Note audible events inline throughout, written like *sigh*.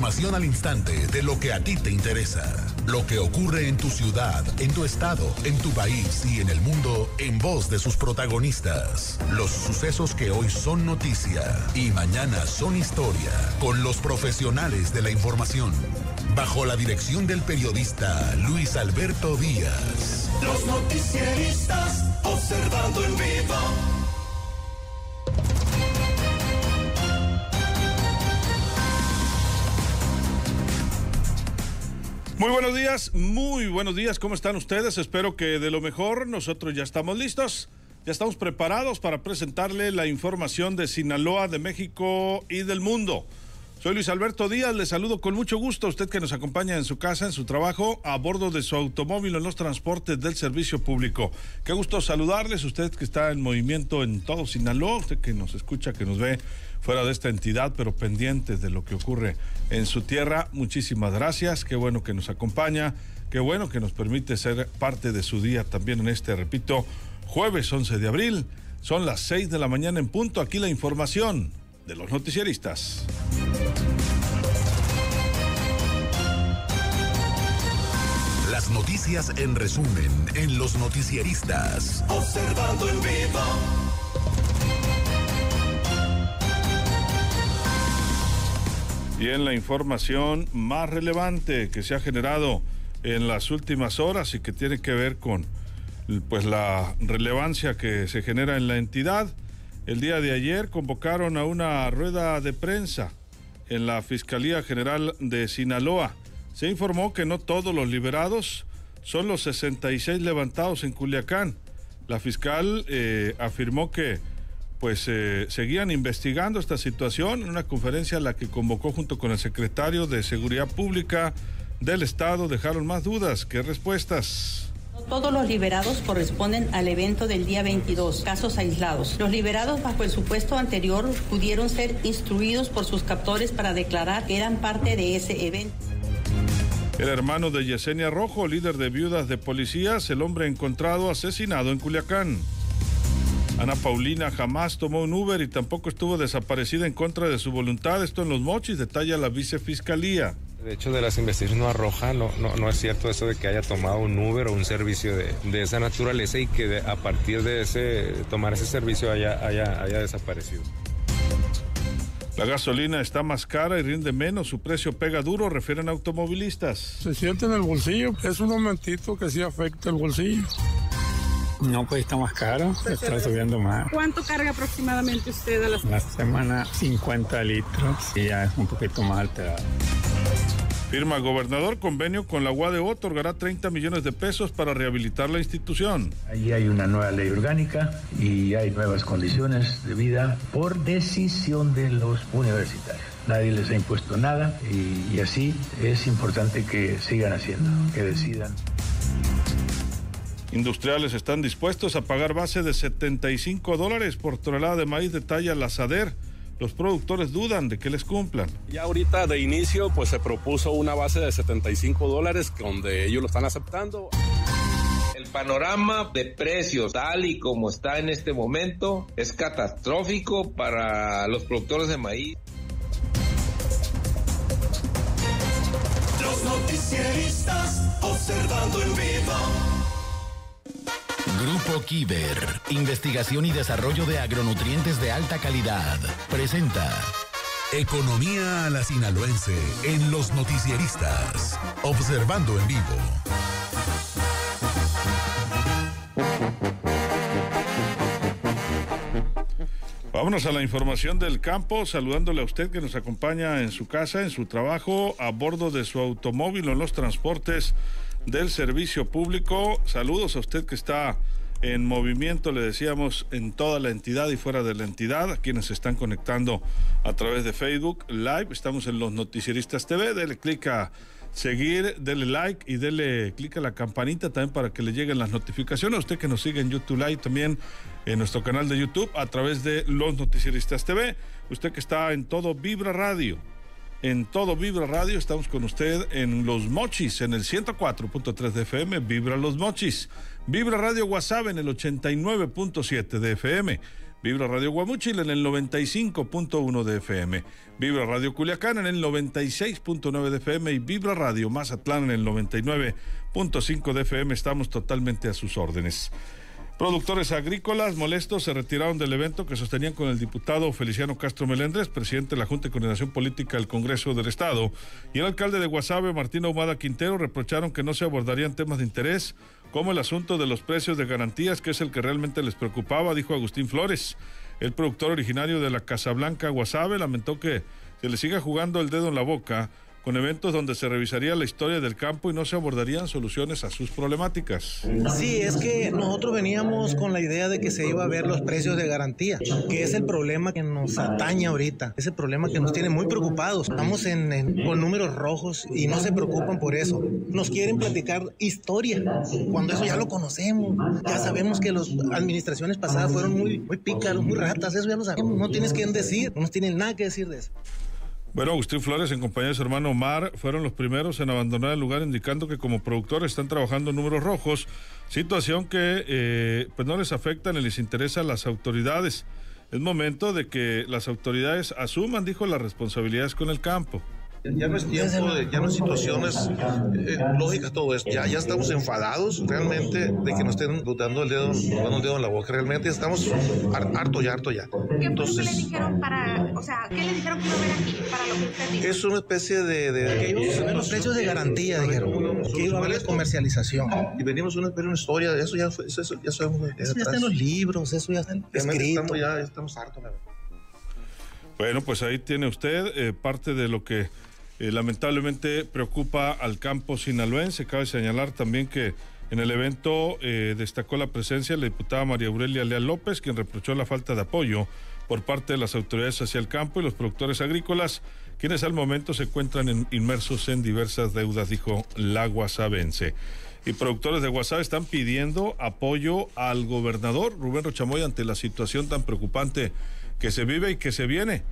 Información al instante de lo que a ti te interesa. Lo que ocurre en tu ciudad, en tu estado, en tu país y en el mundo en voz de sus protagonistas. Los sucesos que hoy son noticia y mañana son historia con los profesionales de la información. Bajo la dirección del periodista Luis Alberto Díaz. Los noticieristas observando en vivo. Muy buenos días, muy buenos días, ¿cómo están ustedes? Espero que de lo mejor, nosotros ya estamos listos, ya estamos preparados para presentarle la información de Sinaloa, de México y del mundo. Soy Luis Alberto Díaz, le saludo con mucho gusto a usted que nos acompaña en su casa, en su trabajo, a bordo de su automóvil en los transportes del servicio público. Qué gusto saludarles, usted que está en movimiento en todo Sinaloa, usted que nos escucha, que nos ve fuera de esta entidad, pero pendiente de lo que ocurre en su tierra. Muchísimas gracias, qué bueno que nos acompaña, qué bueno que nos permite ser parte de su día también en este, repito, jueves 11 de abril. Son las 6 de la mañana en punto, aquí la información de los noticieristas. Las noticias en resumen en los noticieristas. Observando en vivo. Y en la información más relevante que se ha generado en las últimas horas y que tiene que ver con pues la relevancia que se genera en la entidad, el día de ayer convocaron a una rueda de prensa en la Fiscalía General de Sinaloa. Se informó que no todos los liberados son los 66 levantados en Culiacán. La fiscal eh, afirmó que pues eh, seguían investigando esta situación en una conferencia a la que convocó junto con el secretario de Seguridad Pública del Estado dejaron más dudas que respuestas. Todos los liberados corresponden al evento del día 22, casos aislados. Los liberados bajo el supuesto anterior pudieron ser instruidos por sus captores para declarar que eran parte de ese evento. El hermano de Yesenia Rojo, líder de viudas de policías, el hombre encontrado asesinado en Culiacán. Ana Paulina jamás tomó un Uber y tampoco estuvo desaparecida en contra de su voluntad. Esto en Los Mochis, detalla la vicefiscalía. De hecho, de las investigaciones no arroja, no, no, no es cierto eso de que haya tomado un Uber o un servicio de, de esa naturaleza y que de, a partir de ese tomar ese servicio haya, haya, haya desaparecido. La gasolina está más cara y rinde menos, su precio pega duro, refieren automovilistas. Se siente en el bolsillo, es un momentito que sí afecta el bolsillo. No, pues está más caro, está subiendo más. ¿Cuánto carga aproximadamente usted a la La semana 50 litros y ya es un poquito más alterado. Firma gobernador convenio con la UADO otorgará 30 millones de pesos para rehabilitar la institución. Allí hay una nueva ley orgánica y hay nuevas condiciones de vida por decisión de los universitarios. Nadie les ha impuesto nada y, y así es importante que sigan haciendo, que decidan. Industriales están dispuestos a pagar base de 75 dólares por tonelada de maíz de talla Lazader. Los productores dudan de que les cumplan. Ya ahorita de inicio pues se propuso una base de 75 dólares donde ellos lo están aceptando. El panorama de precios tal y como está en este momento es catastrófico para los productores de maíz. Los noticieristas observando en vivo. Grupo Kiber, investigación y desarrollo de agronutrientes de alta calidad, presenta Economía a la sinaloense en los noticieristas, observando en vivo. Vámonos a la información del campo, saludándole a usted que nos acompaña en su casa, en su trabajo, a bordo de su automóvil o en los transportes del servicio público. Saludos a usted que está en movimiento, le decíamos, en toda la entidad y fuera de la entidad, a quienes se están conectando a través de Facebook Live. Estamos en los Noticieristas TV. Dele clic a seguir, dele like y dele clic a la campanita también para que le lleguen las notificaciones. A usted que nos sigue en YouTube Live también en nuestro canal de YouTube a través de los Noticieristas TV. Usted que está en todo Vibra Radio en todo Vibra Radio. Estamos con usted en Los Mochis, en el 104.3 de FM, Vibra Los Mochis. Vibra Radio WhatsApp en el 89.7 de FM. Vibra Radio Guamuchil en el 95.1 de FM, Vibra Radio Culiacán en el 96.9 de FM y Vibra Radio Mazatlán en el 99.5 de FM. Estamos totalmente a sus órdenes. Productores agrícolas molestos se retiraron del evento que sostenían con el diputado Feliciano Castro Melendres, presidente de la Junta de Coordinación Política del Congreso del Estado, y el alcalde de Guasave, Martín Ahumada Quintero, reprocharon que no se abordarían temas de interés como el asunto de los precios de garantías, que es el que realmente les preocupaba, dijo Agustín Flores. El productor originario de la Casablanca Guasave lamentó que se le siga jugando el dedo en la boca con eventos donde se revisaría la historia del campo y no se abordarían soluciones a sus problemáticas. Sí, es que nosotros veníamos con la idea de que se iba a ver los precios de garantía, que es el problema que nos atañe ahorita, es el problema que nos tiene muy preocupados. Estamos en, con números rojos y no se preocupan por eso. Nos quieren platicar historia, cuando eso ya lo conocemos. Ya sabemos que las administraciones pasadas fueron muy, muy pícaros, muy ratas, eso ya lo sabemos. No tienes que decir, no tienen nada que decir de eso. Bueno, Agustín Flores, en compañía de su hermano Omar, fueron los primeros en abandonar el lugar, indicando que como productores están trabajando en números rojos, situación que eh, pues no les afecta ni les interesa a las autoridades. Es momento de que las autoridades asuman, dijo, las responsabilidades con el campo. Ya no es tiempo, de, ya no es situaciones eh, lógicas todo esto. Ya, ya estamos enfadados realmente de que nos estén dando el dedo, dando el dedo en la boca. Realmente estamos harto ya, harto ya. ¿Qué, Entonces, ¿qué le dijeron para, o sea, qué le dijeron que iba a haber aquí para lo que usted dijo? Es una especie de... de que a ver los precios de garantía, dijeron. Que iba a haber comercialización. Y venimos a ver una historia, eso ya, fue, eso, ya sabemos. Eso ya está en los libros, eso ya está escrito. Estamos ya, estamos hartos, la verdad. Bueno, pues ahí tiene usted eh, parte de lo que eh, lamentablemente preocupa al campo sinaloense. Cabe señalar también que en el evento eh, destacó la presencia de la diputada María Aurelia Leal López, quien reprochó la falta de apoyo por parte de las autoridades hacia el campo y los productores agrícolas, quienes al momento se encuentran inmersos en diversas deudas, dijo la guasavense. Y productores de Guasave están pidiendo apoyo al gobernador Rubén Rochamoy ante la situación tan preocupante que se vive y que se viene.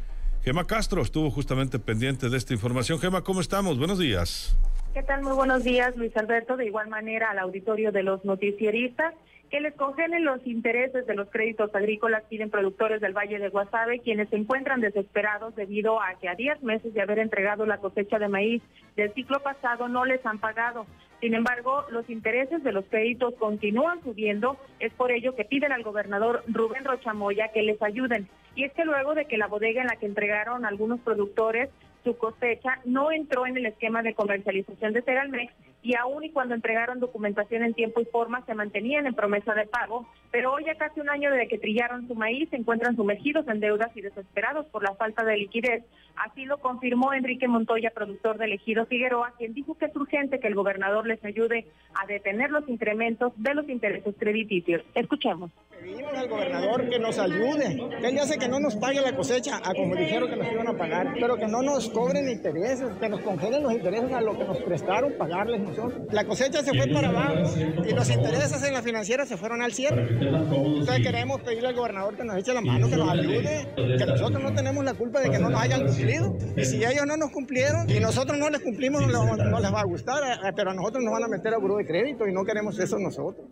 Gema Castro estuvo justamente pendiente de esta información. Gema, ¿cómo estamos? Buenos días. ¿Qué tal? Muy buenos días, Luis Alberto. De igual manera al auditorio de los noticieristas que les congelen los intereses de los créditos agrícolas piden productores del Valle de Guasave, quienes se encuentran desesperados debido a que a 10 meses de haber entregado la cosecha de maíz del ciclo pasado no les han pagado. Sin embargo, los intereses de los créditos continúan subiendo, es por ello que piden al gobernador Rubén Rochamoya que les ayuden. Y es que luego de que la bodega en la que entregaron algunos productores su cosecha no entró en el esquema de comercialización de Segalmex y aún y cuando entregaron documentación en tiempo y forma se mantenían en promesa de pago, pero hoy ya casi un año desde que trillaron su maíz se encuentran sumergidos en deudas y desesperados por la falta de liquidez. Así lo confirmó Enrique Montoya, productor del Ejido Figueroa, quien dijo que es urgente que el gobernador les ayude a detener los incrementos de los intereses crediticios. Escuchemos. Pedimos al gobernador que nos ayude, que él ya sé que no nos pague la cosecha a como dijeron que nos iban a pagar, pero que no nos cobren intereses, que nos congelen los intereses a lo que nos prestaron pagarles La cosecha se fue para abajo y los intereses en la financiera se fueron al cierre. Entonces queremos pedirle al gobernador que nos eche la mano, que nos ayude, que nosotros no tenemos la culpa de que no nos hayan cumplido. Y si ellos no nos cumplieron y nosotros no les cumplimos, no, les va a gustar, eh, pero a nosotros nos van a meter a buró de crédito y no queremos eso nosotros.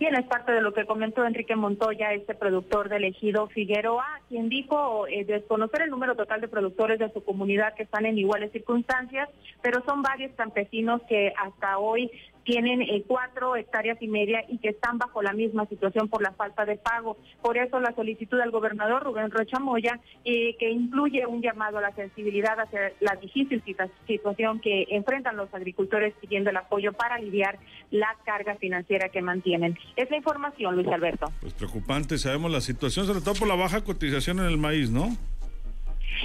Bien, es parte de lo que comentó Enrique Montoya, este productor del ejido Figueroa, quien dijo eh, desconocer el número total de productores de su comunidad que están en iguales circunstancias, pero son varios campesinos que hasta hoy tienen eh, cuatro hectáreas y media y que están bajo la misma situación por la falta de pago. Por eso la solicitud del gobernador Rubén Rocha Moya, eh, que incluye un llamado a la sensibilidad hacia la difícil situación que enfrentan los agricultores pidiendo el apoyo para aliviar la carga financiera que mantienen. Es la información, Luis Alberto. Pues preocupante, sabemos la situación, sobre todo por la baja cotización en el maíz, ¿no?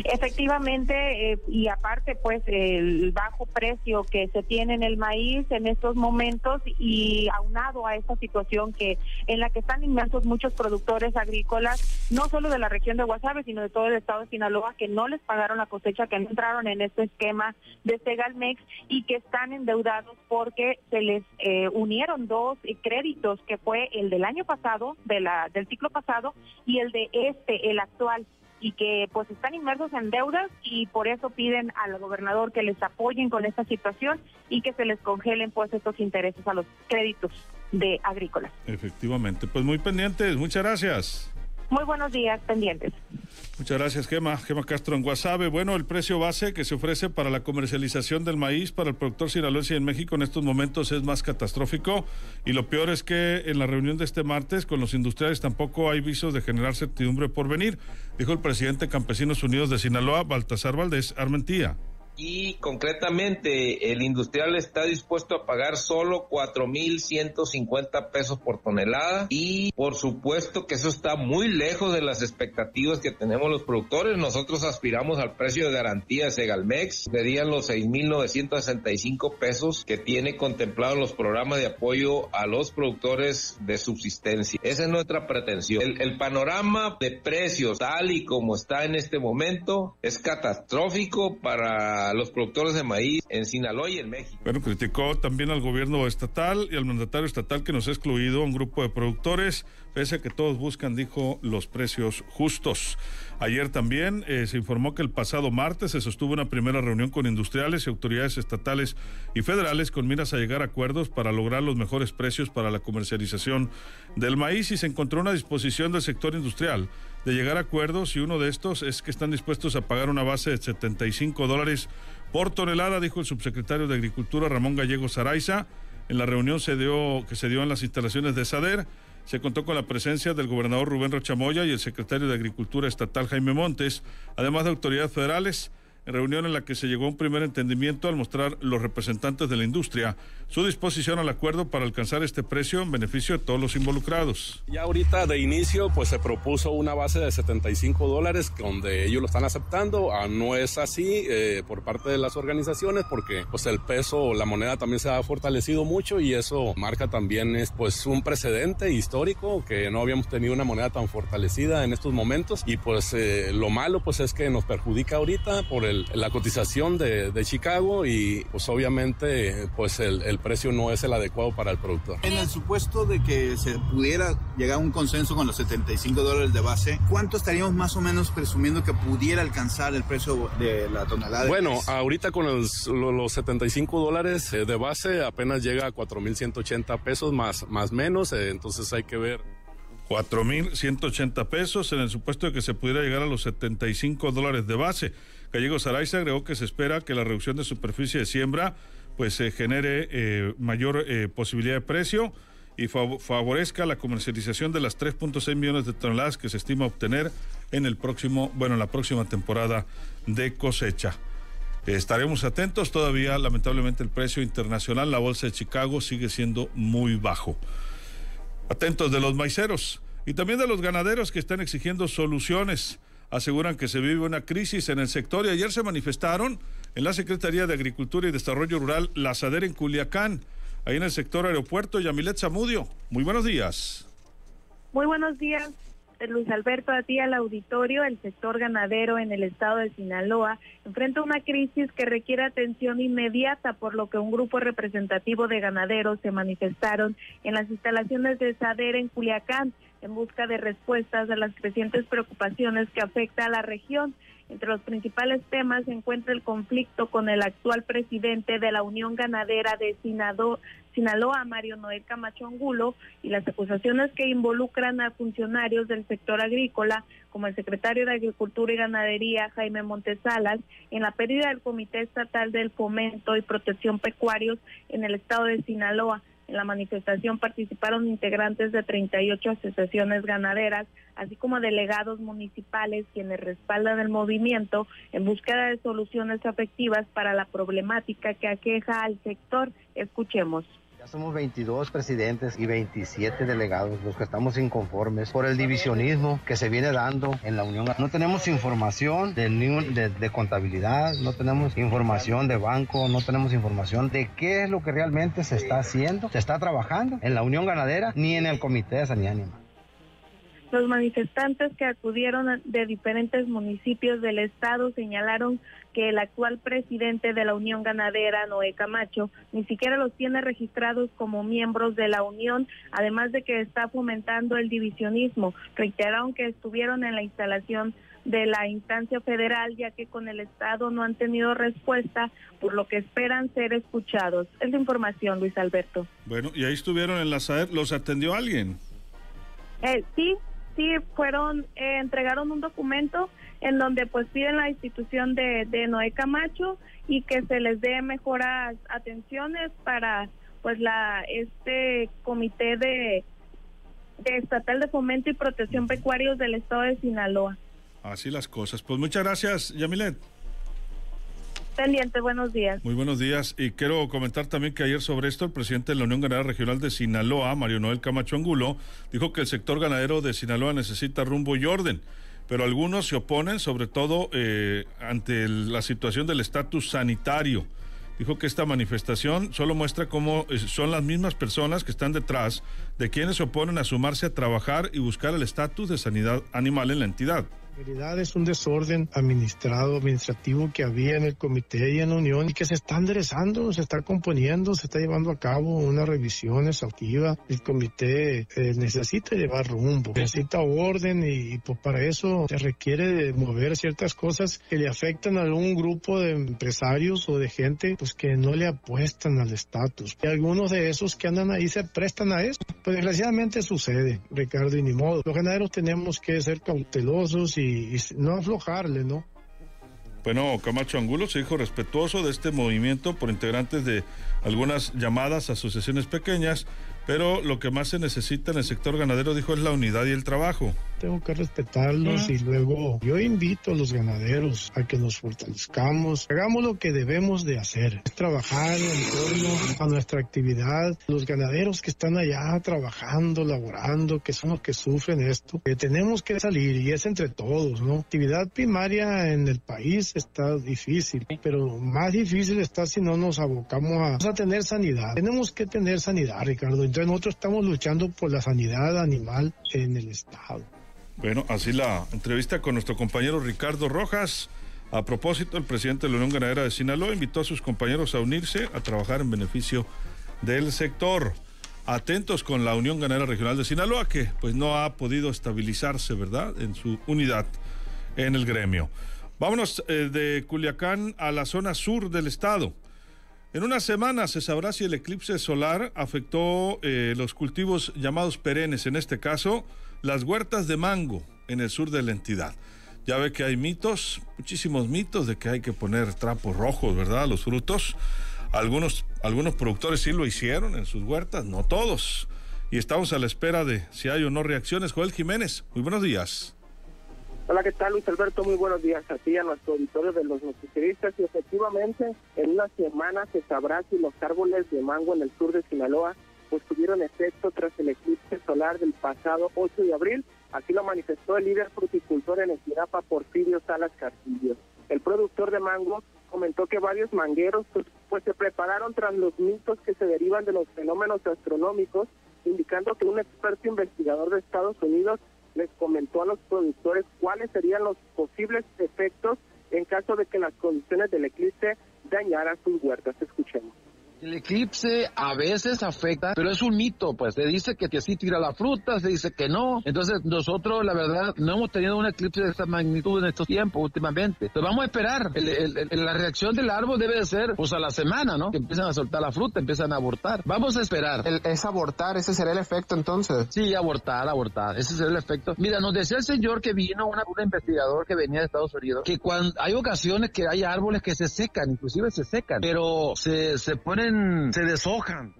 Efectivamente, eh, y aparte, pues el bajo precio que se tiene en el maíz en estos momentos y aunado a esta situación que en la que están inmersos muchos productores agrícolas, no solo de la región de Guasave, sino de todo el estado de Sinaloa, que no les pagaron la cosecha, que no entraron en este esquema de Segalmex y que están endeudados porque se les eh, unieron dos créditos, que fue el del año pasado, de la, del ciclo pasado, y el de este, el actual y que pues están inmersos en deudas y por eso piden al gobernador que les apoyen con esta situación y que se les congelen pues estos intereses a los créditos de agrícolas. Efectivamente, pues muy pendientes, muchas gracias. Muy buenos días, pendientes. Muchas gracias, Gema. Gema Castro en Guasave. Bueno, el precio base que se ofrece para la comercialización del maíz para el productor sinaloense en México en estos momentos es más catastrófico. Y lo peor es que en la reunión de este martes con los industriales tampoco hay visos de generar certidumbre por venir, dijo el presidente Campesinos Unidos de Sinaloa, Baltasar Valdés Armentía y concretamente el industrial está dispuesto a pagar solo 4.150 pesos por tonelada y por supuesto que eso está muy lejos de las expectativas que tenemos los productores. Nosotros aspiramos al precio de garantía de Segalmex, serían los 6.965 pesos que tiene contemplado los programas de apoyo a los productores de subsistencia. Esa es nuestra pretensión. El, el panorama de precios tal y como está en este momento es catastrófico para los productores de maíz en Sinaloa y en México. Bueno, criticó también al gobierno estatal y al mandatario estatal que nos ha excluido un grupo de productores, pese a que todos buscan, dijo, los precios justos. Ayer también eh, se informó que el pasado martes se sostuvo una primera reunión con industriales y autoridades estatales y federales con miras a llegar a acuerdos para lograr los mejores precios para la comercialización del maíz y se encontró una disposición del sector industrial de llegar a acuerdos y uno de estos es que están dispuestos a pagar una base de 75 dólares por tonelada, dijo el subsecretario de Agricultura Ramón Gallegos Araiza. En la reunión se dio, que se dio en las instalaciones de SADER, se contó con la presencia del gobernador Rubén Rochamoya y el secretario de Agricultura Estatal Jaime Montes, además de autoridades federales reunión en la que se llegó a un primer entendimiento al mostrar los representantes de la industria su disposición al acuerdo para alcanzar este precio en beneficio de todos los involucrados. Ya ahorita de inicio pues se propuso una base de 75 dólares donde ellos lo están aceptando, ah, no es así eh, por parte de las organizaciones porque pues el peso, la moneda también se ha fortalecido mucho y eso marca también es pues un precedente histórico que no habíamos tenido una moneda tan fortalecida en estos momentos y pues eh, lo malo pues es que nos perjudica ahorita por el la cotización de, Chicago y pues obviamente pues el, precio no es el adecuado para el productor. En el supuesto de que se pudiera llegar a un consenso con los 75 dólares de base, ¿cuánto estaríamos más o menos presumiendo que pudiera alcanzar el precio de la tonelada? Bueno, ahorita con los, 75 dólares eh, de base apenas llega a 4.180 pesos más, más menos, eh, entonces hay que ver. 4.180 pesos en el supuesto de que se pudiera llegar a los 75 dólares de base. Gallegos Araiza agregó que se espera que la reducción de superficie de siembra pues genere eh, mayor eh, posibilidad de precio y favorezca la comercialización de las 3.6 millones de toneladas que se estima obtener en el próximo, bueno, en la próxima temporada de cosecha. estaremos atentos, todavía lamentablemente el precio internacional, la bolsa de Chicago sigue siendo muy bajo. Atentos de los maiceros y también de los ganaderos que están exigiendo soluciones aseguran que se vive una crisis en el sector y ayer se manifestaron en la Secretaría de Agricultura y Desarrollo Rural La Sader en Culiacán, ahí en el sector aeropuerto. Yamilet Zamudio, muy buenos días. Muy buenos días. Luis Alberto, a ti al auditorio, el sector ganadero en el estado de Sinaloa enfrenta una crisis que requiere atención inmediata, por lo que un grupo representativo de ganaderos se manifestaron en las instalaciones de Sader en Culiacán en busca de respuestas a las crecientes preocupaciones que afecta a la región. Entre los principales temas se encuentra el conflicto con el actual presidente de la Unión Ganadera de Sinaloa, Mario Noel Camacho Angulo, y las acusaciones que involucran a funcionarios del sector agrícola, como el secretario de Agricultura y Ganadería, Jaime Montesalas, en la pérdida del Comité Estatal del Fomento y Protección Pecuarios en el estado de Sinaloa en la manifestación participaron integrantes de 38 asociaciones ganaderas, así como delegados municipales quienes respaldan el movimiento en búsqueda de soluciones efectivas para la problemática que aqueja al sector. Escuchemos. Somos 22 presidentes y 27 delegados los que estamos inconformes por el divisionismo que se viene dando en la Unión. No tenemos información de, contabilidad, no tenemos información de banco, no tenemos información de qué es lo que realmente se está haciendo, se está trabajando en la Unión Ganadera ni en el Comité de Sanidad Animal. Los manifestantes que acudieron de diferentes municipios del estado señalaron que el actual presidente de la Unión Ganadera, Noé Camacho, ni siquiera los tiene registrados como miembros de la Unión, además de que está fomentando el divisionismo. Reiteraron que estuvieron en la instalación de la instancia federal, ya que con el Estado no han tenido respuesta, por lo que esperan ser escuchados. Es la información, Luis Alberto. Bueno, y ahí estuvieron en la SAER, ¿los atendió alguien? Eh, sí, sí fueron, eh, entregaron un documento en donde pues piden la institución de, de Noé Camacho y que se les dé mejoras atenciones para pues la este comité de, de estatal de fomento y protección pecuarios del estado de Sinaloa. Así las cosas. Pues muchas gracias, Yamilet. Pendiente, buenos días. Muy buenos días. Y quiero comentar también que ayer sobre esto el presidente de la Unión Ganadera Regional de Sinaloa, Mario Noel Camacho Angulo, dijo que el sector ganadero de Sinaloa necesita rumbo y orden, pero algunos se oponen, sobre todo eh, ante la situación del estatus sanitario. Dijo que esta manifestación solo muestra cómo eh, son las mismas personas que están detrás de quienes se oponen a sumarse a trabajar y buscar el estatus de sanidad animal en la entidad. Es un desorden administrado, administrativo que había en el comité y en la unión y que se está enderezando, se está componiendo, se está llevando a cabo una revisión exhaustiva. El comité eh, necesita llevar rumbo, necesita orden y, y, pues para eso se requiere de mover ciertas cosas que le afectan a algún grupo de empresarios o de gente pues que no le apuestan al estatus. Y algunos de esos que andan ahí se prestan a eso. Pues desgraciadamente sucede, Ricardo, y ni modo. Los ganaderos tenemos que ser cautelosos y, y no aflojarle, ¿no? Bueno, Camacho Angulo se dijo respetuoso de este movimiento por integrantes de algunas llamadas asociaciones pequeñas, pero lo que más se necesita en el sector ganadero, dijo, es la unidad y el trabajo. Tengo que respetarlos y luego yo invito a los ganaderos a que nos fortalezcamos, hagamos lo que debemos de hacer, es trabajar en torno a nuestra actividad. Los ganaderos que están allá trabajando, laborando, que son los que sufren esto, que tenemos que salir y es entre todos, ¿no? Actividad primaria en el país está difícil, pero más difícil está si no nos abocamos a, a tener sanidad. Tenemos que tener sanidad, Ricardo. Entonces nosotros estamos luchando por la sanidad animal en el estado. Bueno, así la entrevista con nuestro compañero Ricardo Rojas. A propósito, el presidente de la Unión Ganadera de Sinaloa invitó a sus compañeros a unirse a trabajar en beneficio del sector. Atentos con la Unión Ganadera Regional de Sinaloa, que pues no ha podido estabilizarse, ¿verdad?, en su unidad en el gremio. Vámonos eh, de Culiacán a la zona sur del estado. En una semana se sabrá si el eclipse solar afectó eh, los cultivos llamados perennes, en este caso las huertas de mango en el sur de la entidad. Ya ve que hay mitos, muchísimos mitos de que hay que poner trapos rojos, ¿verdad? A los frutos. Algunos, algunos productores sí lo hicieron en sus huertas, no todos. Y estamos a la espera de si hay o no reacciones. Joel Jiménez, muy buenos días. Hola, ¿qué tal Luis Alberto? Muy buenos días a ti, a nuestro auditorio de los noticieristas. Y efectivamente, en una semana se sabrá si los árboles de mango en el sur de Sinaloa pues tuvieron efecto tras el eclipse solar del pasado 8 de abril. Así lo manifestó el líder fruticultor en Estirapa, Porfirio Salas Castillo. El productor de mango comentó que varios mangueros pues, pues se prepararon tras los mitos que se derivan de los fenómenos astronómicos, indicando que un experto investigador de Estados Unidos les comentó a los productores cuáles serían los posibles efectos en caso de que las condiciones del eclipse dañaran sus huertas. Escuchemos. El eclipse a veces afecta, pero es un mito, pues. Se dice que, que sí tira la fruta, se dice que no. Entonces, nosotros, la verdad, no hemos tenido un eclipse de esta magnitud en estos tiempos últimamente. Pero vamos a esperar. El, el, el, la reacción del árbol debe de ser, pues, a la semana, ¿no? Que empiezan a soltar la fruta, empiezan a abortar. Vamos a esperar. ¿Es abortar? ¿Ese será el efecto entonces? Sí, abortar, abortar. Ese será el efecto. Mira, nos decía el señor que vino, una, un investigador que venía de Estados Unidos, que cuando hay ocasiones que hay árboles que se secan, inclusive se secan, pero se, se ponen se deshojan.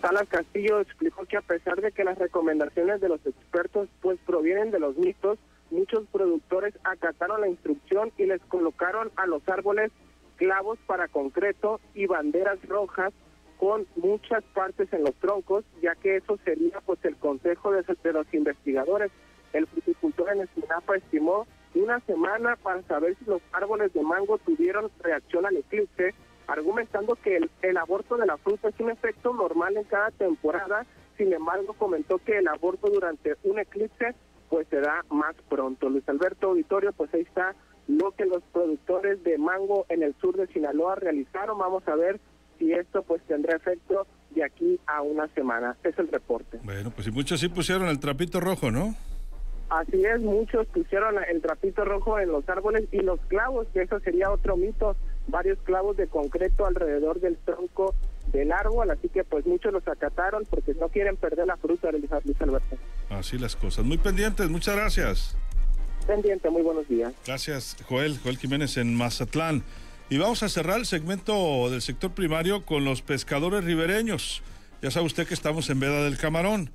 Salas Castillo explicó que a pesar de que las recomendaciones de los expertos pues provienen de los mitos, muchos productores acataron la instrucción y les colocaron a los árboles clavos para concreto y banderas rojas con muchas partes en los troncos, ya que eso sería pues el consejo de los investigadores. El fruticultor en Espinapa estimó una semana para saber si los árboles de mango tuvieron reacción al eclipse argumentando que el, el, aborto de la fruta es un efecto normal en cada temporada, sin embargo comentó que el aborto durante un eclipse pues se da más pronto. Luis Alberto Auditorio, pues ahí está lo que los productores de mango en el sur de Sinaloa realizaron. Vamos a ver si esto pues tendrá efecto de aquí a una semana. Es el reporte. Bueno, pues si muchos sí pusieron el trapito rojo, ¿no? Así es, muchos pusieron el trapito rojo en los árboles y los clavos, que eso sería otro mito, varios clavos de concreto alrededor del tronco del árbol, así que pues muchos los acataron porque no quieren perder la fruta, Luis Alberto. Así las cosas. Muy pendientes, muchas gracias. Pendiente, muy buenos días. Gracias, Joel, Joel Jiménez en Mazatlán. Y vamos a cerrar el segmento del sector primario con los pescadores ribereños. Ya sabe usted que estamos en veda del camarón.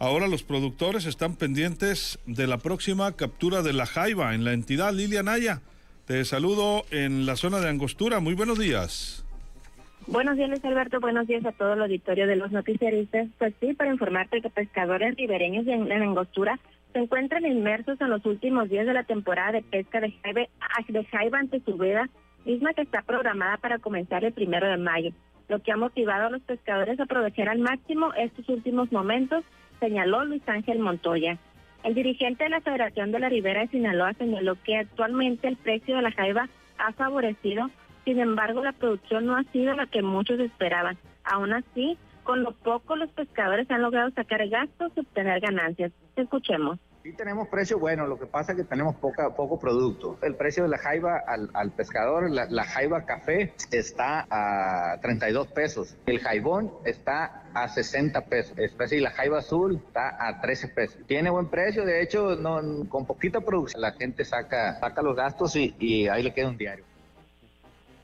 Ahora los productores están pendientes de la próxima captura de la jaiba en la entidad Lilia Naya. Te saludo en la zona de Angostura. Muy buenos días. Buenos días, Luis Alberto. Buenos días a todo el auditorio de los noticieristas. Pues sí, para informarte que pescadores ribereños en, Angostura se encuentran inmersos en los últimos días de la temporada de pesca de jaiba, de jaiba ante su veda, misma que está programada para comenzar el primero de mayo, lo que ha motivado a los pescadores a aprovechar al máximo estos últimos momentos, señaló Luis Ángel Montoya. El dirigente de la Federación de la Ribera de Sinaloa señaló que actualmente el precio de la jaiba ha favorecido, sin embargo la producción no ha sido la que muchos esperaban. Aún así, con lo poco los pescadores han logrado sacar gastos y obtener ganancias. Escuchemos. Sí tenemos precio bueno, lo que pasa es que tenemos poca, poco producto. El precio de la jaiba al, pescador, la, jaiba café está a 32 pesos. El jaibón está a 60 pesos. Es decir, la jaiba azul está a 13 pesos. Tiene buen precio, de hecho, no, con poquita producción la gente saca, saca los gastos y, y ahí le queda un diario.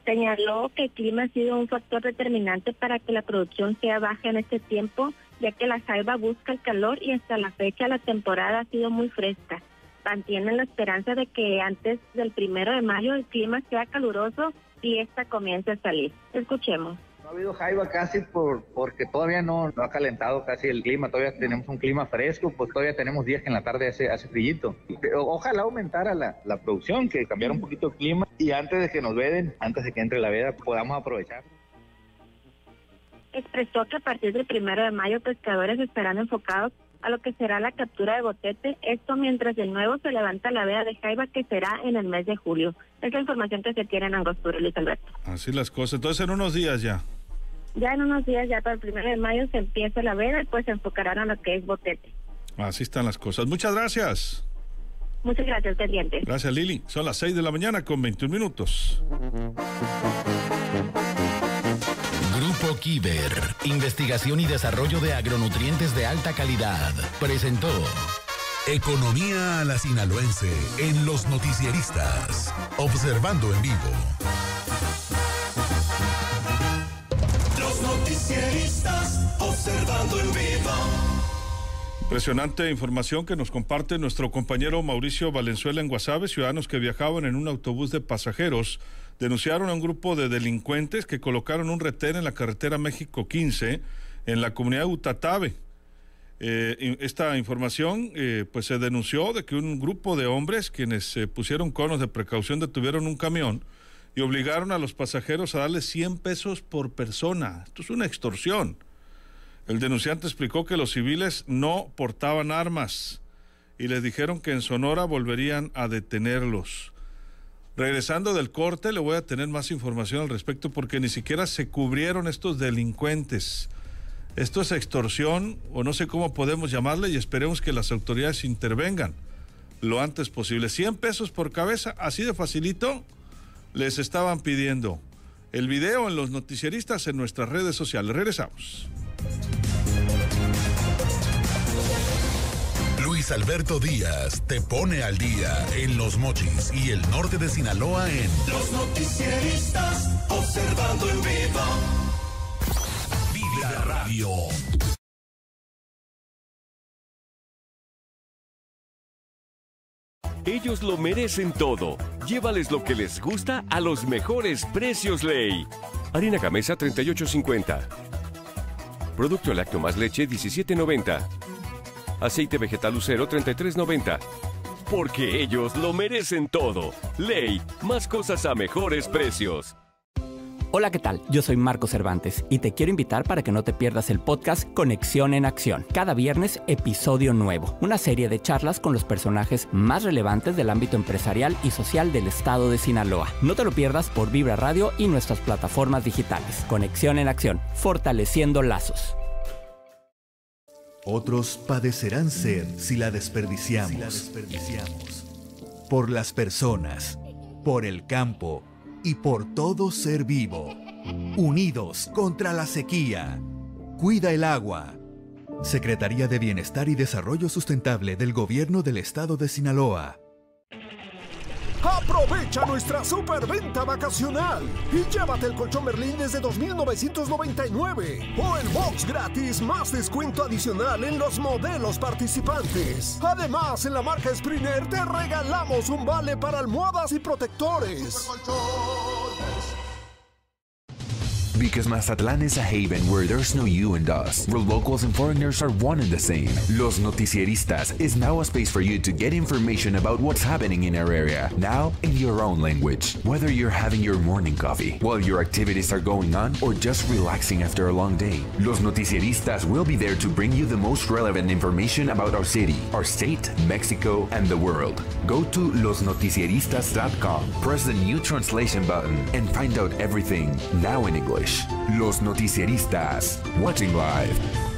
Señaló que el clima ha sido un factor determinante para que la producción sea baja en este tiempo ya que la jaiba busca el calor y hasta la fecha la temporada ha sido muy fresca. Mantienen la esperanza de que antes del primero de mayo el clima sea caluroso y esta comience a salir. Escuchemos. No ha habido jaiba casi por, porque todavía no, no ha calentado casi el clima, todavía tenemos un clima fresco, pues todavía tenemos días que en la tarde hace, hace frillito. Ojalá aumentara la, la producción, que cambiara un poquito el clima y antes de que nos veden, antes de que entre la veda, podamos aprovechar expresó que a partir del primero de mayo pescadores estarán enfocados a lo que será la captura de botete, esto mientras de nuevo se levanta la veda de Jaiba que será en el mes de julio. Es la información que se tiene en Angostura, Luis Alberto. Así las cosas, entonces en unos días ya. Ya en unos días, ya para el primero de mayo se empieza la veda y pues se enfocarán a lo que es botete. Así están las cosas. Muchas gracias. Muchas gracias, pendiente. Gracias, Lili. Son las 6 de la mañana con 21 minutos. Kiber, investigación y desarrollo de agronutrientes de alta calidad, presentó Economía a la Sinaloense en los noticieristas, observando en vivo. Los noticieristas, observando en vivo. Impresionante información que nos comparte nuestro compañero Mauricio Valenzuela en Guasave, ciudadanos que viajaban en un autobús de pasajeros denunciaron a un grupo de delincuentes que colocaron un retén en la carretera México 15 en la comunidad de Utatabe. Eh, esta información eh, pues se denunció de que un grupo de hombres quienes se pusieron conos de precaución detuvieron un camión y obligaron a los pasajeros a darles 100 pesos por persona. Esto es una extorsión. El denunciante explicó que los civiles no portaban armas y les dijeron que en Sonora volverían a detenerlos. Regresando del corte, le voy a tener más información al respecto porque ni siquiera se cubrieron estos delincuentes. Esto es extorsión o no sé cómo podemos llamarle y esperemos que las autoridades intervengan lo antes posible. 100 pesos por cabeza, así de facilito, les estaban pidiendo. El video en los noticieristas en nuestras redes sociales. Regresamos. Luis Alberto Díaz te pone al día en Los Mochis y el norte de Sinaloa en Los noticieristas observando en vivo. Vive Radio. Ellos lo merecen todo. Llévales lo que les gusta a los mejores precios ley. Harina Camesa 38.50. Producto lácteo más leche 17.90. Aceite vegetal lucero 33.90. Porque ellos lo merecen todo. Ley, más cosas a mejores precios. Hola, ¿qué tal? Yo soy Marco Cervantes y te quiero invitar para que no te pierdas el podcast Conexión en Acción. Cada viernes, episodio nuevo. Una serie de charlas con los personajes más relevantes del ámbito empresarial y social del estado de Sinaloa. No te lo pierdas por Vibra Radio y nuestras plataformas digitales. Conexión en Acción, fortaleciendo lazos. Otros padecerán sed si la desperdiciamos. Si la desperdiciamos. Por las personas, por el campo y por todo ser vivo. Unidos contra la sequía. Cuida el agua. Secretaría de Bienestar y Desarrollo Sustentable del Gobierno del Estado de Sinaloa. Aprovecha nuestra superventa vacacional y llévate el colchón Berlín desde 2.999 o el box gratis más descuento adicional en los modelos participantes. Además, en la marca Springer te regalamos un vale para almohadas y protectores. Because Mazatlan is a haven where there's no you and us, where locals and foreigners are one and the same. Los Noticieristas is now a space for you to get information about what's happening in our area, now in your own language. Whether you're having your morning coffee, while your activities are going on, or just relaxing after a long day, Los Noticieristas will be there to bring you the most relevant information about our city, our state, Mexico, and the world. Go to losnoticieristas.com, press the new translation button, and find out everything now in English. Los Noticieristas. Watching live.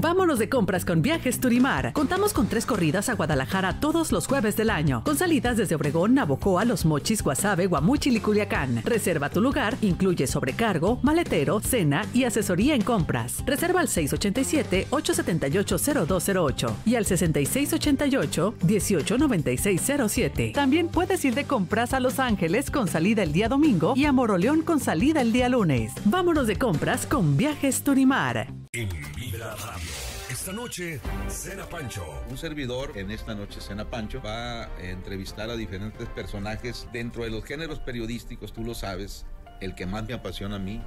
Vámonos de compras con Viajes Turimar. Contamos con tres corridas a Guadalajara todos los jueves del año, con salidas desde Obregón, Navojoa, Los Mochis, Guasave, Guamúchil y Culiacán. Reserva tu lugar, incluye sobrecargo, maletero, cena y asesoría en compras. Reserva al 687-878-0208 y al 6688-189607. También puedes ir de compras a Los Ángeles con salida el día domingo y a Moroleón con salida el día lunes. Vámonos de compras con Viajes Turimar. En Vibra Radio. Esta noche, Cena Pancho. Un servidor en esta noche Cena Pancho va a entrevistar a diferentes personajes dentro de los géneros periodísticos, tú lo sabes, el que más me apasiona a mí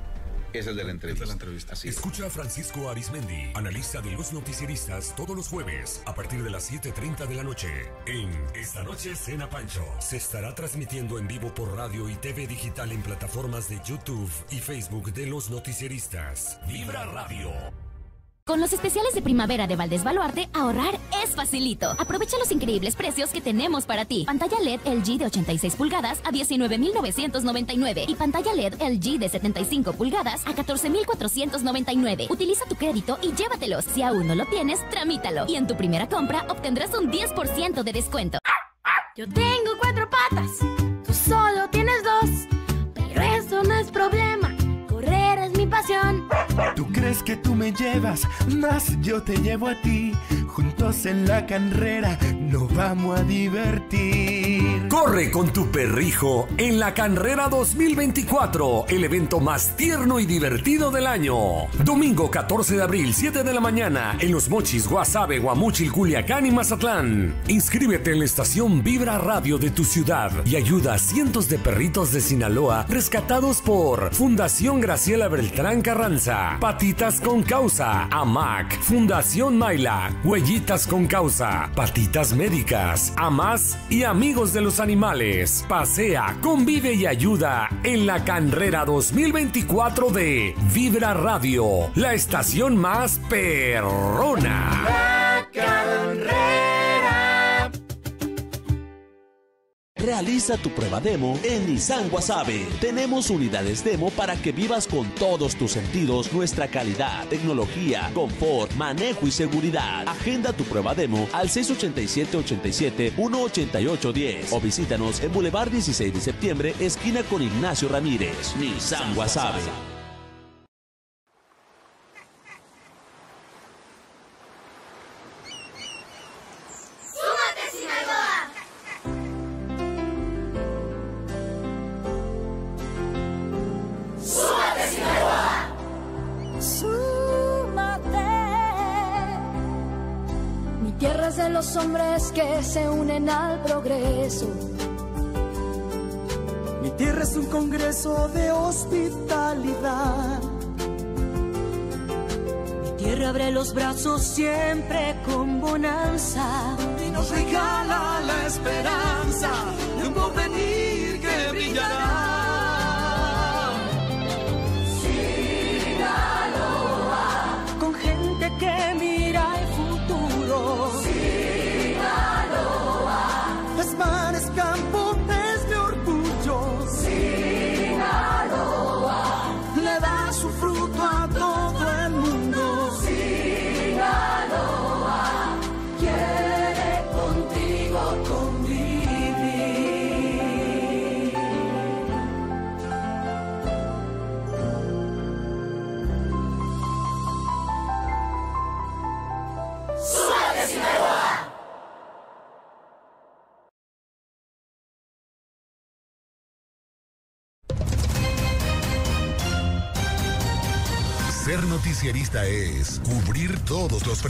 es el de la entrevista. Así es. Escucha a Francisco Arismendi, analista de los noticieristas, todos los jueves a partir de las 7:30 de la noche. En Esta Noche Cena Pancho se estará transmitiendo en vivo por radio y TV digital en plataformas de YouTube y Facebook de los noticieristas. Vibra Radio. Con los especiales de primavera de Valdés Baluarte, ahorrar es facilito. Aprovecha los increíbles precios que tenemos para ti. Pantalla LED LG de 86 pulgadas a 19,999 y pantalla LED LG de 75 pulgadas a 14,499. Utiliza tu crédito y llévatelos. Si aún no lo tienes, tramítalo. Y en tu primera compra obtendrás un 10% de descuento. Yo tengo cuatro patas, tú solo tienes Tú crees que tú me llevas, más yo te llevo a ti. Juntos en la carrera nos vamos a divertir. Corre con tu perrijo en la Carrera 2024, el evento más tierno y divertido del año. Domingo 14 de abril, 7 de la mañana, en Los Mochis, Guasave, Guamúchil, Culiacán y Mazatlán. Inscríbete en la estación Vibra Radio de tu ciudad y ayuda a cientos de perritos de Sinaloa rescatados por Fundación Graciela Beltrán Carranza, Patitas con Causa, AMAC, Fundación Maila, Con Causa, Patitas Médicas, AMAS y Amigos de los Animales. Pasea, convive y ayuda en la carrera 2024 de Vibra Radio, la estación más perrona. Realiza tu prueba demo en Nissan Guasave. Tenemos unidades demo para que vivas con todos tus sentidos nuestra calidad, tecnología, confort, manejo y seguridad. Agenda tu prueba demo al 687-87-188-10 o visítanos en Boulevard 16 de septiembre, esquina con Ignacio Ramírez. Nissan Guasave.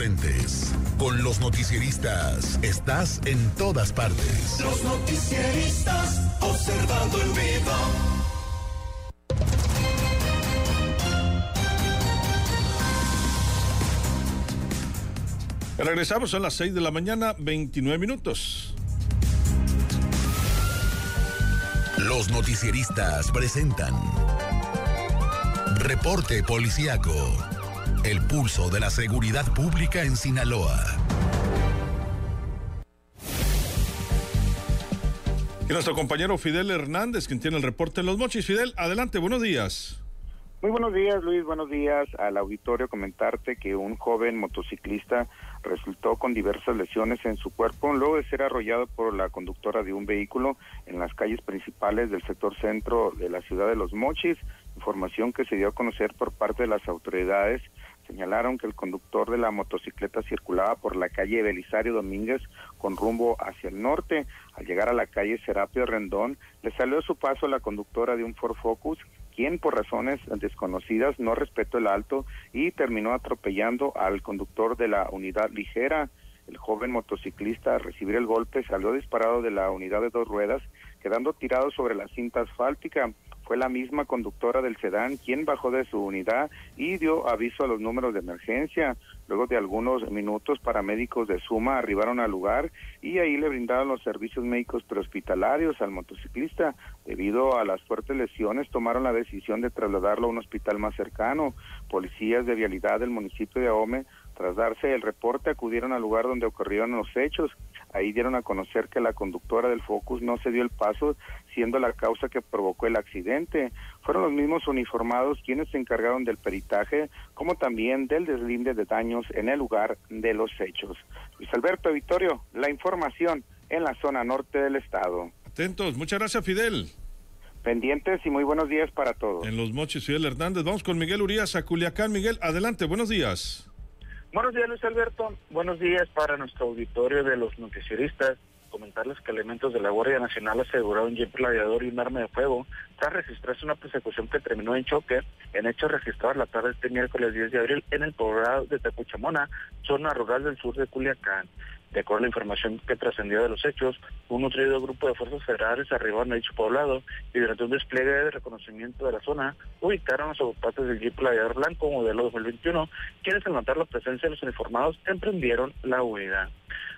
Frentes. Con los noticieristas estás en todas partes. Los noticieristas observando en vivo. Regresamos a las 6 de la mañana, 29 minutos. Los noticieristas presentan Reporte Policiaco. El pulso de la seguridad pública en Sinaloa. Y nuestro compañero Fidel Hernández, quien tiene el reporte en Los Mochis. Fidel, adelante, buenos días. Muy buenos días, Luis. Buenos días al auditorio. Comentarte que un joven motociclista resultó con diversas lesiones en su cuerpo luego de ser arrollado por la conductora de un vehículo en las calles principales del sector centro de la ciudad de Los Mochis. Información que se dio a conocer por parte de las autoridades señalaron que el conductor de la motocicleta circulaba por la calle Belisario Domínguez con rumbo hacia el norte. Al llegar a la calle Serapio Rendón, le salió a su paso la conductora de un Ford Focus quien por razones desconocidas no respetó el alto y terminó atropellando al conductor de la unidad ligera. El joven motociclista al recibir el golpe salió disparado de la unidad de dos ruedas, quedando tirado sobre la cinta asfáltica. Fue la misma conductora del sedán quien bajó de su unidad y dio aviso a los números de emergencia. Luego de algunos minutos, paramédicos de Suma arribaron al lugar y ahí le brindaron los servicios médicos prehospitalarios al motociclista. Debido a las fuertes lesiones, tomaron la decisión de trasladarlo a un hospital más cercano. Policías de vialidad del municipio de Ahome tras darse el reporte, acudieron al lugar donde ocurrieron los hechos. Ahí dieron a conocer que la conductora del Focus no se dio el paso, siendo la causa que provocó el accidente. Fueron los mismos uniformados quienes se encargaron del peritaje, como también del deslinde de daños en el lugar de los hechos. Luis Alberto Vittorio, la información en la zona norte del estado. Atentos, muchas gracias Fidel. Pendientes y muy buenos días para todos. En Los Mochis, Fidel Hernández. Vamos con Miguel Urias a Culiacán. Miguel, adelante, buenos días. Buenos días, Luis Alberto. Buenos días para nuestro auditorio de los noticieristas. Comentarles que elementos de la Guardia Nacional aseguraron un jeep gladiador y un arma de fuego tras registrarse una persecución que terminó en choque en hechos registrados la tarde de este miércoles 10 de abril en el poblado de Tecuchamona, zona rural del sur de Culiacán. De acuerdo a la información que trascendió de los hechos, un nutrido grupo de fuerzas federales arribaron a dicho poblado y durante un despliegue de reconocimiento de la zona ubicaron a los ocupantes del Jeep Gladiador Blanco modelo 2021, quienes al notar la presencia de los uniformados emprendieron la huida.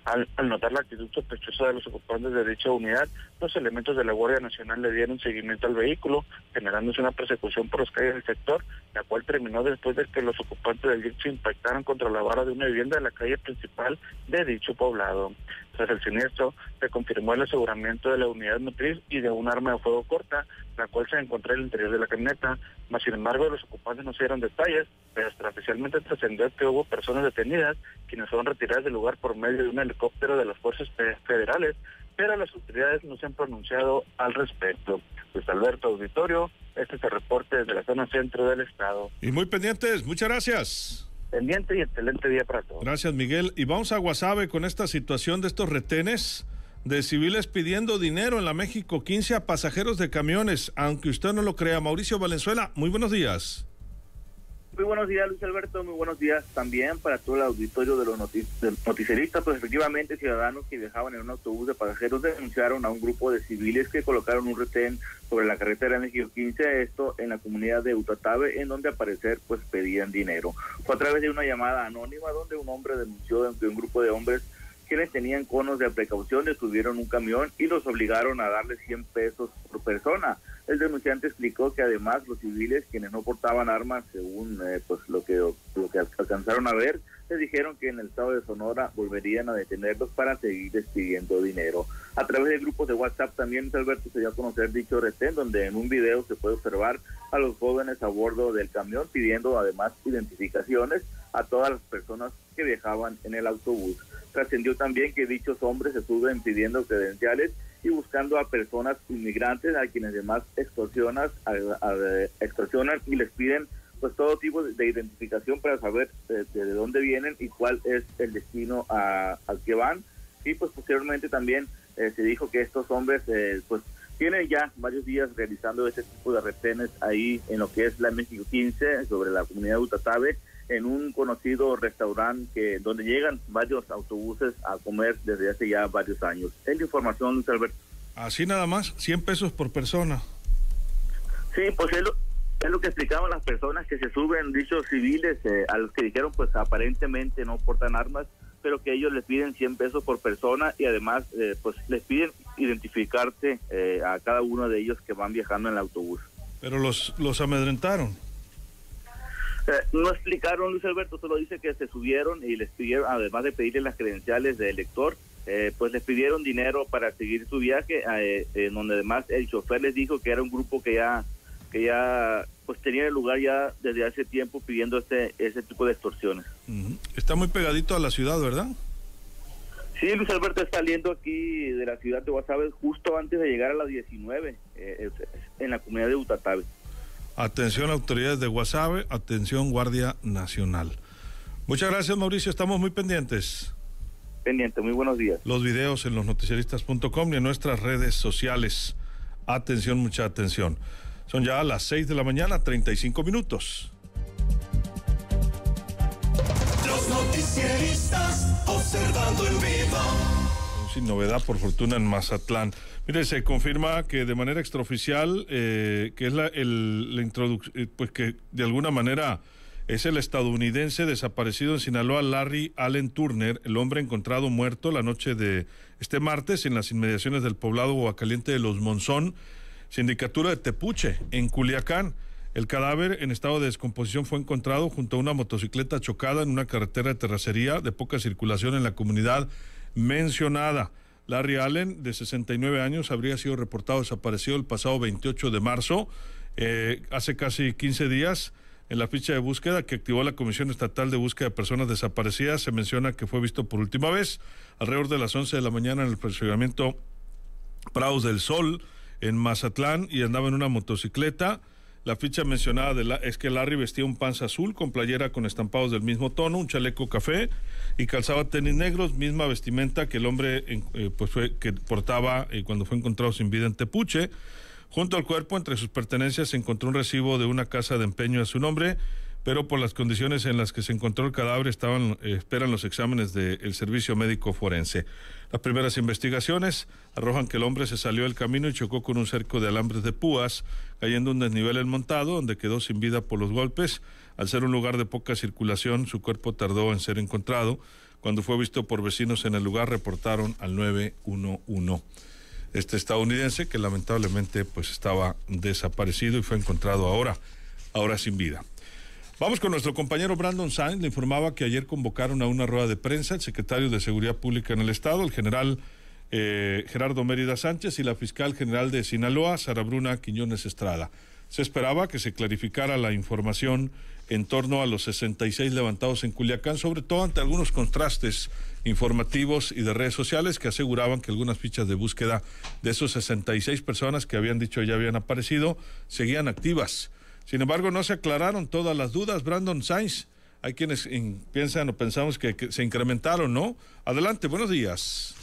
Al, notar la actitud sospechosa de los ocupantes de dicha unidad, los elementos de la Guardia Nacional le dieron seguimiento al vehículo, generándose una persecución por las calles del sector, la cual terminó después de que los ocupantes del jeep se impactaran contra la vara de una vivienda de la calle principal de dicho poblado. Tras el siniestro, se confirmó el aseguramiento de la unidad motriz y de un arma de fuego corta, la cual se encontró en el interior de la camioneta, mas sin embargo los ocupantes no se dieron detalles, pero especialmente trascendió que hubo personas detenidas quienes fueron retiradas del lugar por medio de un helicóptero de las fuerzas federales, pero las autoridades no se han pronunciado al respecto. Pues Alberto Auditorio, este es el reporte desde la zona centro del estado. Y muy pendientes, muchas gracias pendiente y excelente día para todos. Gracias, Miguel. Y vamos a Guasave con esta situación de estos retenes de civiles pidiendo dinero en la México 15 a pasajeros de camiones, aunque usted no lo crea. Mauricio Valenzuela, muy buenos días. Muy buenos días, Luis Alberto. Muy buenos días también para todo el auditorio de los noticieristas. Pues efectivamente, ciudadanos que viajaban en un autobús de pasajeros denunciaron a un grupo de civiles que colocaron un retén sobre la carretera México 15, esto en la comunidad de Utatabe, en donde al parecer pues pedían dinero. Fue a través de una llamada anónima donde un hombre denunció que un grupo de hombres quienes tenían conos de precaución detuvieron un camión y los obligaron a darle 100 pesos por persona. El denunciante explicó que además los civiles, quienes no portaban armas, según eh, pues lo que, lo que alcanzaron a ver, les dijeron que en el estado de Sonora volverían a detenerlos para seguir despidiendo dinero. A través de grupos de WhatsApp también Alberto se dio a conocer dicho retén, donde en un video se puede observar a los jóvenes a bordo del camión pidiendo además identificaciones a todas las personas que viajaban en el autobús. Trascendió también que dichos hombres se suben pidiendo credenciales y buscando a personas inmigrantes a quienes además extorsionan, extorsionan y les piden pues todo tipo de, identificación para saber de, dónde vienen y cuál es el destino al que van. Y pues posteriormente también eh, se dijo que estos hombres eh, pues tiene ya varios días realizando ese tipo de retenes ahí en lo que es la México 15, sobre la comunidad de Utatabe, en un conocido restaurante que donde llegan varios autobuses a comer desde hace ya varios años. Es la información, Luis Alberto. Así nada más, 100 pesos por persona. Sí, pues es lo, es lo que explicaban las personas que se suben dichos civiles, eh, a los que dijeron pues aparentemente no portan armas, pero que ellos les piden 100 pesos por persona y además eh, pues les piden identificarse eh, a cada uno de ellos que van viajando en el autobús. Pero los, los amedrentaron. No explicaron, Luis Alberto, solo dice que se subieron y les pidieron, además de pedirle las credenciales del elector, eh, pues les pidieron dinero para seguir su viaje, eh, en donde además el chofer les dijo que era un grupo que ya, que ya, pues tenía el lugar ya desde hace tiempo pidiendo este, ese tipo de extorsiones. Está muy pegadito a la ciudad, ¿verdad? Sí, Luis Alberto está saliendo aquí de la ciudad de Guasave justo antes de llegar a las 19, eh, es- es en la comunidad de Utatabe. Atención autoridades de Guasave, atención Guardia Nacional. Muchas gracias Mauricio, estamos muy pendientes. Pendiente, muy buenos días. Los videos en losnoticieristas.com y en nuestras redes sociales. Atención, mucha atención. Son ya las 6 de la mañana, 35 minutos. Los noticieristas observando en vivo. Sin novedad, por fortuna, en Mazatlán. Mire, se confirma que de manera extraoficial, eh, que es la, el, la introduc- eh, pues que de alguna manera es el estadounidense desaparecido en Sinaloa, Larry Allen Turner, el hombre encontrado muerto la noche de este martes en las inmediaciones del poblado Guacaliente de Los Monzón, sindicatura de Tepuche, en Culiacán. El cadáver en estado de descomposición fue encontrado junto a una motocicleta chocada en una carretera de terracería de poca circulación en la comunidad mencionada. Larry Allen, de 69 años, habría sido reportado desaparecido el pasado 28 de marzo, eh, hace casi 15 días. En la ficha de búsqueda que activó la Comisión Estatal de Búsqueda de Personas Desaparecidas se menciona que fue visto por última vez alrededor de las 11 de la mañana en el fraccionamiento Prados del Sol en Mazatlán y andaba en una motocicleta. La ficha mencionada es que Larry vestía un panza azul con playera con estampados del mismo tono, un chaleco café y calzaba tenis negros, misma vestimenta que el hombre eh, pues que portaba eh, cuando fue encontrado sin vida en Tepuche. Junto al cuerpo, entre sus pertenencias, se encontró un recibo de una casa de empeño a su nombre, pero por las condiciones en las que se encontró el cadáver estaban eh, esperan los exámenes del servicio médico forense. Las primeras investigaciones arrojan que el hombre se salió del camino y chocó con un cerco de alambres de púas, cayendo un desnivel en montado, donde quedó sin vida por los golpes. Al ser un lugar de poca circulación, su cuerpo tardó en ser encontrado. Cuando fue visto por vecinos en el lugar, reportaron al 911 este estadounidense que lamentablemente pues estaba desaparecido y fue encontrado ahora, ahora sin vida. Vamos con nuestro compañero Brandon Sainz. Le informaba que ayer convocaron a una rueda de prensa el secretario de Seguridad Pública en el Estado, el general eh, Gerardo Mérida Sánchez, y la fiscal general de Sinaloa, Sara Bruna Quiñones Estrada. Se esperaba que se clarificara la información en torno a los 66 levantados en Culiacán, sobre todo ante algunos contrastes informativos y de redes sociales que aseguraban que algunas fichas de búsqueda de esos 66 personas que habían dicho ya habían aparecido seguían activas. Sin embargo, no se aclararon todas las dudas. Brandon Sainz, hay quienes piensan o pensamos que, se incrementaron, ¿no? Adelante, buenos días.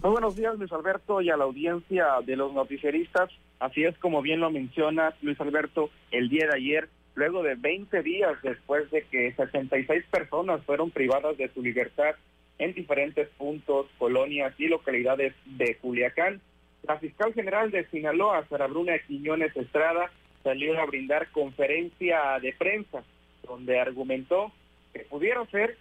Muy buenos días, Luis Alberto, y a la audiencia de los noticieristas. Así es como bien lo menciona Luis Alberto, el día de ayer, luego de 20 días después de que 66 personas fueron privadas de su libertad en diferentes puntos, colonias y localidades de Culiacán, la fiscal general de Sinaloa, Sara Bruna Quiñones Estrada, salió a brindar conferencia de prensa, donde argumentó que pudiera ser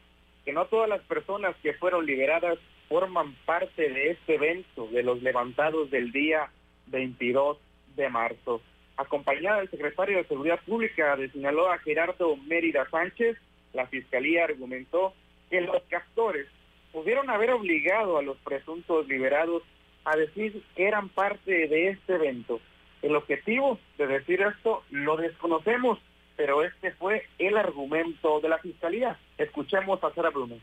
que no todas las personas que fueron liberadas forman parte de este evento de los levantados del día 22 de marzo. Acompañada del secretario de Seguridad Pública de Sinaloa, Gerardo Mérida Sánchez, la fiscalía argumentó que los captores pudieron haber obligado a los presuntos liberados a decir que eran parte de este evento. El objetivo de decir esto lo desconocemos, pero este fue el argumento de la fiscalía. Escuchemos a Sara Bruno.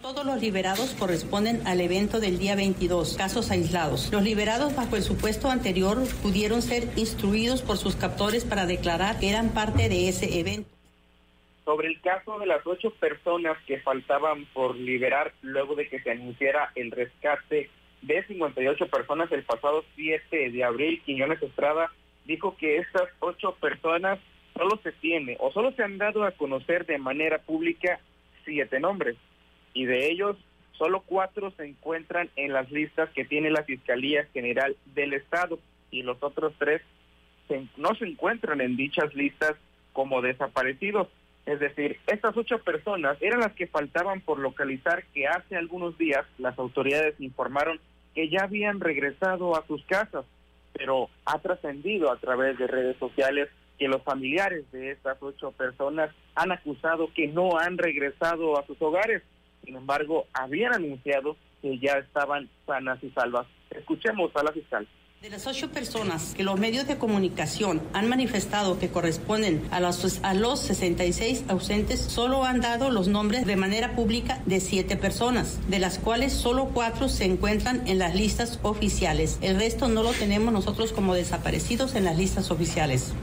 Todos los liberados corresponden al evento del día 22, casos aislados. Los liberados bajo el supuesto anterior pudieron ser instruidos por sus captores para declarar que eran parte de ese evento. sobre el caso de las ocho personas que faltaban por liberar luego de que se anunciara el rescate de 58 personas el pasado 7 de abril. Quiñones Estrada dijo que estas ocho personas solo se tiene o solo se han dado a conocer de manera pública siete nombres y de ellos solo cuatro se encuentran en las listas que tiene la Fiscalía General del Estado y los otros tres no se encuentran en dichas listas como desaparecidos. Es decir, estas ocho personas eran las que faltaban por localizar que hace algunos días las autoridades informaron que ya habían regresado a sus casas, pero ha trascendido a través de redes sociales que los familiares de estas ocho personas han acusado que no han regresado a sus hogares. Sin embargo, habían anunciado que ya estaban sanas y salvas. Escuchemos a la fiscal. De las ocho personas que los medios de comunicación han manifestado que corresponden a los, a los 66 ausentes, solo han dado los nombres de manera pública de siete personas, de las cuales solo cuatro se encuentran en las listas oficiales. El resto no lo tenemos nosotros como desaparecidos en las listas oficiales.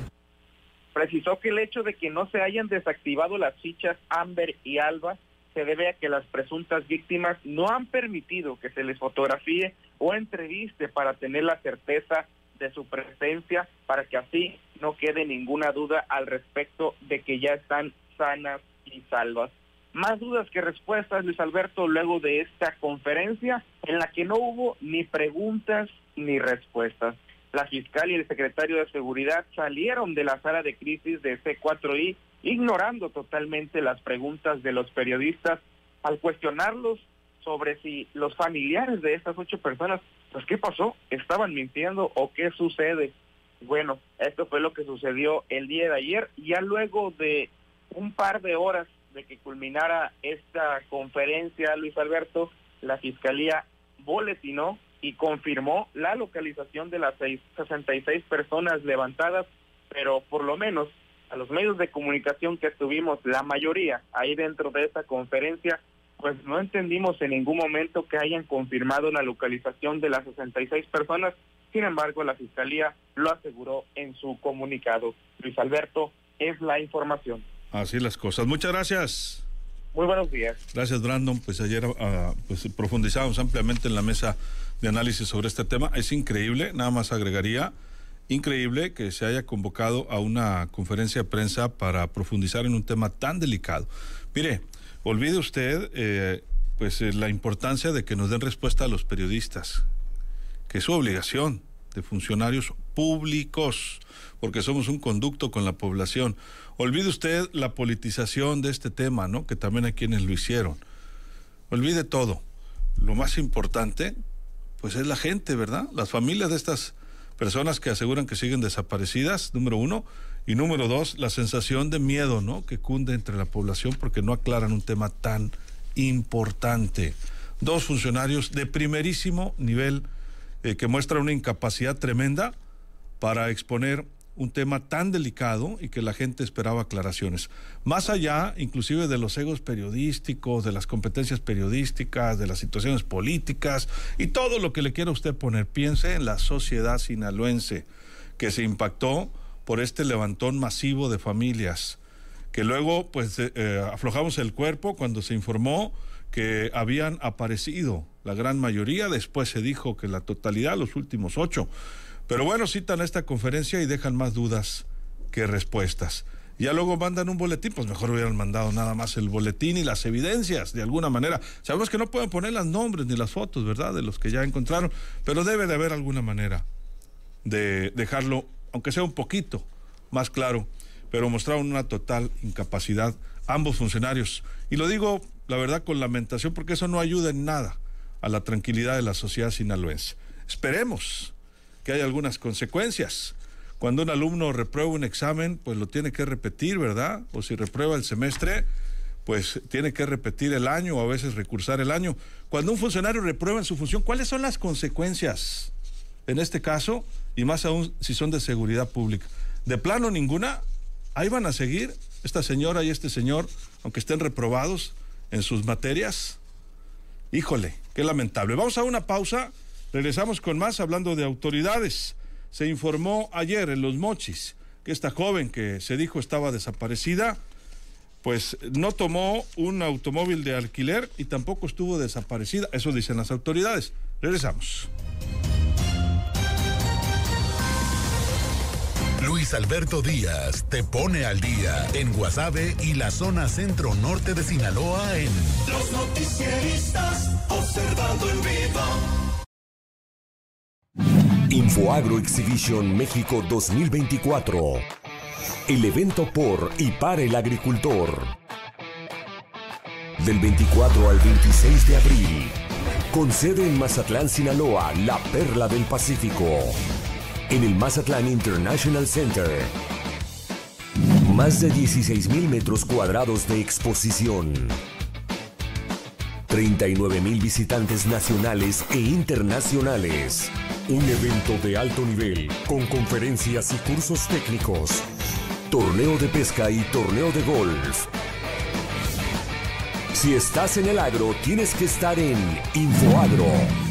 Precisó que el hecho de que no se hayan desactivado las fichas Amber y Alba se debe a que las presuntas víctimas no han permitido que se les fotografíe o entreviste para tener la certeza de su presencia, para que así no quede ninguna duda al respecto de que ya están sanas y salvas. Más dudas que respuestas, Luis Alberto, luego de esta conferencia en la que no hubo ni preguntas ni respuestas. La fiscal y el secretario de Seguridad salieron de la sala de crisis de C4I ignorando totalmente las preguntas de los periodistas al cuestionarlos sobre si los familiares de estas ocho personas, pues qué pasó, estaban mintiendo o qué sucede. Bueno, esto fue lo que sucedió el día de ayer, ya luego de un par de horas de que culminara esta conferencia, Luis Alberto, la Fiscalía boletinó y confirmó la localización de las 66 personas levantadas, pero por lo menos a los medios de comunicación que estuvimos, la mayoría ahí dentro de esta conferencia, pues no entendimos en ningún momento que hayan confirmado la localización de las 66 personas. Sin embargo, la Fiscalía lo aseguró en su comunicado. Luis Alberto, es la información. Así las cosas. Muchas gracias. Muy buenos días. Gracias, Brandon. Pues ayer uh, pues profundizamos ampliamente en la mesa de análisis sobre este tema. Es increíble, nada más agregaría, increíble que se haya convocado a una conferencia de prensa para profundizar en un tema tan delicado. Mire, olvide usted eh, pues eh, la importancia de que nos den respuesta a los periodistas, que es su obligación de funcionarios públicos, porque somos un conducto con la población. Olvide usted la politización de este tema, ¿no? Que también hay quienes lo hicieron. Olvide todo. Lo más importante, pues es la gente, ¿verdad? Las familias de estas personas que aseguran que siguen desaparecidas, número uno, y número dos, la sensación de miedo, ¿no? Que cunde entre la población porque no aclaran un tema tan importante. Dos funcionarios de primerísimo nivel eh, que muestran una incapacidad tremenda para exponer un tema tan delicado y que la gente esperaba aclaraciones. Más allá, inclusive de los egos periodísticos, de las competencias periodísticas, de las situaciones políticas y todo lo que le quiera usted poner, piense en la sociedad sinaloense que se impactó por este levantón masivo de familias, que luego pues eh, eh, aflojamos el cuerpo cuando se informó que habían aparecido la gran mayoría, después se dijo que la totalidad, los últimos ocho. Pero bueno, citan esta conferencia y dejan más dudas que respuestas. Ya luego mandan un boletín, pues mejor hubieran mandado nada más el boletín y las evidencias, de alguna manera. Sabemos que no pueden poner los nombres ni las fotos, ¿verdad?, de los que ya encontraron, pero debe de haber alguna manera de dejarlo, aunque sea un poquito más claro, pero mostraron una total incapacidad ambos funcionarios. Y lo digo, la verdad, con lamentación, porque eso no ayuda en nada a la tranquilidad de la sociedad sinaloense. Esperemos que hay algunas consecuencias. Cuando un alumno reprueba un examen, pues lo tiene que repetir, ¿verdad? O si reprueba el semestre, pues tiene que repetir el año o a veces recursar el año. Cuando un funcionario reprueba en su función, ¿cuáles son las consecuencias? En este caso, y más aún si son de seguridad pública. De plano ninguna, ahí van a seguir esta señora y este señor, aunque estén reprobados en sus materias. Híjole, qué lamentable. Vamos a una pausa. Regresamos con más hablando de autoridades. Se informó ayer en Los Mochis que esta joven que se dijo estaba desaparecida, pues no tomó un automóvil de alquiler y tampoco estuvo desaparecida. Eso dicen las autoridades. Regresamos. Luis Alberto Díaz te pone al día en Guasave y la zona centro norte de Sinaloa en Los noticieristas observando en vivo. Infoagro Exhibition México 2024. El evento por y para el agricultor. Del 24 al 26 de abril. Con sede en Mazatlán, Sinaloa, la perla del Pacífico. En el Mazatlán International Center. Más de 16 mil metros cuadrados de exposición. 39 mil visitantes nacionales e internacionales. Un evento de alto nivel con conferencias y cursos técnicos. Torneo de pesca y torneo de golf. Si estás en el agro, tienes que estar en InfoAgro.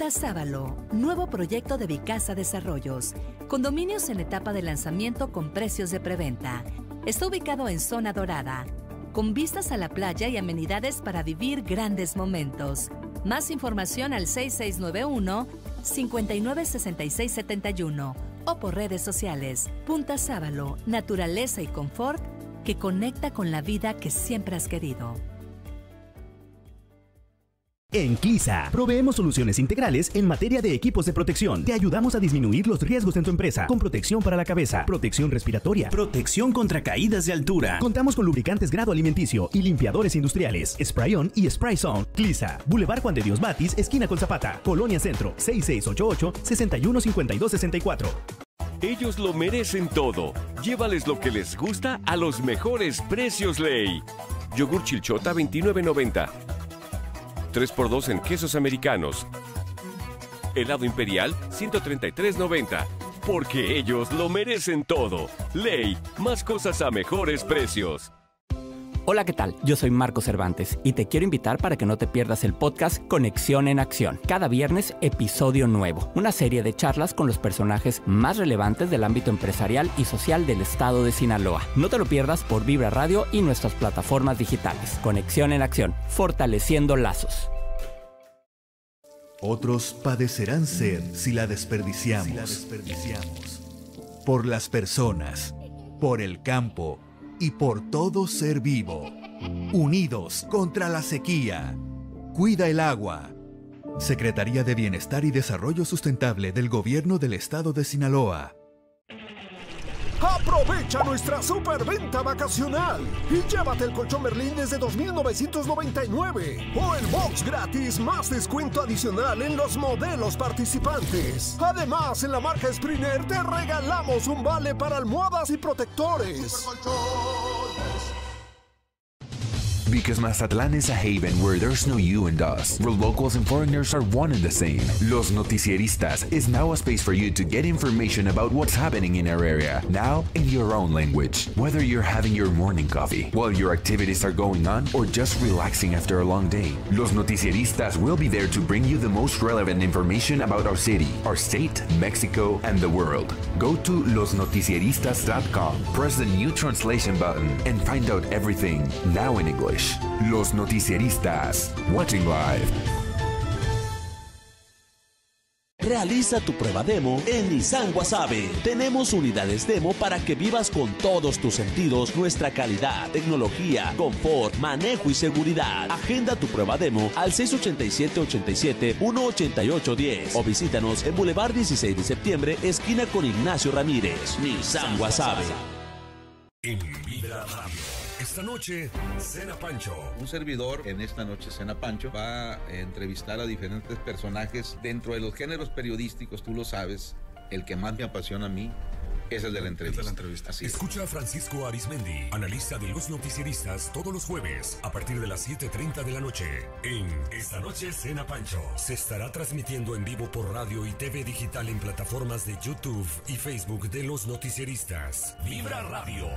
Punta Sábalo, nuevo proyecto de Vicasa Desarrollos. Condominios en etapa de lanzamiento con precios de preventa. Está ubicado en zona dorada, con vistas a la playa y amenidades para vivir grandes momentos. Más información al 6691 596671 o por redes sociales. Punta Sábalo, naturaleza y confort que conecta con la vida que siempre has querido. En Clisa, proveemos soluciones integrales en materia de equipos de protección. Te ayudamos a disminuir los riesgos en tu empresa con protección para la cabeza, protección respiratoria, protección contra caídas de altura. Contamos con lubricantes grado alimenticio y limpiadores industriales, Spray-On y Spray-Zone. Clisa, Boulevard Juan de Dios Batis, esquina con Zapata, Colonia Centro, 6688-615264. Ellos lo merecen todo. Llévales lo que les gusta a los mejores precios, Ley. Yogur Chilchota 29.90. 3x2 en quesos americanos. Helado Imperial 133.90. Porque ellos lo merecen todo. Ley, más cosas a mejores precios. Hola, ¿qué tal? Yo soy Marco Cervantes y te quiero invitar para que no te pierdas el podcast Conexión en Acción. Cada viernes, episodio nuevo. Una serie de charlas con los personajes más relevantes del ámbito empresarial y social del estado de Sinaloa. No te lo pierdas por Vibra Radio y nuestras plataformas digitales. Conexión en Acción, fortaleciendo lazos. Otros padecerán sed si la desperdiciamos. Por las personas, por el campo y por todo ser vivo. Unidos contra la sequía. Cuida el agua. Secretaría de Bienestar y Desarrollo Sustentable del Gobierno del Estado de Sinaloa. Aprovecha nuestra superventa vacacional y llévate el colchón Berlín desde 2.999 o el box gratis más descuento adicional en los modelos participantes. Además, en la marca Springer te regalamos un vale para almohadas y protectores. Because Mazatlan is a haven where there's no you and us, where locals and foreigners are one and the same. Los Noticieristas is now a space for you to get information about what's happening in our area, now in your own language. Whether you're having your morning coffee, while your activities are going on, or just relaxing after a long day, Los Noticieristas will be there to bring you the most relevant information about our city, our state, Mexico, and the world. Go to losnoticieristas.com, press the new translation button, and find out everything now in English. Los Noticieristas. Watching live. Realiza tu prueba demo en Nissan Guasave. Tenemos unidades demo para que vivas con todos tus sentidos nuestra calidad, tecnología, confort, manejo y seguridad. Agenda tu prueba demo al 687-87-188-10 o visítanos en Boulevard 16 de septiembre, esquina con Ignacio Ramírez. Nissan Guasave. En Vibra Radio. Esta noche, Cena Pancho. Un servidor en esta noche Cena Pancho va a entrevistar a diferentes personajes dentro de los géneros periodísticos, tú lo sabes, el que más me apasiona a mí es el de la entrevista. Así es. Escucha a Francisco Arismendi, analista de los noticieristas, todos los jueves a partir de las 7:30 de la noche. En Esta Noche Cena Pancho se estará transmitiendo en vivo por radio y TV digital en plataformas de YouTube y Facebook de los noticieristas. Vibra Radio.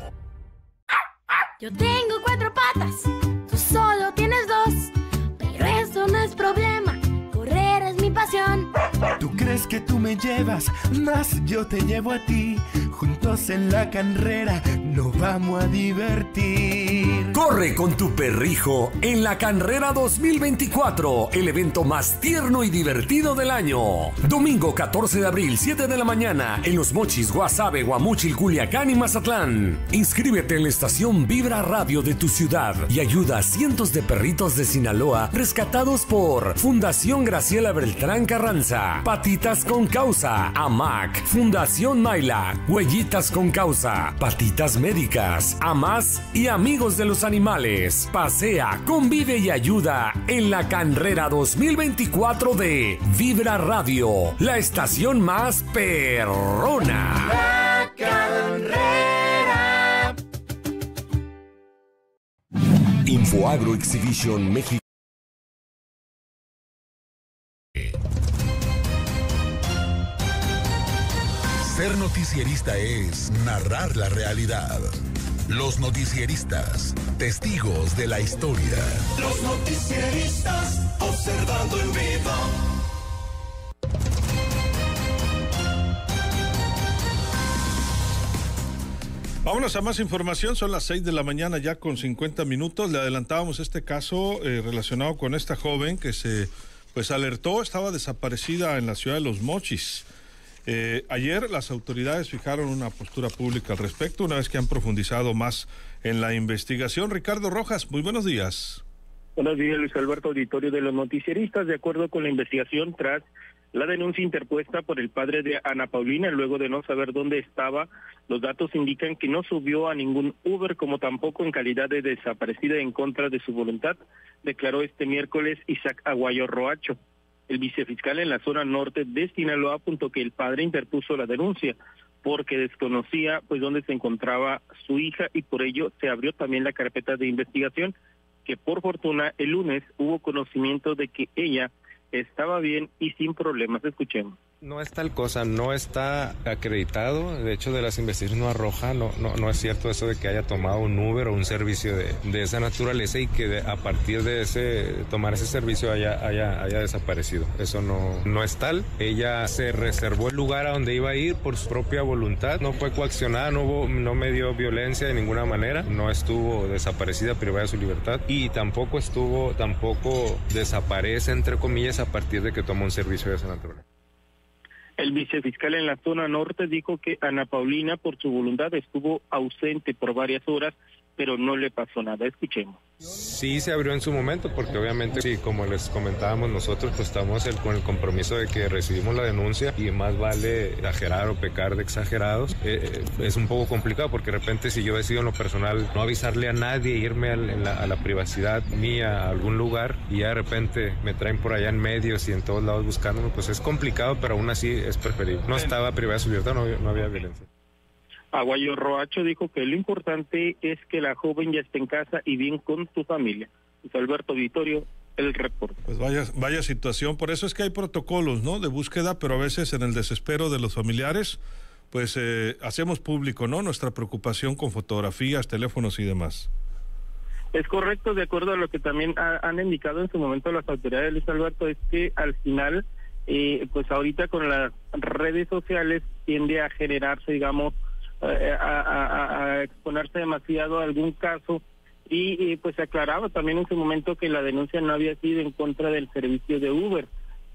Yo tengo cuatro patas, tú solo tienes dos, pero eso no es problema, correr es mi pasión. Tú crees que tú me llevas, más yo te llevo a ti. Juntos en la carrera nos vamos a divertir. Corre con tu perrijo en la Carrera 2024, el evento más tierno y divertido del año. Domingo 14 de abril, 7 de la mañana, en Los Mochis, Guasave, Guamuchil, Culiacán y Mazatlán. Inscríbete en la estación Vibra Radio de tu ciudad y ayuda a cientos de perritos de Sinaloa rescatados por Fundación Graciela Beltrán Carranza, Patitas con Causa, AMAC, Fundación Maila, Huellitas con Causa, Patitas Médicas, AMAS y Amigos de los Animales. Pasea, convive y ayuda en la carrera 2024 de Vibra Radio, la estación más perrona. La carrera. Infoagro Exhibition México. Ser noticierista es narrar la realidad. Los noticieristas, testigos de la historia. Los noticieristas observando en vivo. Vámonos a más información, son las 6 de la mañana ya con 50 minutos. Le adelantábamos este caso eh, relacionado con esta joven que se pues alertó, estaba desaparecida en la ciudad de Los Mochis. Eh, ayer las autoridades fijaron una postura pública al respecto, una vez que han profundizado más en la investigación. Ricardo Rojas, muy buenos días. Buenos días, Luis Alberto Auditorio de los Noticieristas. De acuerdo con la investigación, tras la denuncia interpuesta por el padre de Ana Paulina, luego de no saber dónde estaba, los datos indican que no subió a ningún Uber, como tampoco en calidad de desaparecida en contra de su voluntad, declaró este miércoles Isaac Aguayo Roacho. El vicefiscal en la zona norte de Sinaloa apuntó que el padre interpuso la denuncia porque desconocía pues dónde se encontraba su hija y por ello se abrió también la carpeta de investigación que por fortuna el lunes hubo conocimiento de que ella estaba bien y sin problemas. Escuchemos. No es tal cosa, no está acreditado. De hecho, de las investigaciones no arroja, no, no, no es cierto eso de que haya tomado un Uber o un servicio de, de esa naturaleza y que de- a partir de ese tomar ese servicio haya, haya, haya desaparecido. Eso no, no es tal. Ella se reservó el lugar a donde iba a ir por su propia voluntad. No fue coaccionada, no, hubo, no me dio violencia de ninguna manera. No estuvo desaparecida, privada de su libertad. Y tampoco estuvo, tampoco desaparece, entre comillas, a partir de que tomó un servicio de esa naturaleza. El vicefiscal en la zona norte dijo que Ana Paulina, por su voluntad, estuvo ausente por varias horas, pero no le pasó nada. Escuchemos. Sí se abrió en su momento porque obviamente sí, como les comentábamos nosotros, pues estamos el- con el compromiso de que recibimos la denuncia y más vale exagerar o pecar de exagerados. Eh, eh, es un poco complicado porque de repente si yo decido en lo personal no avisarle a nadie, irme al- en la- a la privacidad mía a algún lugar y ya de repente me traen por allá en medios y en todos lados buscándome, pues es complicado, pero aún así es preferible. No estaba privada de su libertad, no, había- no había violencia. Aguayo Roacho dijo que lo importante es que la joven ya esté en casa y bien con su familia. Luis Alberto Vitorio, el reporte. Pues vaya, vaya situación, por eso es que hay protocolos, ¿no? De búsqueda, pero a veces en el desespero de los familiares, pues eh, hacemos público, ¿no? Nuestra preocupación con fotografías, teléfonos y demás. Es correcto, de acuerdo a lo que también ha- han indicado en su momento las autoridades, Luis Alberto, es que al final, eh, pues ahorita con las redes sociales tiende a generarse, digamos, eh, a, exponerse demasiado a algún caso y pues se aclaraba también en su momento que la denuncia no había sido en contra del servicio de Uber,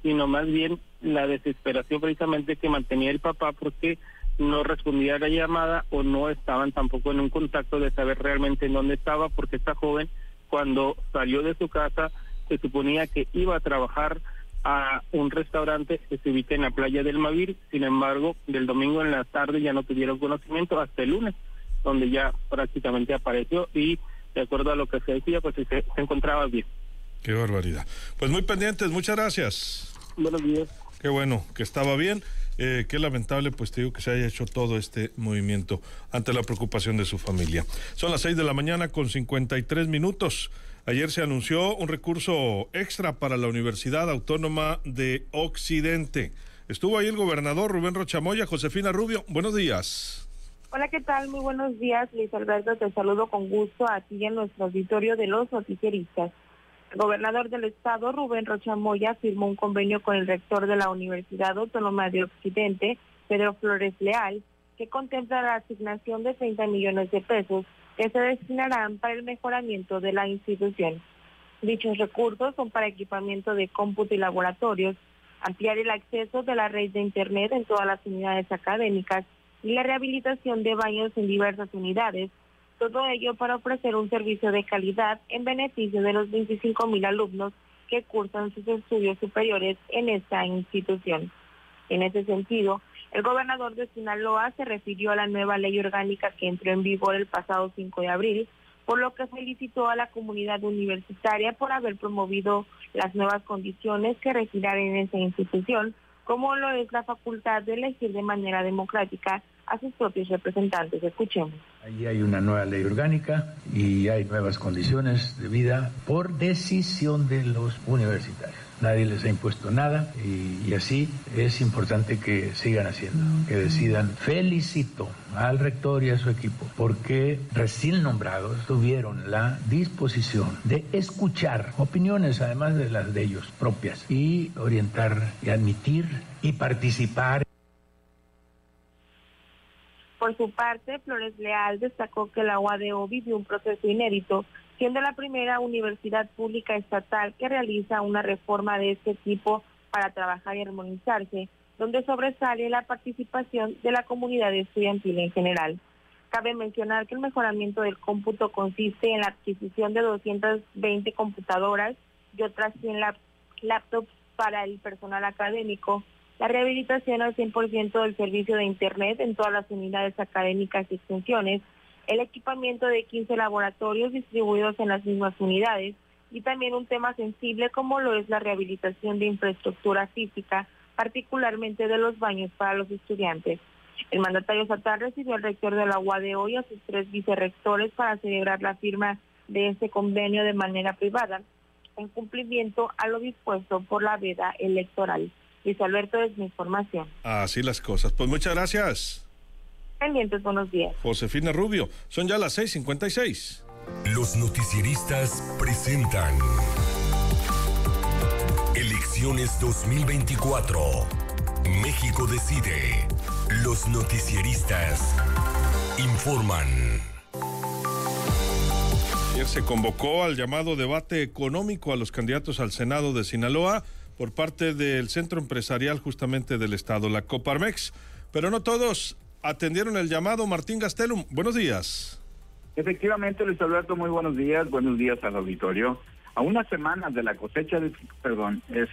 sino más bien la desesperación precisamente que mantenía el papá porque no respondía a la llamada o no estaban tampoco en un contacto de saber realmente en dónde estaba porque esta joven cuando salió de su casa se suponía que iba a trabajar a un restaurante que se ubica en la playa del Mavir, sin embargo, del domingo en la tarde ya no tuvieron conocimiento hasta el lunes, donde ya prácticamente apareció y de acuerdo a lo que se decía, pues se, se encontraba bien. Qué barbaridad. Pues muy pendientes, muchas gracias. Buenos días. Qué bueno que estaba bien. Eh, qué lamentable, pues te digo que se haya hecho todo este movimiento ante la preocupación de su familia. Son las 6 de la mañana con 53 minutos. Ayer se anunció un recurso extra para la Universidad Autónoma de Occidente. Estuvo ahí el gobernador Rubén Rochamoya, Josefina Rubio. Buenos días. Hola, ¿qué tal? Muy buenos días, Luis Alberto. Te saludo con gusto a ti y en nuestro auditorio de los noticieristas. El gobernador del estado, Rubén Rochamoya, firmó un convenio con el rector de la Universidad Autónoma de Occidente, Pedro Flores Leal, que contempla la asignación de 30 millones de pesos que se destinarán para el mejoramiento de la institución. Dichos recursos son para equipamiento de cómputo y laboratorios, ampliar el acceso de la red de Internet en todas las unidades académicas y la rehabilitación de baños en diversas unidades, todo ello para ofrecer un servicio de calidad en beneficio de los 25 mil alumnos que cursan sus estudios superiores en esta institución. En ese sentido, el gobernador de Sinaloa se refirió a la nueva ley orgánica que entró en vigor el pasado 5 de abril, por lo que felicitó a la comunidad universitaria por haber promovido las nuevas condiciones que regirán en esa institución, como lo es la facultad de elegir de manera democrática a sus propios representantes. Escuchemos. Allí hay una nueva ley orgánica y hay nuevas condiciones de vida por decisión de los universitarios. Nadie les ha impuesto nada y, y así es importante que sigan haciendo, que decidan. Felicito al rector y a su equipo porque recién nombrados tuvieron la disposición de escuchar opiniones, además de las de ellos propias, y orientar y admitir y participar. Por su parte, Flores Leal destacó que la UADO vivió un proceso inédito, siendo la primera universidad pública estatal que realiza una reforma de este tipo para trabajar y armonizarse, donde sobresale la participación de la comunidad estudiantil en general. Cabe mencionar que el mejoramiento del cómputo consiste en la adquisición de 220 computadoras y otras 100 laptops para el personal académico, la rehabilitación al 100% del servicio de Internet en todas las unidades académicas y extensiones, el equipamiento de 15 laboratorios distribuidos en las mismas unidades y también un tema sensible como lo es la rehabilitación de infraestructura física, particularmente de los baños para los estudiantes. El mandatario estatal recibió al rector de la UADO y a sus tres vicerrectores para celebrar la firma de este convenio de manera privada, en cumplimiento a lo dispuesto por la veda electoral. Luis Alberto es mi información. Así las cosas. Pues muchas gracias. Pendientes, buenos días. Josefina Rubio, son ya las 6:56. Los noticieristas presentan Elecciones 2024. México decide. Los noticieristas informan. Ayer se convocó al llamado debate económico a los candidatos al Senado de Sinaloa por parte del Centro Empresarial justamente del Estado, la Coparmex. Pero no todos atendieron el llamado. Martín Gastelum, buenos días. Efectivamente, Luis Alberto, muy buenos días. Buenos días al auditorio. A unas semanas de la cosecha de, perdón, es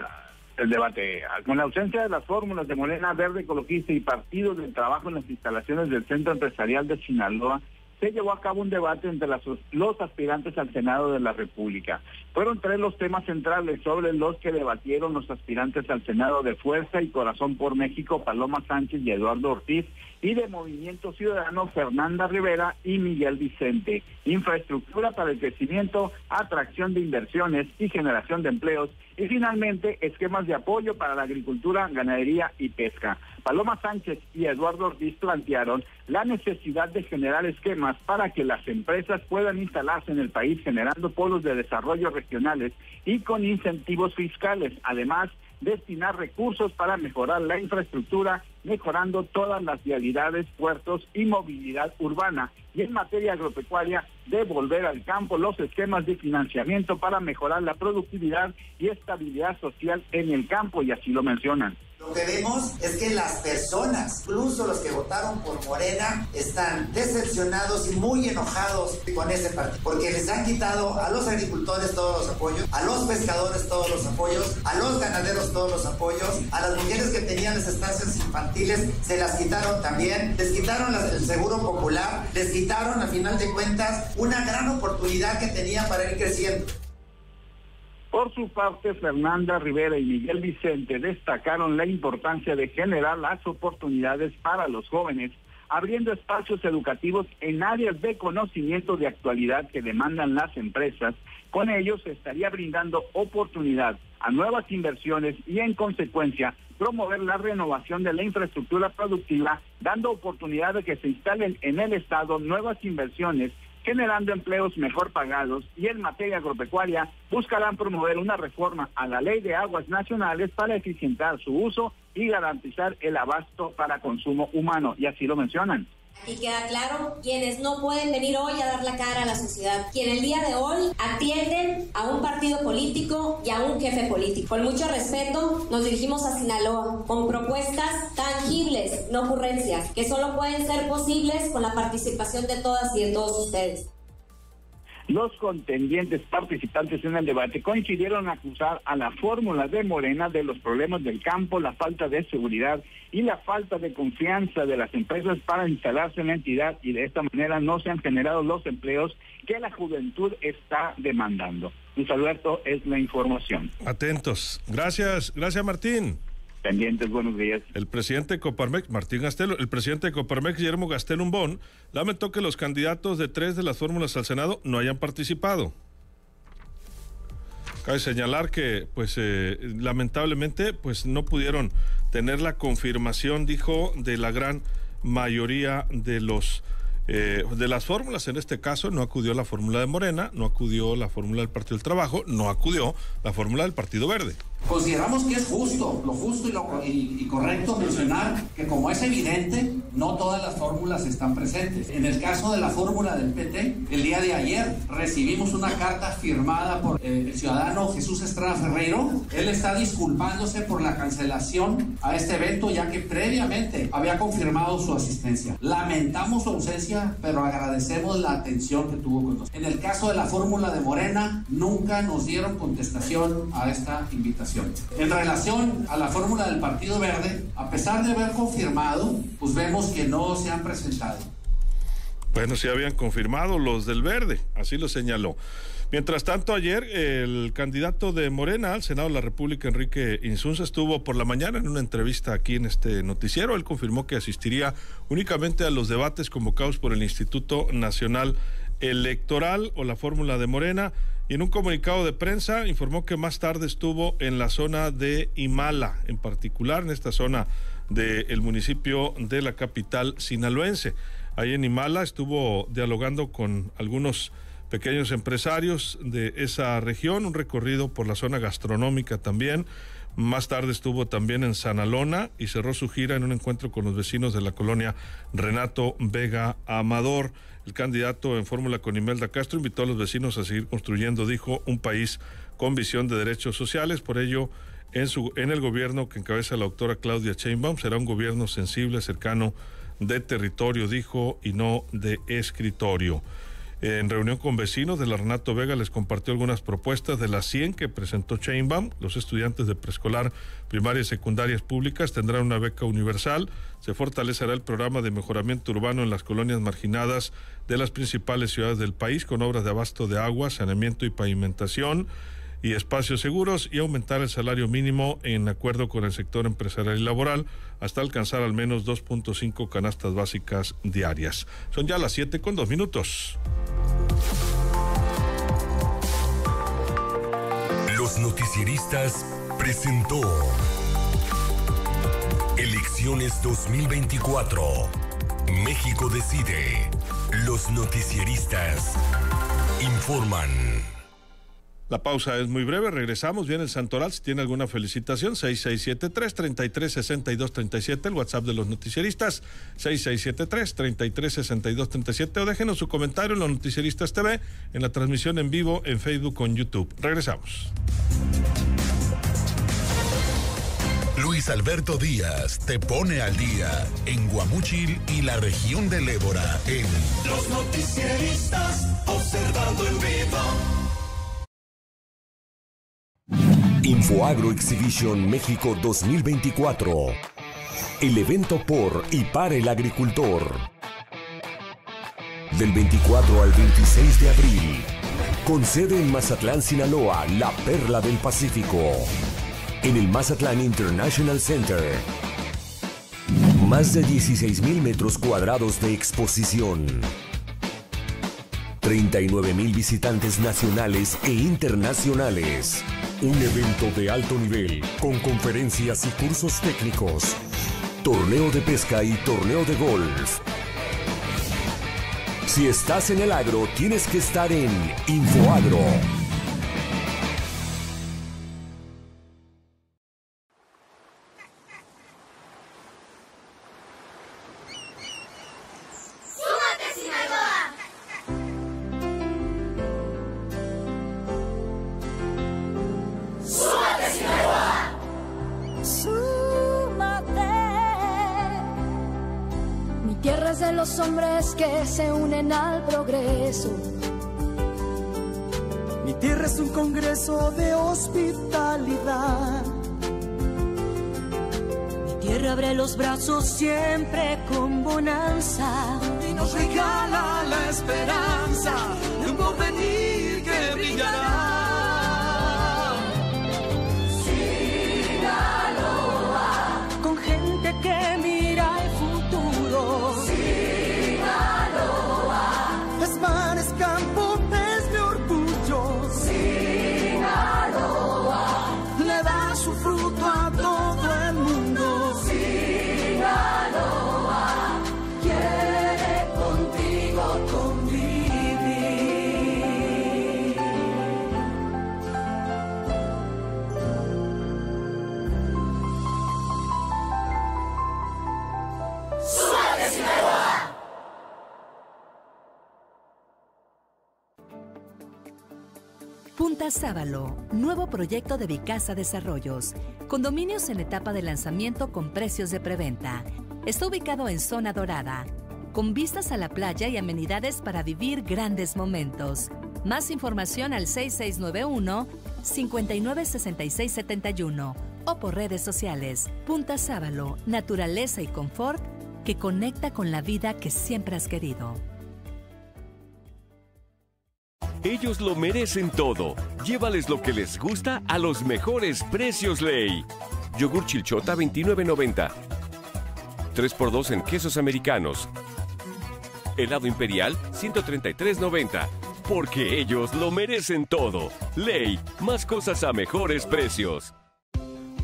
ah, el debate. Con la ausencia de las fórmulas de Morena Verde Ecologista y partidos de trabajo en las instalaciones del Centro Empresarial de Sinaloa, se llevó a cabo un debate entre los aspirantes al Senado de la República. Fueron tres los temas centrales sobre los que debatieron los aspirantes al Senado de Fuerza y Corazón por México, Paloma Sánchez y Eduardo Ortiz, y de Movimiento Ciudadano, Fernanda Rivera y Miguel Vicente. Infraestructura para el crecimiento, atracción de inversiones y generación de empleos. Y finalmente, esquemas de apoyo para la agricultura, ganadería y pesca. Paloma Sánchez y Eduardo Ortiz plantearon la necesidad de generar esquemas para que las empresas puedan instalarse en el país generando polos de desarrollo regionales y con incentivos fiscales. Además, destinar recursos para mejorar la infraestructura, mejorando todas las vialidades, puertos y movilidad urbana. Y en materia agropecuaria, devolver al campo los esquemas de financiamiento para mejorar la productividad y estabilidad social en el campo, y así lo mencionan. Lo que vemos es que las personas, incluso los que votaron por Morena, están decepcionados y muy enojados con ese partido, porque les han quitado a los agricultores todos los apoyos, a los pescadores todos los apoyos, a los ganaderos todos los apoyos, a las mujeres que tenían las estancias infantiles se las quitaron también, les quitaron el seguro popular, les quitaron a final de cuentas una gran oportunidad que tenían para ir creciendo. Por su parte, Fernanda Rivera y Miguel Vicente destacaron la importancia de generar las oportunidades para los jóvenes, abriendo espacios educativos en áreas de conocimiento de actualidad que demandan las empresas. Con ello se estaría brindando oportunidad a nuevas inversiones y en consecuencia promover la renovación de la infraestructura productiva, dando oportunidad de que se instalen en el Estado nuevas inversiones generando empleos mejor pagados y en materia agropecuaria buscarán promover una reforma a la ley de aguas nacionales para eficientar su uso y garantizar el abasto para consumo humano. Y así lo mencionan. Aquí queda claro quienes no pueden venir hoy a dar la cara a la sociedad, quienes el día de hoy atienden a un partido político y a un jefe político. Con mucho respeto nos dirigimos a Sinaloa con propuestas tangibles, no ocurrencias, que solo pueden ser posibles con la participación de todas y de todos ustedes. Los contendientes participantes en el debate coincidieron acusar a la fórmula de Morena de los problemas del campo, la falta de seguridad y la falta de confianza de las empresas para instalarse en la entidad y de esta manera no se han generado los empleos que la juventud está demandando. Luis Alberto es la información. Atentos. Gracias, gracias Martín. El presidente de Coparmex, Martín Gastelo, el presidente de Coparmex, Guillermo Gastel Umbón, lamentó que los candidatos de tres de las fórmulas al Senado no hayan participado. Cabe señalar que, pues, eh, lamentablemente, pues no pudieron tener la confirmación, dijo, de la gran mayoría de los eh, de las fórmulas. En este caso, no acudió la fórmula de Morena, no acudió la fórmula del Partido del Trabajo, no acudió la fórmula del Partido Verde. Consideramos que es justo, lo justo y, lo, correcto mencionar que como es evidente, no todas las fórmulas están presentes. En el caso de la fórmula del PT, el día de ayer recibimos una carta firmada por eh, el ciudadano Jesús Estrada Ferreiro. Él está disculpándose por la cancelación a este evento ya que previamente había confirmado su asistencia. Lamentamos su ausencia, pero agradecemos la atención que tuvo con nosotros. En el caso de la fórmula de Morena, nunca nos dieron contestación a esta invitación. En relación a la fórmula del Partido Verde, a pesar de haber confirmado, pues vemos que no se han presentado. Bueno, sí habían confirmado los del Verde, así lo señaló. Mientras tanto, ayer el candidato de Morena al Senado de la República, Enrique Insunza, estuvo por la mañana en una entrevista aquí en este noticiero. Él confirmó que asistiría únicamente a los debates convocados por el Instituto Nacional Electoral o la fórmula de Morena y en un comunicado de prensa informó que más tarde estuvo en la zona de Imala, en particular en esta zona del municipio de la capital sinaloense. Ahí en Imala estuvo dialogando con algunos pequeños empresarios de esa región, un recorrido por la zona gastronómica también. Más tarde estuvo también en Sanalona y cerró su gira en un encuentro con los vecinos de la colonia Renato Vega Amador. El candidato en fórmula con Imelda Castro invitó a los vecinos a seguir construyendo, dijo, un país con visión de derechos sociales. Por ello, en, su, en el gobierno que encabeza la doctora Claudia Sheinbaum será un gobierno sensible, cercano de territorio, dijo, y no de escritorio. En reunión con vecinos de la Renato Vega les compartió algunas propuestas de las 100 que presentó Chainbaum. Los estudiantes de preescolar, primaria y secundarias públicas tendrán una beca universal. Se fortalecerá el programa de mejoramiento urbano en las colonias marginadas de las principales ciudades del país con obras de abasto de agua, saneamiento y pavimentación y espacios seguros y aumentar el salario mínimo en acuerdo con el sector empresarial y laboral hasta alcanzar al menos 2.5 canastas básicas diarias. Son ya las 7 con 2 minutos. Los noticieristas presentó Elecciones 2024. México decide. Los noticieristas informan. La pausa es muy breve, regresamos. Viene el Santoral, si tiene alguna felicitación, 6673-336237, el WhatsApp de los noticieristas, 6673-336237, o déjenos su comentario en los noticieristas TV, en la transmisión en vivo en Facebook con YouTube. Regresamos. Luis Alberto Díaz te pone al día en Guamúchil y la región de Lébora en Los noticieristas observando en vivo. InfoAgro Exhibition México 2024. El evento por y para el agricultor. Del 24 al 26 de abril. Con sede en Mazatlán, Sinaloa, la perla del Pacífico. En el Mazatlán International Center. Más de 16 mil metros cuadrados de exposición. 39 mil visitantes nacionales e internacionales. Un evento de alto nivel, con conferencias y cursos técnicos. Torneo de pesca y torneo de golf. Si estás en el agro, tienes que estar en InfoAgro. Los brazos siempre con bonanza. Y nos regala la esperanza de un porvenir que brillará. Punta Sábalo, nuevo proyecto de Vicasa Desarrollos. Condominios en etapa de lanzamiento con precios de preventa. Está ubicado en zona dorada, con vistas a la playa y amenidades para vivir grandes momentos. Más información al 6691 596671 o por redes sociales. Punta Sábalo, naturaleza y confort que conecta con la vida que siempre has querido. Ellos lo merecen todo. Llévales lo que les gusta a los mejores precios, Ley. Yogur chilchota 29.90. 3x2 en quesos americanos. Helado imperial 133.90. Porque ellos lo merecen todo. Ley, más cosas a mejores precios.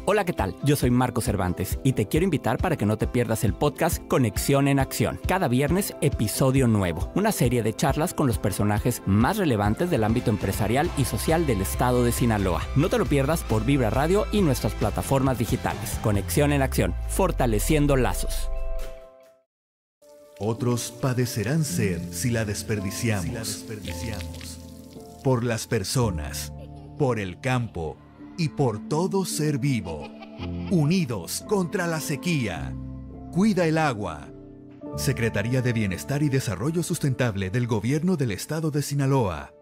Hola, ¿qué tal? Yo soy Marco Cervantes y te quiero invitar para que no te pierdas el podcast Conexión en Acción. Cada viernes, episodio nuevo. Una serie de charlas con los personajes más relevantes del ámbito empresarial y social del estado de Sinaloa. No te lo pierdas por Vibra Radio y nuestras plataformas digitales. Conexión en Acción, fortaleciendo lazos. Otros padecerán sed si la desperdiciamos. Por las personas, por el campo y por todo ser vivo. Unidos contra la sequía. Cuida el agua. Secretaría de Bienestar y Desarrollo Sustentable del Gobierno del Estado de Sinaloa.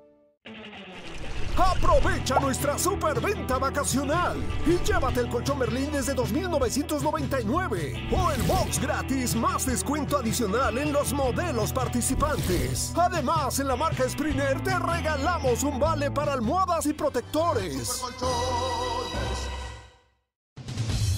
Aprovecha nuestra superventa vacacional y llévate el colchón Berlín desde 2.999 o el box gratis más descuento adicional en los modelos participantes. Además, en la marca Springer te regalamos un vale para almohadas y protectores.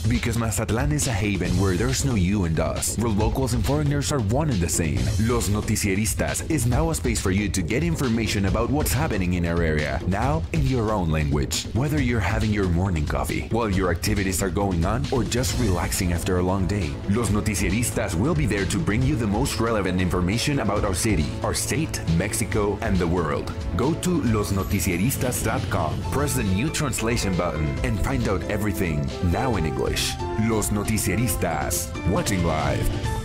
Because Mazatlan is a haven where there's no you and us, where locals and foreigners are one and the same. Los Noticieristas is now a space for you to get information about what's happening in our area, now in your own language. Whether you're having your morning coffee, while your activities are going on, or just relaxing after a long day, Los Noticieristas will be there to bring you the most relevant information about our city, our state, Mexico, and the world. Go to losnoticieristas.com, press the new translation button, and find out everything now in English. Los Noticieristas, watching live.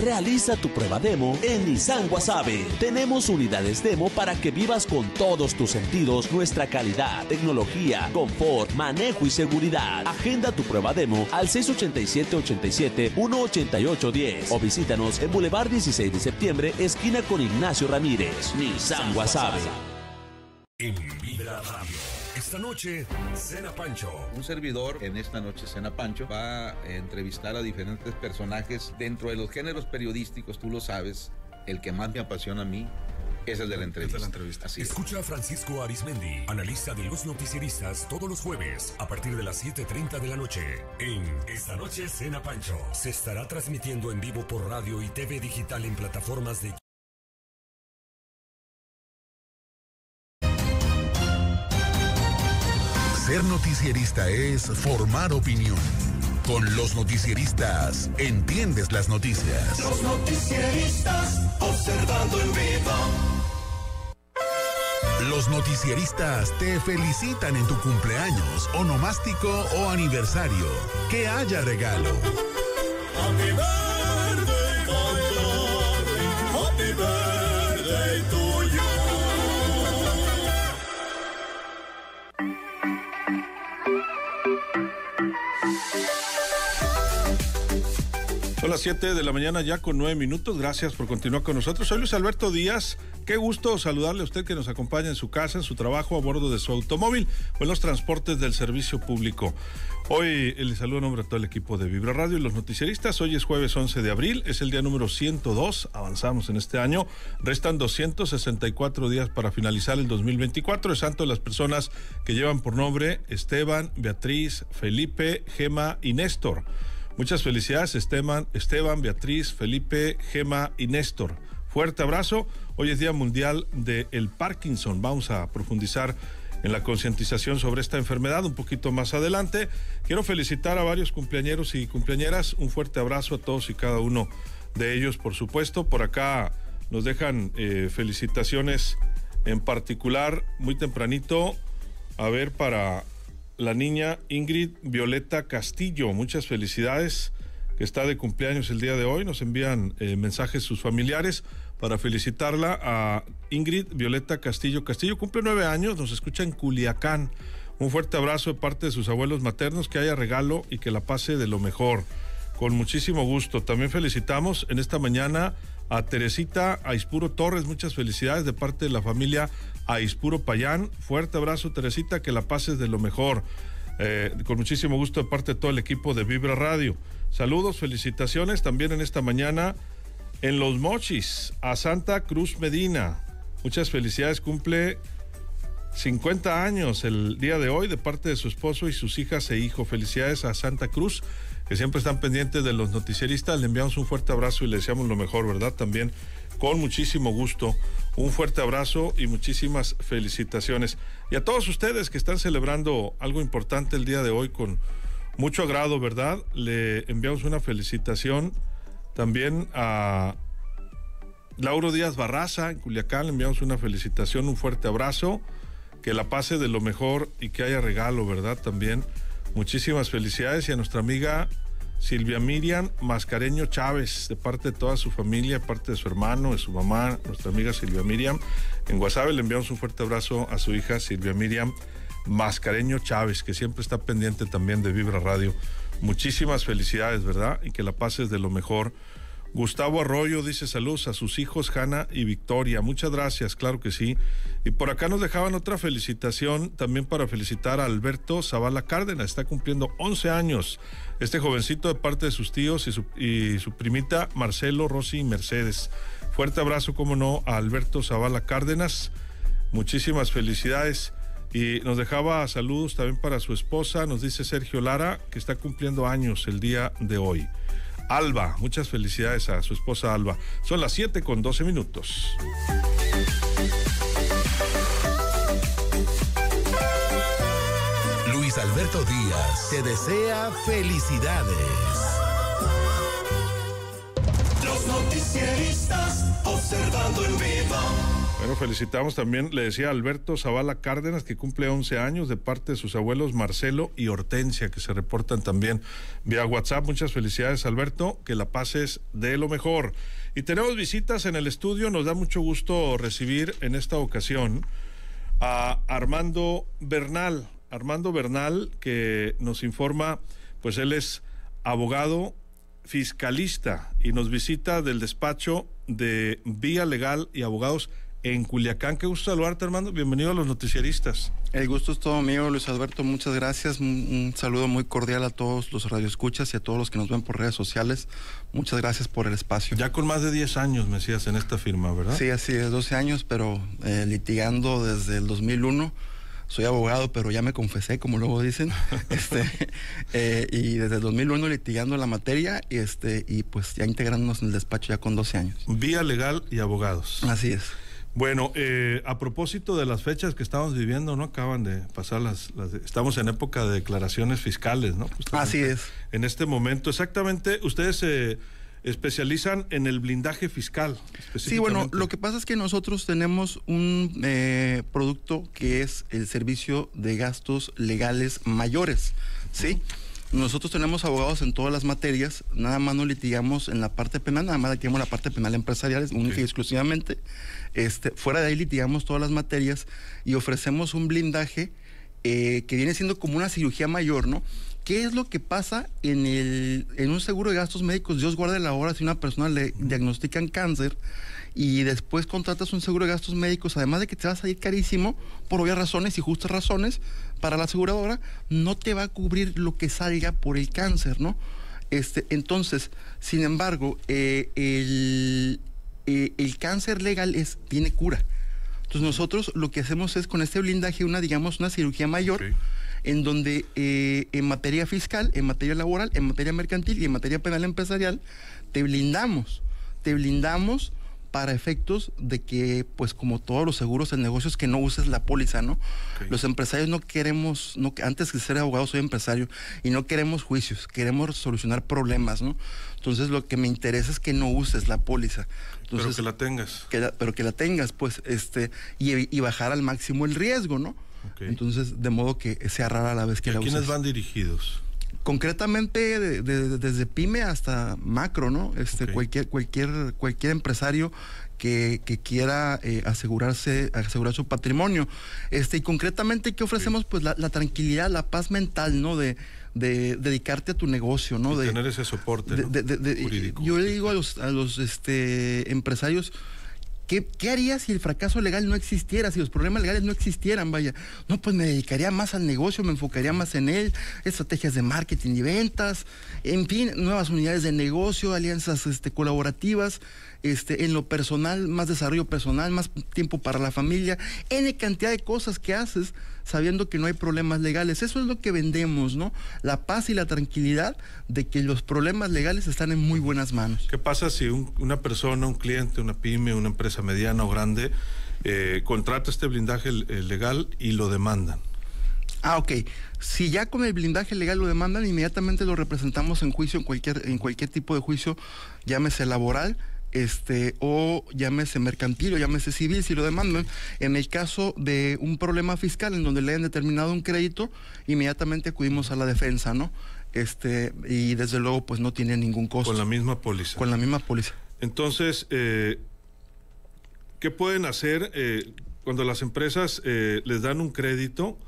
Realiza tu prueba demo en Nissan Guasave. Tenemos unidades demo para que vivas con todos tus sentidos nuestra calidad, tecnología, confort, manejo y seguridad. Agenda tu prueba demo al 687-87-188-10 o visítanos en Boulevard 16 de septiembre, esquina con Ignacio Ramírez. Nissan Guasave. En Vibra Radio. Esta noche, Cena Pancho. Un servidor en esta noche Cena Pancho va a entrevistar a diferentes personajes dentro de los géneros periodísticos, tú lo sabes, el que más me apasiona a mí es el de la entrevista. Así es. Escucha a Francisco Arismendi, analista de los noticieristas, todos los jueves a partir de las 7:30 de la noche. En Esta Noche Cena Pancho se estará transmitiendo en vivo por radio y TV digital en plataformas de Ser noticierista es formar opinión. Con los noticieristas, entiendes las noticias. Los noticieristas observando en vivo. Los noticieristas te felicitan en tu cumpleaños, onomástico o aniversario. Que haya regalo. Happy Son las 7 de la mañana ya con 9 minutos. Gracias por continuar con nosotros. Soy Luis Alberto Díaz. Qué gusto saludarle a usted que nos acompaña en su casa, en su trabajo, a bordo de su automóvil o en los transportes del servicio público. Hoy le saludo a nombre de todo el equipo de Vibra Radio y los noticieristas. Hoy es jueves 11 de abril, es el día número 102. Avanzamos en este año. Restan 264 días para finalizar el 2024. Es santo las personas que llevan por nombre Esteban, Beatriz, Felipe, Gema y Néstor. Muchas felicidades Esteban, Esteban, Beatriz, Felipe, Gema y Néstor. Fuerte abrazo. Hoy es Día Mundial del Parkinson. Vamos a profundizar en la concientización sobre esta enfermedad un poquito más adelante. Quiero felicitar a varios cumpleañeros y cumpleañeras. Un fuerte abrazo a todos y cada uno de ellos, por supuesto. Por acá nos dejan eh, felicitaciones en particular muy tempranito. A ver, para la niña Ingrid Violeta Castillo. Muchas felicidades, que está de cumpleaños el día de hoy. Nos envían eh, mensajes sus familiares para felicitarla a Ingrid Violeta Castillo. Castillo cumple nueve años, nos escucha en Culiacán. Un fuerte abrazo de parte de sus abuelos maternos, que haya regalo y que la pase de lo mejor. Con muchísimo gusto. También felicitamos en esta mañana a Teresita Aispuro Torres. Muchas felicidades de parte de la familia Aispuro Payán. Fuerte abrazo, Teresita, que la pases de lo mejor. Eh, con muchísimo gusto de parte de todo el equipo de Vibra Radio. Saludos, felicitaciones también en esta mañana en Los Mochis a Santa Cruz Medina. Muchas felicidades, cumple 50 años el día de hoy de parte de su esposo y sus hijas e hijo. Felicidades a Santa Cruz, que siempre están pendientes de los noticieristas. Le enviamos un fuerte abrazo y le deseamos lo mejor, ¿verdad? También con muchísimo gusto. Un fuerte abrazo y muchísimas felicitaciones. Y a todos ustedes que están celebrando algo importante el día de hoy con mucho agrado, ¿verdad? Le enviamos una felicitación también a Lauro Díaz Barraza en Culiacán. Le enviamos una felicitación, un fuerte abrazo. Que la pase de lo mejor y que haya regalo, ¿verdad? También muchísimas felicidades y a nuestra amiga Silvia Miriam Mascareño Chávez, de parte de toda su familia, de parte de su hermano, de su mamá, nuestra amiga Silvia Miriam. En Guasave le enviamos un fuerte abrazo a su hija Silvia Miriam Mascareño Chávez, que siempre está pendiente también de Vibra Radio. Muchísimas felicidades, ¿verdad? Y que la pases de lo mejor. Gustavo Arroyo dice saludos a sus hijos Hanna y Victoria. Muchas gracias, claro que sí. Y por acá nos dejaban otra felicitación también para felicitar a Alberto Zavala Cárdenas. Está cumpliendo 11 años. Este jovencito de parte de sus tíos y su, y su primita Marcelo, Rosy y Mercedes. Fuerte abrazo, como no, a Alberto Zavala Cárdenas. Muchísimas felicidades. Y nos dejaba saludos también para su esposa, nos dice Sergio Lara, que está cumpliendo años el día de hoy. Alba. Muchas felicidades a su esposa Alba. Son las 7 con 12 minutos. Luis Alberto Díaz te desea felicidades. Los noticieristas observando en vivo. Bueno, felicitamos también, le decía Alberto Zavala Cárdenas, que cumple 11 años de parte de sus abuelos Marcelo y Hortensia, que se reportan también vía WhatsApp. Muchas felicidades, Alberto, que la pases de lo mejor. Y tenemos visitas en el estudio, nos da mucho gusto recibir en esta ocasión a Armando Bernal. Armando Bernal, que nos informa, pues él es abogado fiscalista y nos visita del despacho de Vía Legal y Abogados en Culiacán. Qué gusto saludarte, Armando. Bienvenido a los noticieristas. El gusto es todo mío, Luis Alberto. Muchas gracias. Un, un, saludo muy cordial a todos los radioescuchas y a todos los que nos ven por redes sociales. Muchas gracias por el espacio. Ya con más de 10 años, me decías, en esta firma, ¿verdad? Sí, así es, 12 años, pero eh, litigando desde el 2001 soy abogado, pero ya me confesé, como luego dicen, *laughs* este, eh, y desde el 2001 litigando la materia y, este, y pues ya integrándonos en el despacho ya con 12 años. Vía legal y abogados. Así es. Bueno, eh, a propósito de las fechas que estamos viviendo, ¿no? Acaban de pasar las, las estamos en época de declaraciones fiscales, ¿no? Justamente Así es. En este momento, exactamente, ustedes se especializan en el blindaje fiscal. Sí, bueno, lo que pasa es que nosotros tenemos un eh, producto que es el servicio de gastos legales mayores, ¿sí? Nosotros tenemos abogados en todas las materias, nada más no litigamos en la parte penal, nada más litigamos la parte penal empresarial, única y exclusivamente. Este, fuera de ahí litigamos todas las materias y ofrecemos un blindaje eh, que viene siendo como una cirugía mayor, ¿no? ¿Qué es lo que pasa en, el, en un seguro de gastos médicos? Dios guarde la hora si una persona le diagnostican cáncer y después contratas un seguro de gastos médicos, además de que te va a salir carísimo, por obvias razones y justas razones, para la aseguradora, no te va a cubrir lo que salga por el cáncer, ¿no? Este, entonces, sin embargo, eh, el, eh, el cáncer legal es, tiene cura. Entonces nosotros lo que hacemos es con este blindaje una, digamos, una cirugía mayor, en donde eh, en materia fiscal, en materia laboral, en materia mercantil y en materia penal empresarial, te blindamos, te blindamos para efectos de que, pues como todos los seguros en negocios, que no uses la póliza, ¿no? Los empresarios no queremos, no, antes de ser abogado soy empresario, y no queremos juicios, queremos solucionar problemas, ¿no? Entonces lo que me interesa es que no uses la póliza. Pero que la tengas. que la- pero que la tengas, pues, este, y, y bajar al máximo el riesgo, ¿no? Entonces, de modo que sea rara la vez que ¿Y a la quiénes van dirigidos? Concretamente, de- de- desde pyme hasta macro, ¿no? Este, cualquier, cualquier, cualquier empresario que, que quiera eh, asegurarse, asegurar su patrimonio. Este, y concretamente, ¿qué ofrecemos? Pues la, la tranquilidad, la paz mental, ¿no? De, de dedicarte a tu negocio, ¿no? Y de, tener ese soporte de- ¿no? jurídico. yo le digo a los, a los este, empresarios, ¿qué, ¿qué haría si el fracaso legal no existiera, si los problemas legales no existieran? Vaya, no, pues me dedicaría más al negocio, me enfocaría más en él, estrategias de marketing y ventas, en fin, nuevas unidades de negocio, alianzas este, colaborativas. Este, en lo personal, más desarrollo personal, más tiempo para la familia, N cantidad de cosas que haces sabiendo que no hay problemas legales. Eso es lo que vendemos, ¿no? La paz y la tranquilidad de que los problemas legales están en muy buenas manos. ¿Qué pasa si un- una persona, un cliente, una pyme, una empresa mediana o grande eh, contrata este blindaje legal y lo demandan? Ah, ok. Si ya con el blindaje legal lo demandan, inmediatamente lo representamos en juicio, en cualquier, en cualquier tipo de juicio, llámese laboral, este, o llámese mercantil o llámese civil, si lo demandan. En el caso de un problema fiscal en donde le hayan determinado un crédito, inmediatamente acudimos a la defensa, ¿no? Este, y desde luego, pues no tiene ningún costo. Con la misma póliza. Con la misma póliza. Entonces, eh, ¿qué pueden hacer eh, cuando las empresas eh, les dan un crédito?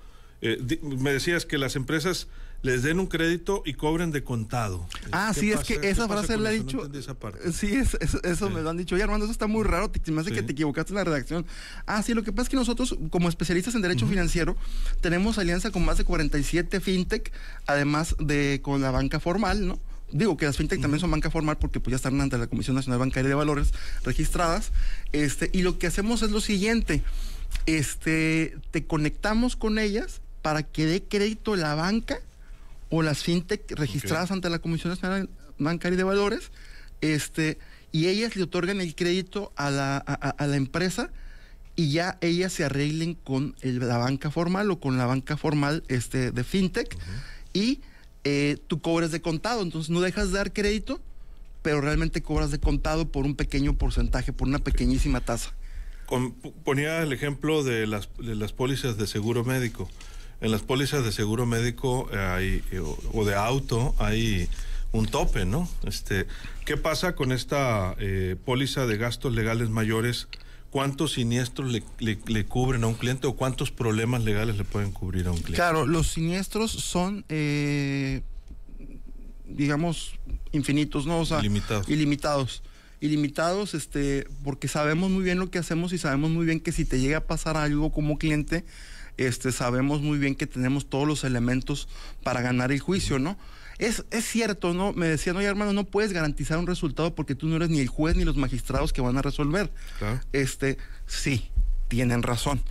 Di- me decías que las empresas les den un crédito y cobren de contado. Ah, ¿Qué sí, es que esa frase la? No dicho. entendí esa parte. Sí, es- es- eso me lo han dicho. Oye, Armando, eso está muy raro. Te, me hace que te equivocaste en la redacción. Ah, sí, lo que pasa es que nosotros, como especialistas en derecho financiero, tenemos alianza con más de 47 fintech, además de con la banca formal, ¿no? Digo que las fintech también son banca formal porque pues ya están ante la Comisión Nacional Bancaria de Valores registradas. Este, y lo que hacemos es lo siguiente. Este, te conectamos con ellas para que dé crédito la banca o las fintech registradas ante la Comisión Nacional Bancaria de Valores, este, y ellas le otorgan el crédito a la, a- la empresa y ya ellas se arreglen con el- la banca formal o con la banca formal este, de fintech y eh, tú cobras de contado, entonces no dejas de dar crédito, pero realmente cobras de contado por un pequeño porcentaje, por una pequeñísima tasa. Con- ponía el ejemplo de las, de las pólizas de seguro médico. En las pólizas de seguro médico eh, hay, eh, o, o de auto hay un tope, ¿no? Este, ¿Qué pasa con esta eh, póliza de gastos legales mayores? ¿Cuántos siniestros le, le- le cubren a un cliente o cuántos problemas legales le pueden cubrir a un cliente? Claro, los siniestros son, eh, digamos, infinitos, ¿no? O sea, Ilimitados. Ilimitados. Ilimitados, este, porque sabemos muy bien lo que hacemos y sabemos muy bien que si te llega a pasar algo como cliente, este, sabemos muy bien que tenemos todos los elementos para ganar el juicio, ¿no? Es, es cierto, ¿no? Me decían, oye, hermano, no puedes garantizar un resultado porque tú no eres ni el juez ni los magistrados que van a resolver. Claro. Este, sí, tienen razón.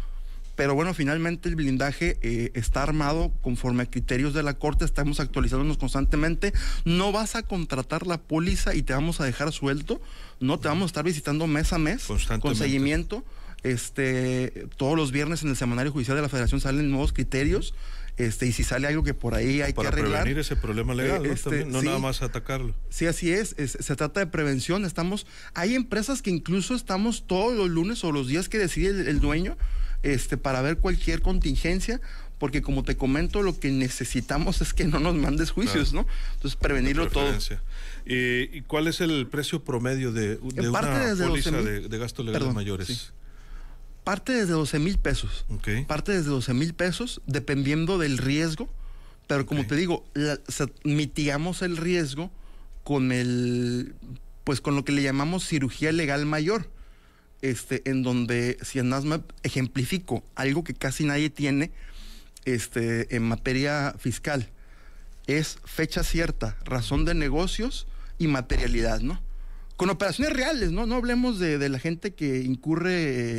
Pero bueno, finalmente el blindaje eh, está armado conforme a criterios de la Corte, estamos actualizándonos constantemente. No vas a contratar la póliza y te vamos a dejar suelto, no te vamos a estar visitando mes a mes con seguimiento. Este, todos los viernes en el semanario judicial de la Federación salen nuevos criterios. Este, y si sale algo que por ahí hay Para que arreglar. prevenir ese problema legal, eh, ¿no? este, También, no sí. nada más atacarlo. Sí, así es. es- Se trata de prevención. Estamos, hay empresas que incluso estamos todos los lunes o los días que decide el, el dueño, este, para ver cualquier contingencia, porque como te comento, lo que necesitamos es que no nos mandes juicios, Claro. ¿no? Entonces prevenirlo todo. ¿Y, y cuál es el precio promedio de, de una póliza 12,000. de, de gastos legales Perdón, mayores? sí. Parte desde 12 mil pesos. Parte desde 12 mil pesos, dependiendo del riesgo. Pero como te digo, la- mitigamos el riesgo con el, pues con lo que le llamamos cirugía legal mayor. Este, en donde, si en ASMA ejemplifico algo que casi nadie tiene, este, en materia fiscal, es fecha cierta, razón de negocios y materialidad, ¿no? Con operaciones reales, ¿no? No hablemos de, de la gente que incurre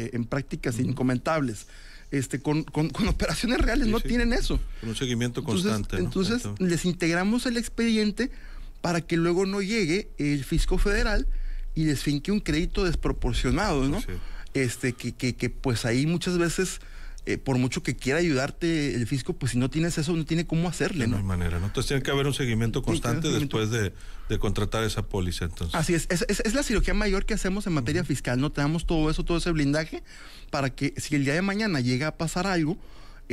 eh, en prácticas incomentables. Este, con, con- con operaciones reales no tienen eso. Con un seguimiento Entonces, constante. ¿no? entonces Exacto. les integramos el expediente para que luego no llegue el fisco federal y les finque un crédito desproporcionado, ¿no? Este, que, que, que, pues ahí muchas veces, eh, por mucho que quiera ayudarte el fisco, pues si no tienes eso, no tiene cómo hacerle, No ¿no? hay manera, ¿no? Entonces tiene que haber un seguimiento constante un seguimiento. después de, de contratar esa póliza, entonces. Así es, es, es- es la cirugía mayor que hacemos en materia fiscal, ¿no? Tenemos todo eso, todo ese blindaje, para que si el día de mañana llega a pasar algo,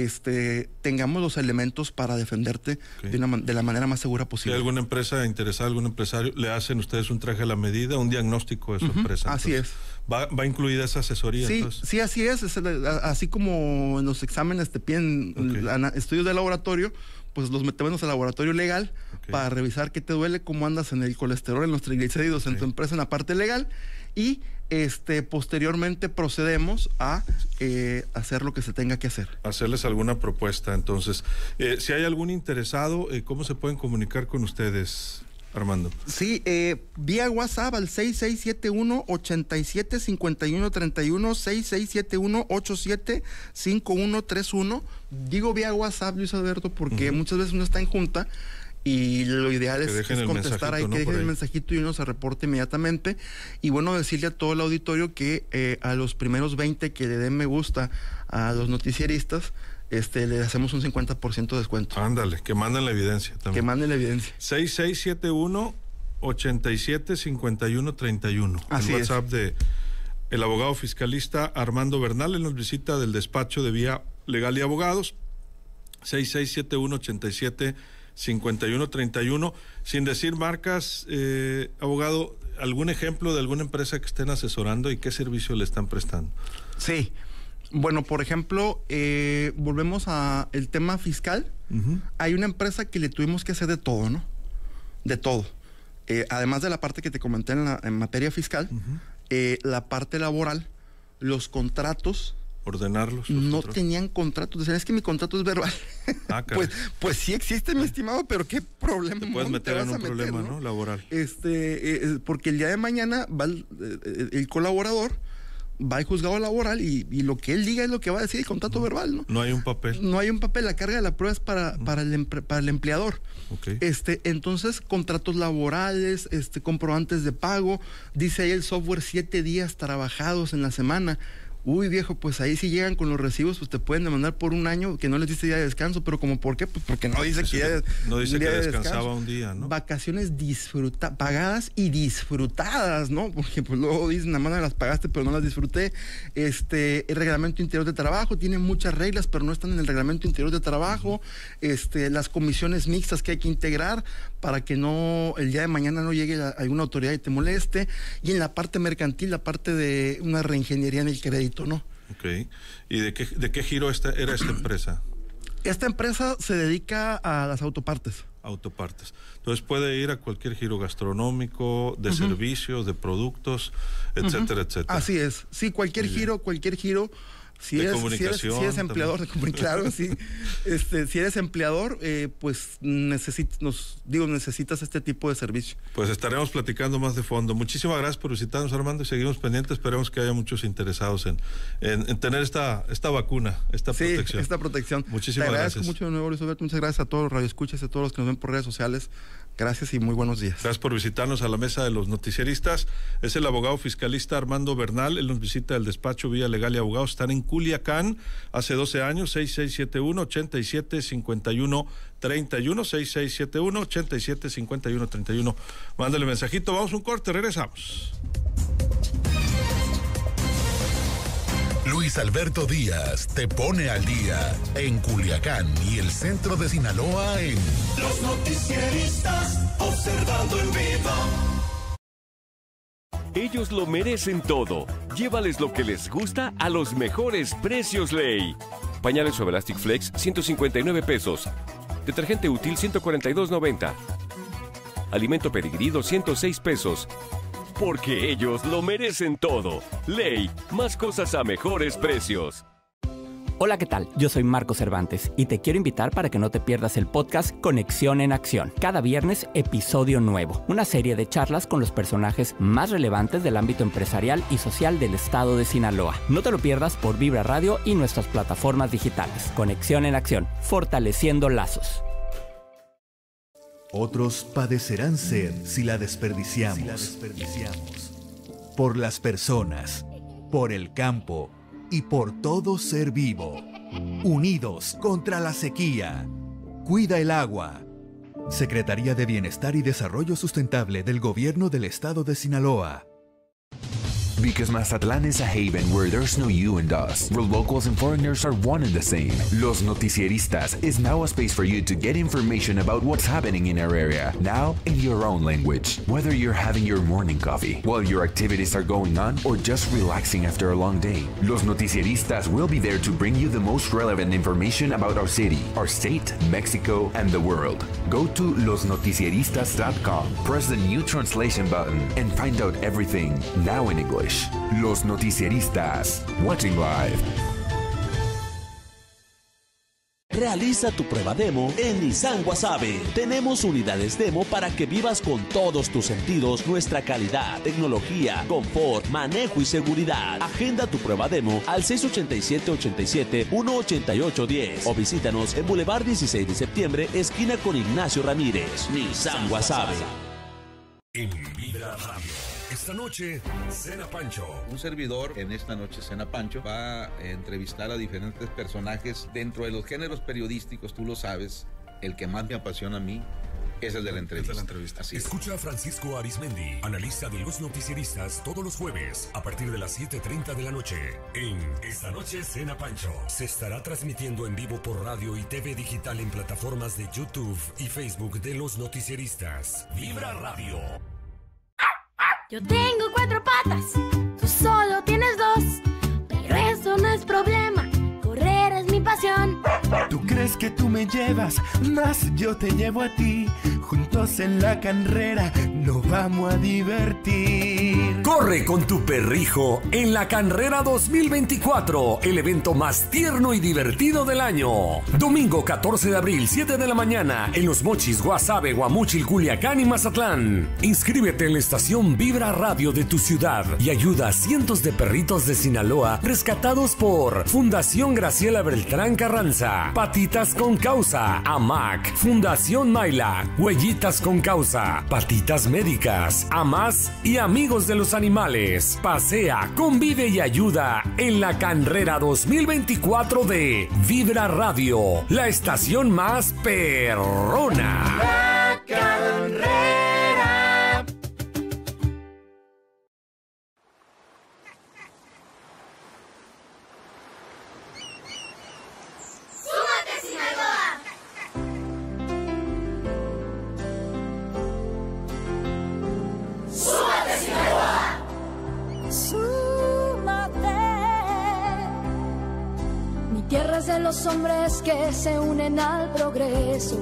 este, tengamos los elementos para defenderte de, una de la manera más segura Si posible. alguna empresa interesada, algún empresario, le hacen ustedes un traje a la medida, un diagnóstico de su empresa. así Entonces, Va, va incluida esa asesoría. Sí, entonces. sí, así es. es el- así como en los exámenes te piden ana- estudios de laboratorio, pues los metemos al laboratorio legal para revisar qué te duele, cómo andas en el colesterol, en los triglicéridos, en tu empresa, en la parte legal. Y este posteriormente procedemos a eh, hacer lo que se tenga que hacer. hacerles alguna propuesta. Entonces, eh, si hay algún interesado, eh, ¿cómo se pueden comunicar con ustedes, Armando? Sí, eh, vía WhatsApp al 6671-875131, 6671-875131. Digo vía WhatsApp, Luis Alberto, porque muchas veces uno está en junta y lo ideal es, es contestar ahí, que dejen el mensajito y uno se reporte inmediatamente. Y bueno, decirle a todo el auditorio que eh, a los primeros 20 que le den me gusta a los noticieristas, este, le hacemos un 50% de descuento. Ándale, que manden la evidencia también. Que manden la evidencia. 6671 875131. Así el es. WhatsApp de el abogado fiscalista Armando Bernal. Él nos visita del despacho de Vía Legal y Abogados. 6671 875131. Sin decir marcas, eh, abogado, ¿algún ejemplo de alguna empresa que estén asesorando y qué servicio le están prestando? Sí. Bueno, por ejemplo, eh, volvemos a el tema fiscal. Hay una empresa que le tuvimos que hacer de todo, ¿no? De todo. Eh, además de la parte que te comenté en, la, en materia fiscal, eh, la parte laboral, los contratos. Ordenarlos. No tenían contratos. Decían, es que mi contrato es verbal. Ah, *laughs* pues, pues sí existe, mi estimado, pero qué problema. te puedes meter en un problema, ¿no? Laboral. Este, eh, eh, porque el día de mañana va el, eh, el colaborador, va al juzgado laboral y, y lo que él diga es lo que va a decir el contrato verbal, ¿no? No hay un papel. No hay un papel, la carga de la prueba es para, para, el, para el empleador. Ok. Este, entonces, contratos laborales, este, comprobantes de pago, dice ahí el software siete días trabajados en la semana. Uy, viejo, pues ahí si llegan con los recibos, pues te pueden demandar por un año que no les diste día de descanso, pero como por qué? Pues porque no dice que ya No dice que de descansaba descanso. un día, ¿no? Vacaciones disfruta pagadas y disfrutadas, ¿no? Porque pues luego dicen, nada más me las pagaste, pero no las disfruté. Este, el reglamento interior de trabajo tiene muchas reglas, pero no están en el reglamento interior de trabajo. Este, las comisiones mixtas que hay que integrar para que no, el día de mañana no llegue la- alguna autoridad y te moleste. Y en la parte mercantil, la parte de una reingeniería en el crédito, ¿no? Ok. ¿Y de qué, de qué giro esta, era esta empresa? Esta empresa se dedica a las autopartes. Autopartes. Entonces puede ir a cualquier giro gastronómico, de servicios, de productos, etcétera, etcétera. Así es. Sí, cualquier Muy bien. giro, cualquier giro. Si eres, si eres, comunicación si eres empleador, de *laughs* claro, sí. Este, si eres empleador, eh, pues necesitas, nos, digo, necesitas este tipo de servicio. Pues estaremos platicando más de fondo. Muchísimas gracias por visitarnos, Armando, y seguimos pendientes. Esperemos que haya muchos interesados en, en- en tener esta, esta vacuna, esta Sí, protección. esta protección. Muchísimas Te agradezco gracias. mucho de nuevo, Luis Alberto. Muchas gracias a todos los radioescuchas, a todos los que nos ven por redes sociales. Gracias y muy buenos días. Gracias por visitarnos a la mesa de los noticieristas. Es el abogado fiscalista Armando Bernal. Él nos visita el despacho Vía Legal y Abogados. Están en Culiacán hace 12 años, 6671-875131. 6671-875131. Mándale mensajito. Vamos un corte, regresamos. Luis Alberto Díaz te pone al día en Culiacán y el centro de Sinaloa en Los noticieristas observando en vivo. Ellos lo merecen todo. Llévales lo que les gusta a los mejores precios ley. Pañales sobre Elastic Flex 159 pesos. Detergente útil 142.90. Alimento pedigrido 106 pesos. Porque ellos lo merecen todo. Ley, más cosas a mejores precios. Hola, ¿qué tal? Yo soy Marco Cervantes y te quiero invitar para que no te pierdas el podcast Conexión en Acción. Cada viernes, episodio nuevo. Una serie de charlas con los personajes más relevantes del ámbito empresarial y social del estado de Sinaloa. No te lo pierdas por Vibra Radio y nuestras plataformas digitales. Conexión en Acción, fortaleciendo lazos. Otros padecerán sed si la desperdiciamos. Por las personas, por el campo y por todo ser vivo. Unidos contra la sequía. Cuida el agua. Secretaría de Bienestar y Desarrollo Sustentable del Gobierno del Estado de Sinaloa. Because Mazatlan is a haven where there's no you and us, where locals and foreigners are one and the same. Los Noticieristas is now a space for you to get information about what's happening in our area, now in your own language. Whether you're having your morning coffee, while your activities are going on, or just relaxing after a long day, Los Noticieristas will be there to bring you the most relevant information about our city, our state, Mexico, and the world. Go to losnoticieristas.com, press the new translation button, and find out everything now in English. Los Noticieristas, watching live. Realiza tu prueba demo en Nissan Guasave. Tenemos unidades demo para que vivas con todos tus sentidos nuestra calidad, tecnología, confort, manejo y seguridad. Agenda tu prueba demo al 687-87-188-10 o visítanos en Boulevard 16 de septiembre, esquina con Ignacio Ramírez. Nissan Guasave. En Vibra Radio. Esta noche, Cena Pancho. Un servidor en esta noche Cena Pancho va a entrevistar a diferentes personajes dentro de los géneros periodísticos, tú lo sabes, el que más me apasiona a mí es el de la entrevista. Así. Escucha a Francisco Arismendi, analista de los noticieristas, todos los jueves a partir de las 7:30 de la noche. En Esta Noche Cena Pancho. Se estará transmitiendo en vivo por radio y TV digital en plataformas de YouTube y Facebook de los noticieristas. Vibra Radio. Yo tengo cuatro patas, tú solo tienes dos, pero eso no es problema, correr es mi pasión. Tú crees que tú me llevas, más yo te llevo a ti. Juntos en la carrera nos vamos a divertir. Corre con tu perrijo en la Carrera 2024, el evento más tierno y divertido del año. Domingo 14 de abril, 7 de la mañana, en Los Mochis, Guasave, Guamuchil, Culiacán y Mazatlán. Inscríbete en la estación Vibra Radio de tu ciudad y ayuda a cientos de perritos de Sinaloa rescatados por Fundación Graciela Beltrán Carranza, Patitas con Causa, AMAC, Fundación Maila, Con Causa, Patitas Médicas, AMAS y Amigos de los Animales. Pasea, convive y ayuda en la carrera 2024 de Vibra Radio, la estación más perrona. La. Mi tierra es de los hombres que se unen al progreso.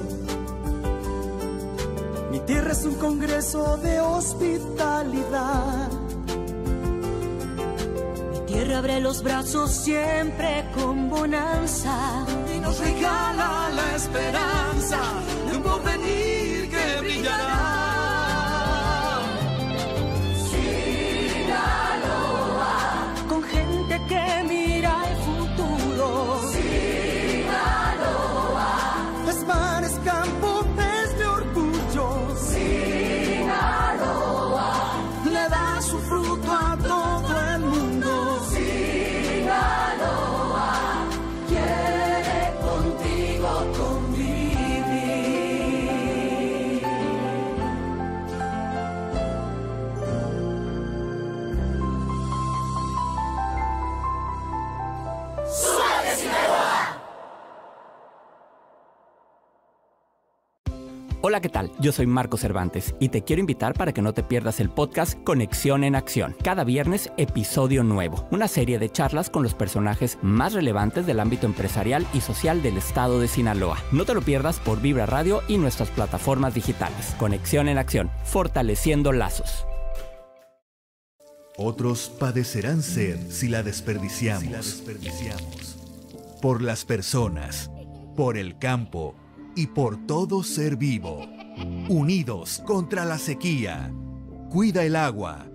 Mi tierra es un congreso de hospitalidad. Mi tierra abre los brazos siempre con bonanza. Y nos regala la esperanza de un porvenir que brillará. Hola, ¿qué tal? Yo soy Marco Cervantes y te quiero invitar para que no te pierdas el podcast Conexión en Acción. Cada viernes, episodio nuevo. Una serie de charlas con los personajes más relevantes del ámbito empresarial y social del estado de Sinaloa. No te lo pierdas por Vibra Radio y nuestras plataformas digitales. Conexión en Acción, fortaleciendo lazos. Otros padecerán sed si la desperdiciamos. Si la desperdiciamos. Por las personas, por el campo y por todo ser vivo. Unidos contra la sequía. Cuida el agua.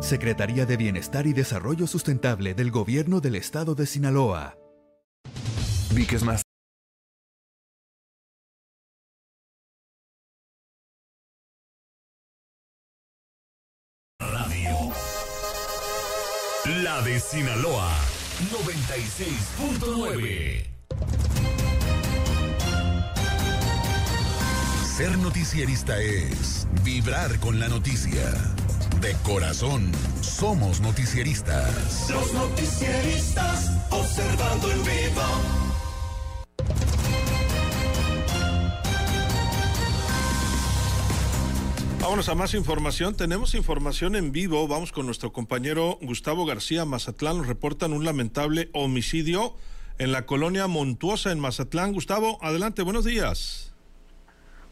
Secretaría de Bienestar y Desarrollo Sustentable del Gobierno del Estado de Sinaloa. Because más Radio. La de Sinaloa. 96.9. Ser noticierista es vibrar con la noticia. De corazón, somos noticieristas. Los noticieristas observando en vivo. Vámonos a más información. Tenemos información en vivo. Vamos con nuestro compañero Gustavo García Mazatlán. Nos reportan un lamentable homicidio en la colonia Montuosa en Mazatlán. Gustavo, adelante, buenos días.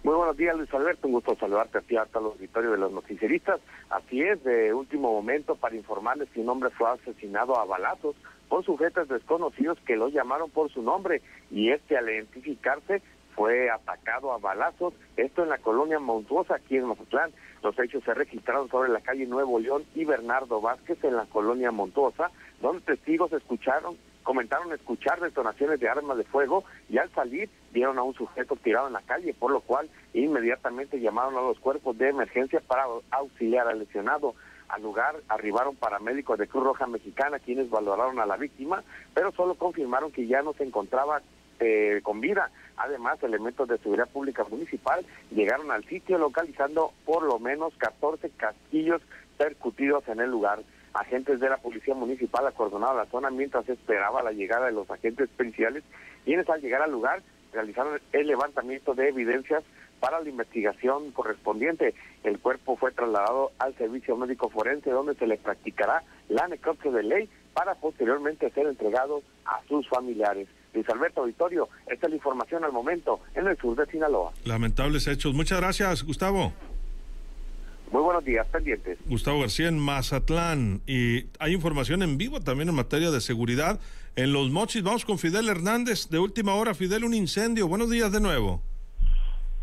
Muy buenos días, Luis Alberto. Un gusto saludarte a ti, el auditorio de los noticieristas. Así es, de último momento para informarles que un hombre fue asesinado a balazos por sujetos desconocidos que lo llamaron por su nombre y este al identificarse fue atacado a balazos, esto en la colonia Montuosa, aquí en Mazatlán. Los hechos se registraron sobre la calle Nuevo León y Bernardo Vázquez en la colonia Montuosa, donde testigos escucharon, comentaron escuchar detonaciones de armas de fuego y al salir vieron a un sujeto tirado en la calle, por lo cual inmediatamente llamaron a los cuerpos de emergencia para auxiliar al lesionado. Al lugar arribaron paramédicos de Cruz Roja Mexicana quienes valoraron a la víctima, pero solo confirmaron que ya no se encontraba eh, con vida. Además, elementos de seguridad pública municipal llegaron al sitio localizando por lo menos 14 casquillos percutidos en el lugar. Agentes de la Policía Municipal acordonaron la zona mientras esperaba la llegada de los agentes policiales, quienes al llegar al lugar realizaron el levantamiento de evidencias para la investigación correspondiente. El cuerpo fue trasladado al servicio médico forense donde se le practicará la necropsia de ley para posteriormente ser entregado a sus familiares. Luis Alberto Auditorio, esta es la información al momento en el sur de Sinaloa. Lamentables hechos. Muchas gracias, Gustavo. Muy buenos días, pendientes. Gustavo García en Mazatlán. Y hay información en vivo también en materia de seguridad en Los Mochis. Vamos con Fidel Hernández. De última hora, Fidel, un incendio. Buenos días de nuevo.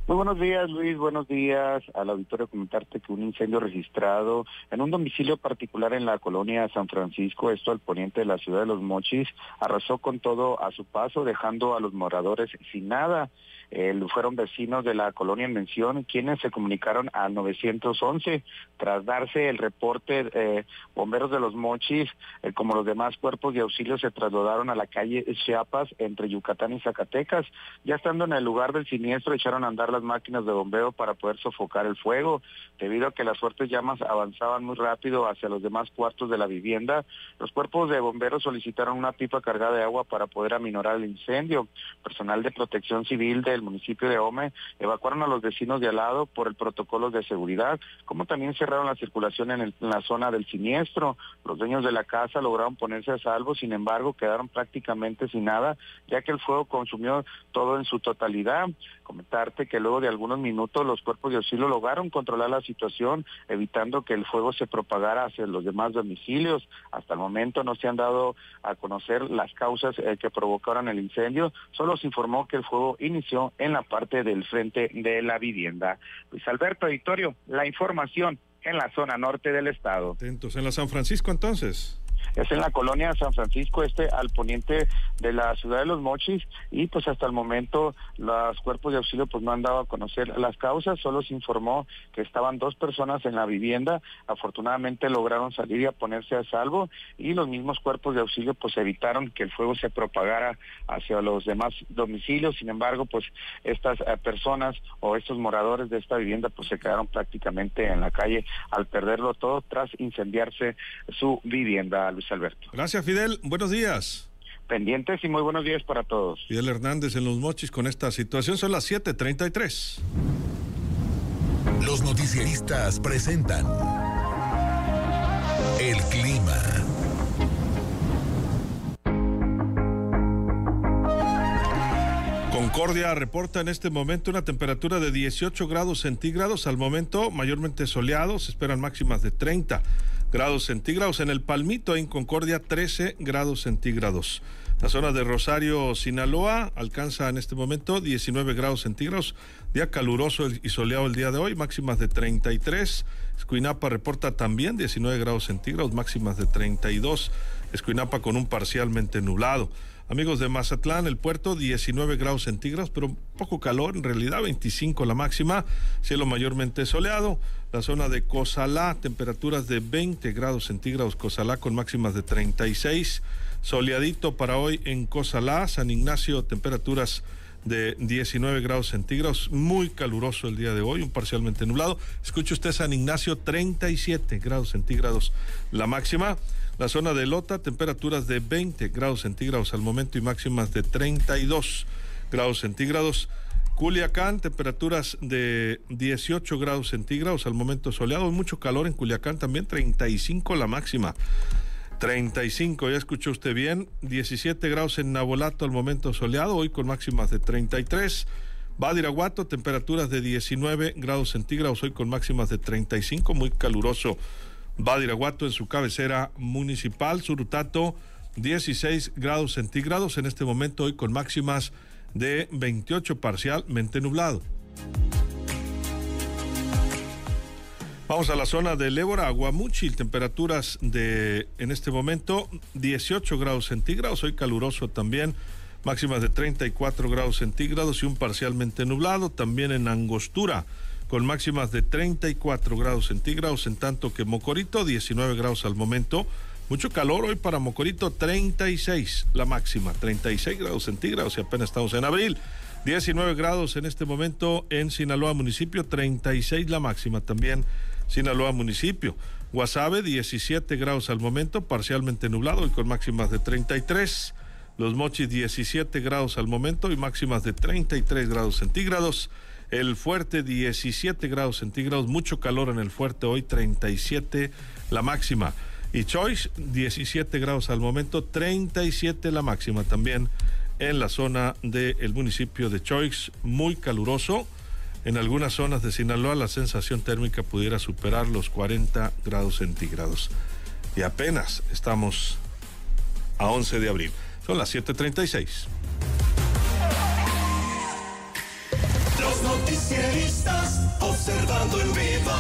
Muy buenos días, Luis. Buenos días al auditorio. Comentarte que un incendio registrado en un domicilio particular en la colonia San Francisco, esto al poniente de la ciudad de Los Mochis, arrasó con todo a su paso, dejando a los moradores sin nada. Eh, fueron vecinos de la colonia en mención quienes se comunicaron al 911 tras darse el reporte eh, bomberos de los mochis eh, como los demás cuerpos de auxilio se trasladaron a la calle Chiapas entre Yucatán y Zacatecas. Ya estando en el lugar del siniestro echaron a andar las máquinas de bombeo para poder sofocar el fuego debido a que las fuertes llamas avanzaban muy rápido hacia los demás cuartos de la vivienda. Los cuerpos de bomberos solicitaron una pipa cargada de agua para poder aminorar el incendio. Personal de protección civil de el municipio de Ome evacuaron a los vecinos de al lado por el protocolo de seguridad, como también cerraron la circulación en, la zona del siniestro. Los dueños de la casa lograron ponerse a salvo, sin embargo quedaron prácticamente sin nada, ya que el fuego consumió todo en su totalidad. Comentarte que luego de algunos minutos los cuerpos de auxilio lograron controlar la situación, evitando que el fuego se propagara hacia los demás domicilios. Hasta el momento no se han dado a conocer las causas eh, que provocaron el incendio, solo se informó que el fuego inició en la parte del frente de la vivienda. Luis Alberto Editorio, la información en la zona norte del estado. Atentos, en la San Francisco entonces es en la colonia San Francisco, este al poniente de la ciudad de Los Mochis y pues hasta el momento los cuerpos de auxilio pues no han dado a conocer las causas, solo se informó que estaban dos personas en la vivienda, afortunadamente lograron salir y a ponerse a salvo y los mismos cuerpos de auxilio pues evitaron que el fuego se propagara hacia los demás domicilios, sin embargo pues estas eh, personas o estos moradores de esta vivienda pues se quedaron prácticamente en la calle al perderlo todo tras incendiarse su vivienda. Luis Alberto. Gracias, Fidel. Buenos días. Pendientes y muy buenos días para todos. Fidel Hernández en Los Mochis con esta situación. Son las 7:33. Los noticieristas presentan el clima. Concordia reporta en este momento una temperatura de 18 grados centígrados. Al momento, mayormente soleados, se esperan máximas de 30 grados centígrados. En el Palmito, en Concordia, 13 grados centígrados. La zona de Rosario, Sinaloa, alcanza en este momento 19 grados centígrados. Día caluroso y soleado el día de hoy, máximas de 33. Escuinapa reporta también 19 grados centígrados, máximas de 32. Escuinapa con un parcialmente nublado. Amigos de Mazatlán, el puerto 19 grados centígrados, pero poco calor, en realidad 25 la máxima, cielo mayormente soleado. La zona de Cozalá, temperaturas de 20 grados centígrados, Cozalá con máximas de 36. Soleadito para hoy en Cozalá, San Ignacio, temperaturas de 19 grados centígrados, muy caluroso el día de hoy, un parcialmente nublado. Escuche usted San Ignacio, 37 grados centígrados la máxima. La zona de Lota, temperaturas de 20 grados centígrados al momento y máximas de 32 grados centígrados. Culiacán, temperaturas de 18 grados centígrados al momento soleado, mucho calor en Culiacán también, 35 la máxima. 35, ya escuchó usted bien. 17 grados en Nabolato al momento soleado, hoy con máximas de 33. Badiraguato, temperaturas de 19 grados centígrados, hoy con máximas de 35, muy caluroso. Badiraguato en su cabecera municipal. Surutato, 16 grados centígrados en este momento, hoy con máximas de 28, parcialmente nublado. Vamos a la zona del Ébora, Aguamuchil, temperaturas de en este momento 18 grados centígrados, hoy caluroso también, máximas de 34 grados centígrados y un parcialmente nublado, también en Angostura con máximas de 34 grados centígrados, en tanto que Mocorito 19 grados al momento. Mucho calor hoy para Mocorito, 36 la máxima, 36 grados centígrados y apenas estamos en abril. 19 grados en este momento en Sinaloa municipio, 36 la máxima también Sinaloa municipio. Guasave 17 grados al momento, parcialmente nublado y con máximas de 33. Los Mochis 17 grados al momento y máximas de 33 grados centígrados. El fuerte 17 grados centígrados, mucho calor en el fuerte hoy, 37 la máxima. Y Choice 17 grados al momento, 37 la máxima también en la zona del municipio de Choix, muy caluroso. En algunas zonas de Sinaloa la sensación térmica pudiera superar los 40 grados centígrados. Y apenas estamos a 11 de abril. Son las 7.36. Los noticieristas observando en vivo.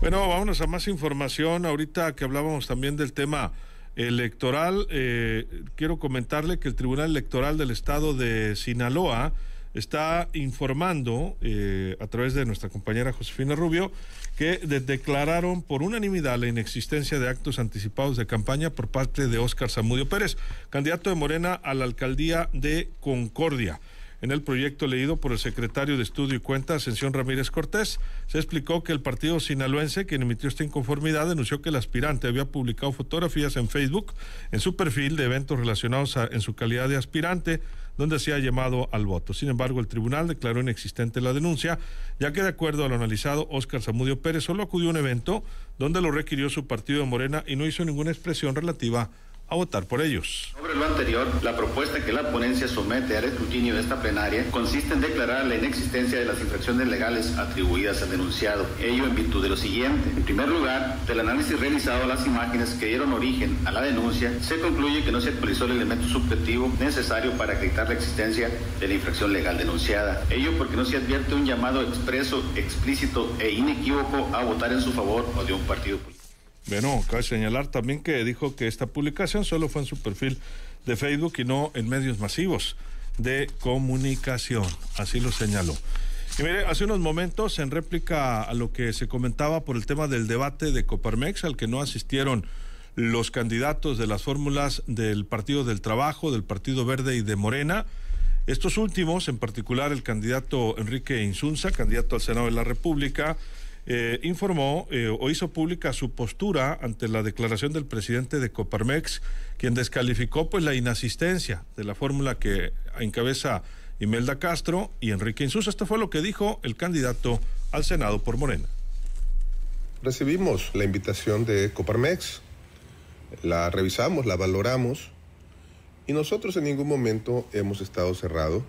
Bueno, vámonos a más información. Ahorita que hablábamos también del tema electoral, eh, quiero comentarle que el Tribunal Electoral del Estado de Sinaloa está informando eh, a través de nuestra compañera Josefina Rubio que declararon por unanimidad la inexistencia de actos anticipados de campaña por parte de Óscar Zamudio Pérez, candidato de Morena a la alcaldía de Concordia. En el proyecto leído por el secretario de Estudio y Cuenta, Ascensión Ramírez Cortés, se explicó que el partido sinaloense, quien emitió esta inconformidad, denunció que el aspirante había publicado fotografías en Facebook en su perfil de eventos relacionados en su calidad de aspirante, donde se ha llamado al voto. Sin embargo, el tribunal declaró inexistente la denuncia, ya que de acuerdo a lo analizado, Óscar Zamudio Pérez solo acudió a un evento donde lo requirió su partido de Morena y no hizo ninguna expresión relativa a votar por ellos. Sobre lo anterior, la propuesta que la ponencia somete al escrutinio de esta plenaria consiste en declarar la inexistencia de las infracciones legales atribuidas al denunciado. Ello en virtud de lo siguiente. En primer lugar, del análisis realizado a las imágenes que dieron origen a la denuncia, se concluye que no se actualizó el elemento subjetivo necesario para acreditar la existencia de la infracción legal denunciada. Ello porque no se advierte un llamado expreso, explícito e inequívoco a votar en su favor o de un partido político. Bueno, cabe señalar también que dijo que esta publicación solo fue en su perfil de Facebook y no en medios masivos de comunicación. Así lo señaló. Y mire, hace unos momentos, en réplica a lo que se comentaba por el tema del debate de Coparmex, al que no asistieron los candidatos de las fórmulas del Partido del Trabajo, del Partido Verde y de Morena, estos últimos, en particular el candidato Enrique Insunza, candidato al Senado de la República, eh, informó eh, o hizo pública su postura ante la declaración del presidente de Coparmex, quien descalificó pues la inasistencia de la fórmula que encabeza Imelda Castro y Enrique Insusa. Esto fue lo que dijo el candidato al Senado por Morena. Recibimos la invitación de Coparmex, la revisamos, la valoramos y nosotros en ningún momento hemos estado cerrados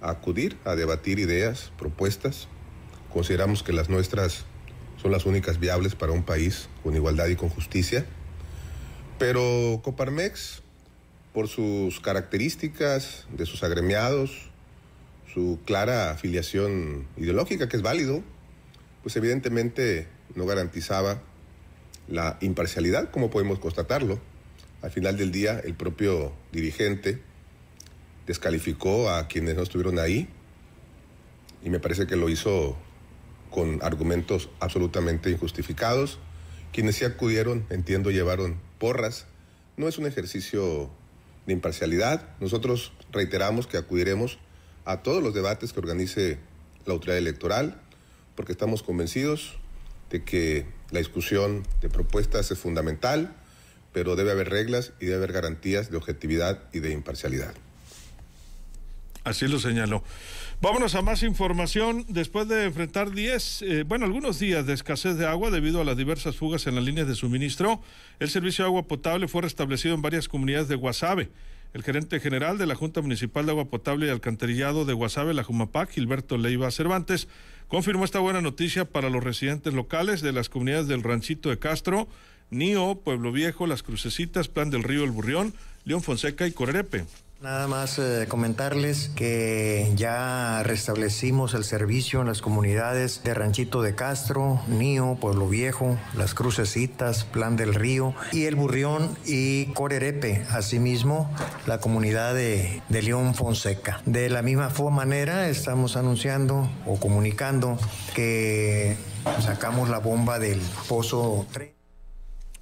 a acudir a debatir ideas, propuestas. Consideramos que las nuestras son las únicas viables para un país con igualdad y con justicia. Pero Coparmex, por sus características de sus agremiados, su clara afiliación ideológica, que es válido, pues evidentemente no garantizaba la imparcialidad, como podemos constatarlo. Al final del día, el propio dirigente descalificó a quienes no estuvieron ahí y me parece que lo hizo con argumentos absolutamente injustificados. Quienes sí acudieron, entiendo, llevaron porras. No es un ejercicio de imparcialidad. Nosotros reiteramos que acudiremos a todos los debates que organice la autoridad electoral, porque estamos convencidos de que la discusión de propuestas es fundamental, pero debe haber reglas y debe haber garantías de objetividad y de imparcialidad. Así lo señaló. Vámonos a más información. Después de enfrentar 10, eh, bueno, algunos días de escasez de agua debido a las diversas fugas en las líneas de suministro, el servicio de agua potable fue restablecido en varias comunidades de Guasave. El gerente general de la Junta Municipal de Agua Potable y Alcantarillado de Guasave, la Jumapac, Gilberto Leiva Cervantes, confirmó esta buena noticia para los residentes locales de las comunidades del Ranchito de Castro, Nío, Pueblo Viejo, Las Crucecitas, Plan del Río El Burrión, León Fonseca y Corerepe. Nada más eh, comentarles que ya restablecimos el servicio en las comunidades de Ranchito de Castro, Nío, Pueblo Viejo, Las Crucecitas, Plan del Río y El Burrión y Corerepe. Asimismo, la comunidad de, de León Fonseca. De la misma manera, estamos anunciando o comunicando que sacamos la bomba del pozo 3.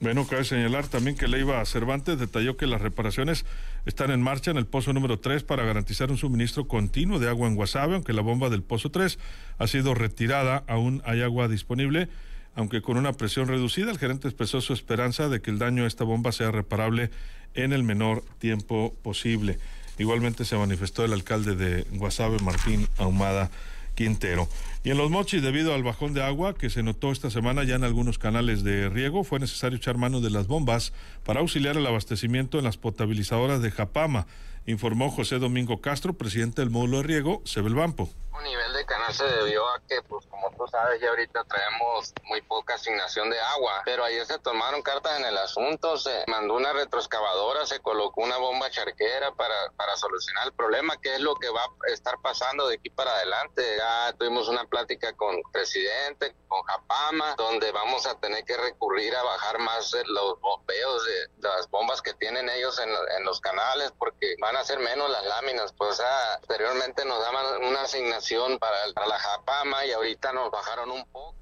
Bueno, cabe señalar también que Leiva Cervantes detalló que las reparaciones están en marcha en el pozo número 3 para garantizar un suministro continuo de agua en Guasave, aunque la bomba del pozo 3 ha sido retirada, aún hay agua disponible, aunque con una presión reducida. El gerente expresó su esperanza de que el daño a esta bomba sea reparable en el menor tiempo posible. Igualmente se manifestó el alcalde de Guasave, Martín Ahumada Quintero. Y en los mochis, debido al bajón de agua que se notó esta semana ya en algunos canales de riego, fue necesario echar mano de las bombas para auxiliar el abastecimiento en las potabilizadoras de Japama, informó José Domingo Castro, presidente del módulo de riego, Sebelvampo nivel de canal se debió a que, pues como tú sabes, ya ahorita traemos muy poca asignación de agua, pero ayer se tomaron cartas en el asunto, se mandó una retroexcavadora, se colocó una bomba charquera para, para solucionar el problema, que es lo que va a estar pasando de aquí para adelante. Ya tuvimos una plática con el presidente, con Japama, donde vamos a tener que recurrir a bajar más los bombeos de, las bombas que tienen ellos en, en, los canales, porque van a ser menos las láminas, pues anteriormente nos daban una asignación para, la Japama y ahorita nos bajaron un poco.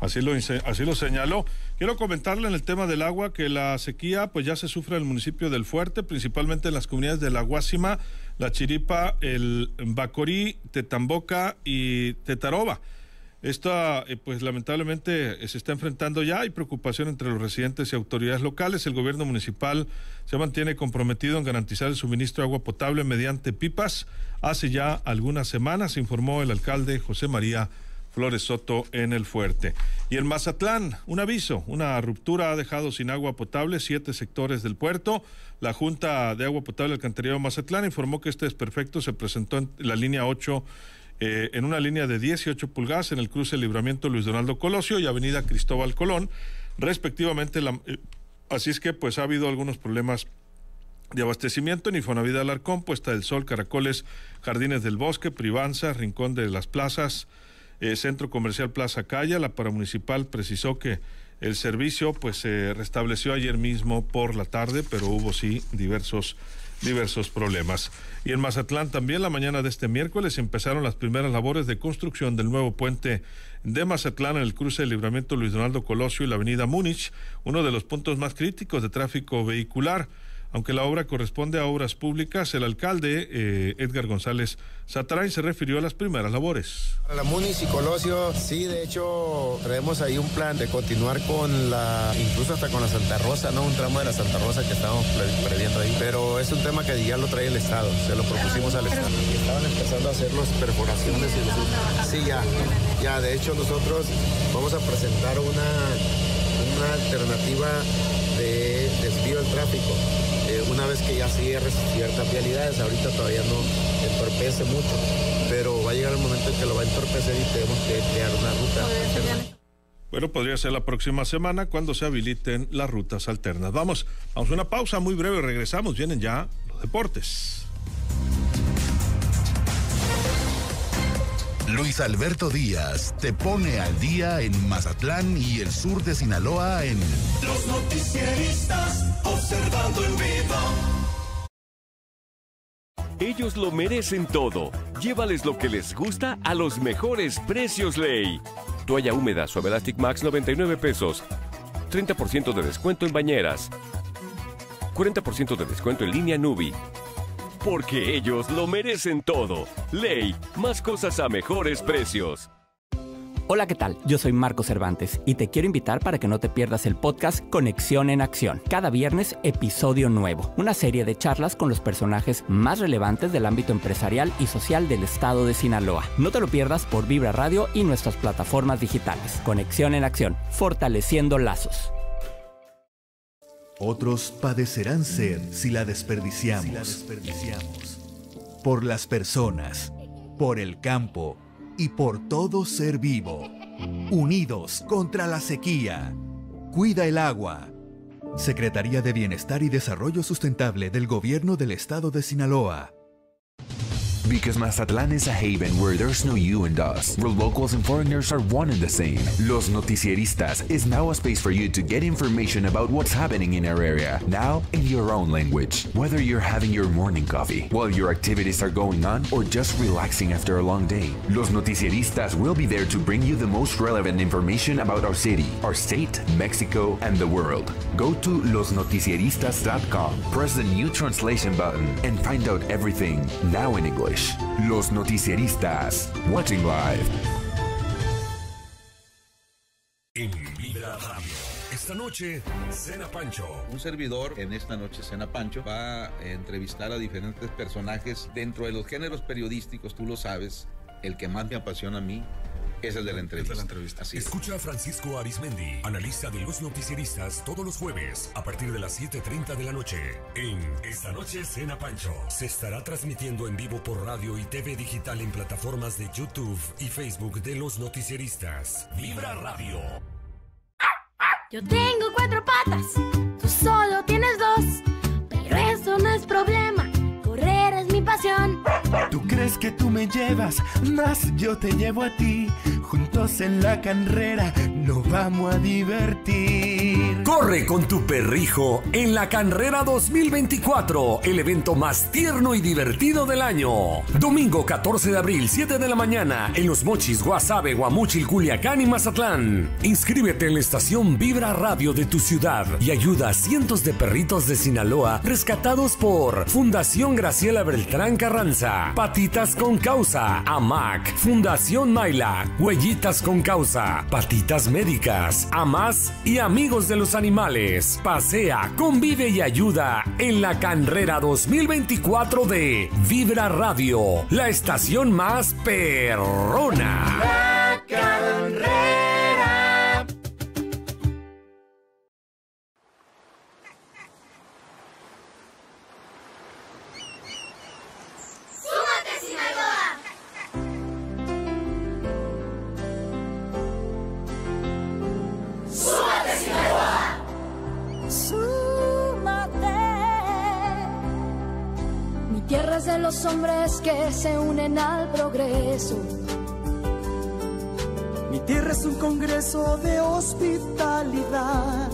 Así lo, así lo señaló. Quiero comentarle en el tema del agua que la sequía pues ya se sufre en el municipio del Fuerte, principalmente en las comunidades de La Guásima, La Chiripa, el Bacorí, Tetamboca y Tetaroba. Esto, eh, pues lamentablemente, eh, se está enfrentando ya. Hay preocupación entre los residentes y autoridades locales. El gobierno municipal se mantiene comprometido en garantizar el suministro de agua potable mediante pipas. Hace ya algunas semanas, informó el alcalde José María Flores Soto en el fuerte. Y en Mazatlán, un aviso, una ruptura ha dejado sin agua potable siete sectores del puerto. La Junta de Agua Potable Alcantarillado Mazatlán informó que este desperfecto se presentó en la línea 8 eh, en una línea de 18 pulgadas en el cruce Libramiento Luis Donaldo Colosio y Avenida Cristóbal Colón, respectivamente. Eh, así es que pues ha habido algunos problemas de abastecimiento en Infonavida Alarcón, Puesta del Sol, Caracoles, Jardines del Bosque, Privanza, Rincón de las Plazas, eh, Centro Comercial Plaza Calla. La paramunicipal precisó que el servicio pues se restableció ayer mismo por la tarde, pero hubo sí diversos diversos problemas. Y en Mazatlán también la mañana de este miércoles empezaron las primeras labores de construcción del nuevo puente de Mazatlán en el cruce del libramiento Luis Donaldo Colosio y la avenida Múnich, uno de los puntos más críticos de tráfico vehicular. Aunque la obra corresponde a obras públicas, el alcalde eh, Edgar González Satarain se refirió a las primeras labores. Para la Munis y Colosio, sí, de hecho, traemos ahí un plan de continuar con la, incluso hasta con la Santa Rosa, ¿no? Un tramo de la Santa Rosa que estamos previendo ahí. Pero es un tema que ya lo trae el Estado, se lo propusimos al Estado. Estaban empezando a hacer las perforaciones y Sí, ya, ya, de hecho nosotros vamos a presentar una, una alternativa de desvío del tráfico. Eh, una vez que ya cierres ciertas vialidades, ahorita todavía no entorpece mucho, pero va a llegar el momento en que lo va a entorpecer y tenemos que crear una ruta. Bueno, podría ser la próxima semana cuando se habiliten las rutas alternas. Vamos, vamos a una pausa muy breve, regresamos, vienen ya los deportes. Luis Alberto Díaz te pone al día en Mazatlán y el sur de Sinaloa en Los noticieristas observando en vivo. Ellos lo merecen todo. Llévales lo que les gusta a los mejores precios ley. Toalla húmeda Suave Elastic Max 99 pesos. 30% de descuento en bañeras. 40% de descuento en línea Nubi. Porque ellos lo merecen todo. Ley, más cosas a mejores precios. Hola, ¿qué tal? Yo soy Marco Cervantes y te quiero invitar para que no te pierdas el podcast Conexión en Acción. Cada viernes, episodio nuevo. Una serie de charlas con los personajes más relevantes del ámbito empresarial y social del estado de Sinaloa. No te lo pierdas por Vibra Radio y nuestras plataformas digitales. Conexión en Acción, fortaleciendo lazos. Otros padecerán sed si la desperdiciamos. Por las personas, por el campo y por todo ser vivo. Unidos contra la sequía. Cuida el agua. Secretaría de Bienestar y Desarrollo Sustentable del Gobierno del Estado de Sinaloa. Because Mazatlan is a haven where there's no you and us, where locals and foreigners are one and the same. Los Noticieristas is now a space for you to get information about what's happening in our area, now in your own language. Whether you're having your morning coffee, while your activities are going on, or just relaxing after a long day, Los Noticieristas will be there to bring you the most relevant information about our city, our state, Mexico, and the world. Go to losnoticieristas.com, press the new translation button, and find out everything now in English. Los Noticieristas, watching live. En Vibra Radio. Esta noche, Cena Pancho. Un servidor en esta noche Cena Pancho va a entrevistar a diferentes personajes dentro de los géneros periodísticos, tú lo sabes, el que más me apasiona a mí es el de la entrevista. Así es. Escucha a Francisco Arismendi, analista de los noticieristas, todos los jueves a partir de las 7:30 de la noche. En Esta Noche Cena Pancho se estará transmitiendo en vivo por radio y TV digital en plataformas de YouTube y Facebook de los noticieristas. Vibra Radio. Yo tengo cuatro patas, tú solo tienes dos, pero eso no es problema, Tú crees que tú me llevas, más yo te llevo a ti. Juntos en la carrera nos vamos a divertir. Corre con tu perrijo en la Carrera 2024, el evento más tierno y divertido del año. Domingo 14 de abril, 7 de la mañana, en Los Mochis, Guasave, Guamuchil, Culiacán y Mazatlán. Inscríbete en la estación Vibra Radio de tu ciudad y ayuda a cientos de perritos de Sinaloa rescatados por Fundación Graciela Beltrán Carranza, Patitas con Causa, AMAC, Fundación Maila, Con Causa, Patitas Médicas, AMAS y Amigos de los Animales. Pasea, convive y ayuda en la carrera 2024 de Vibra Radio, la estación más perrona. Mi tierra es un congreso de hospitalidad.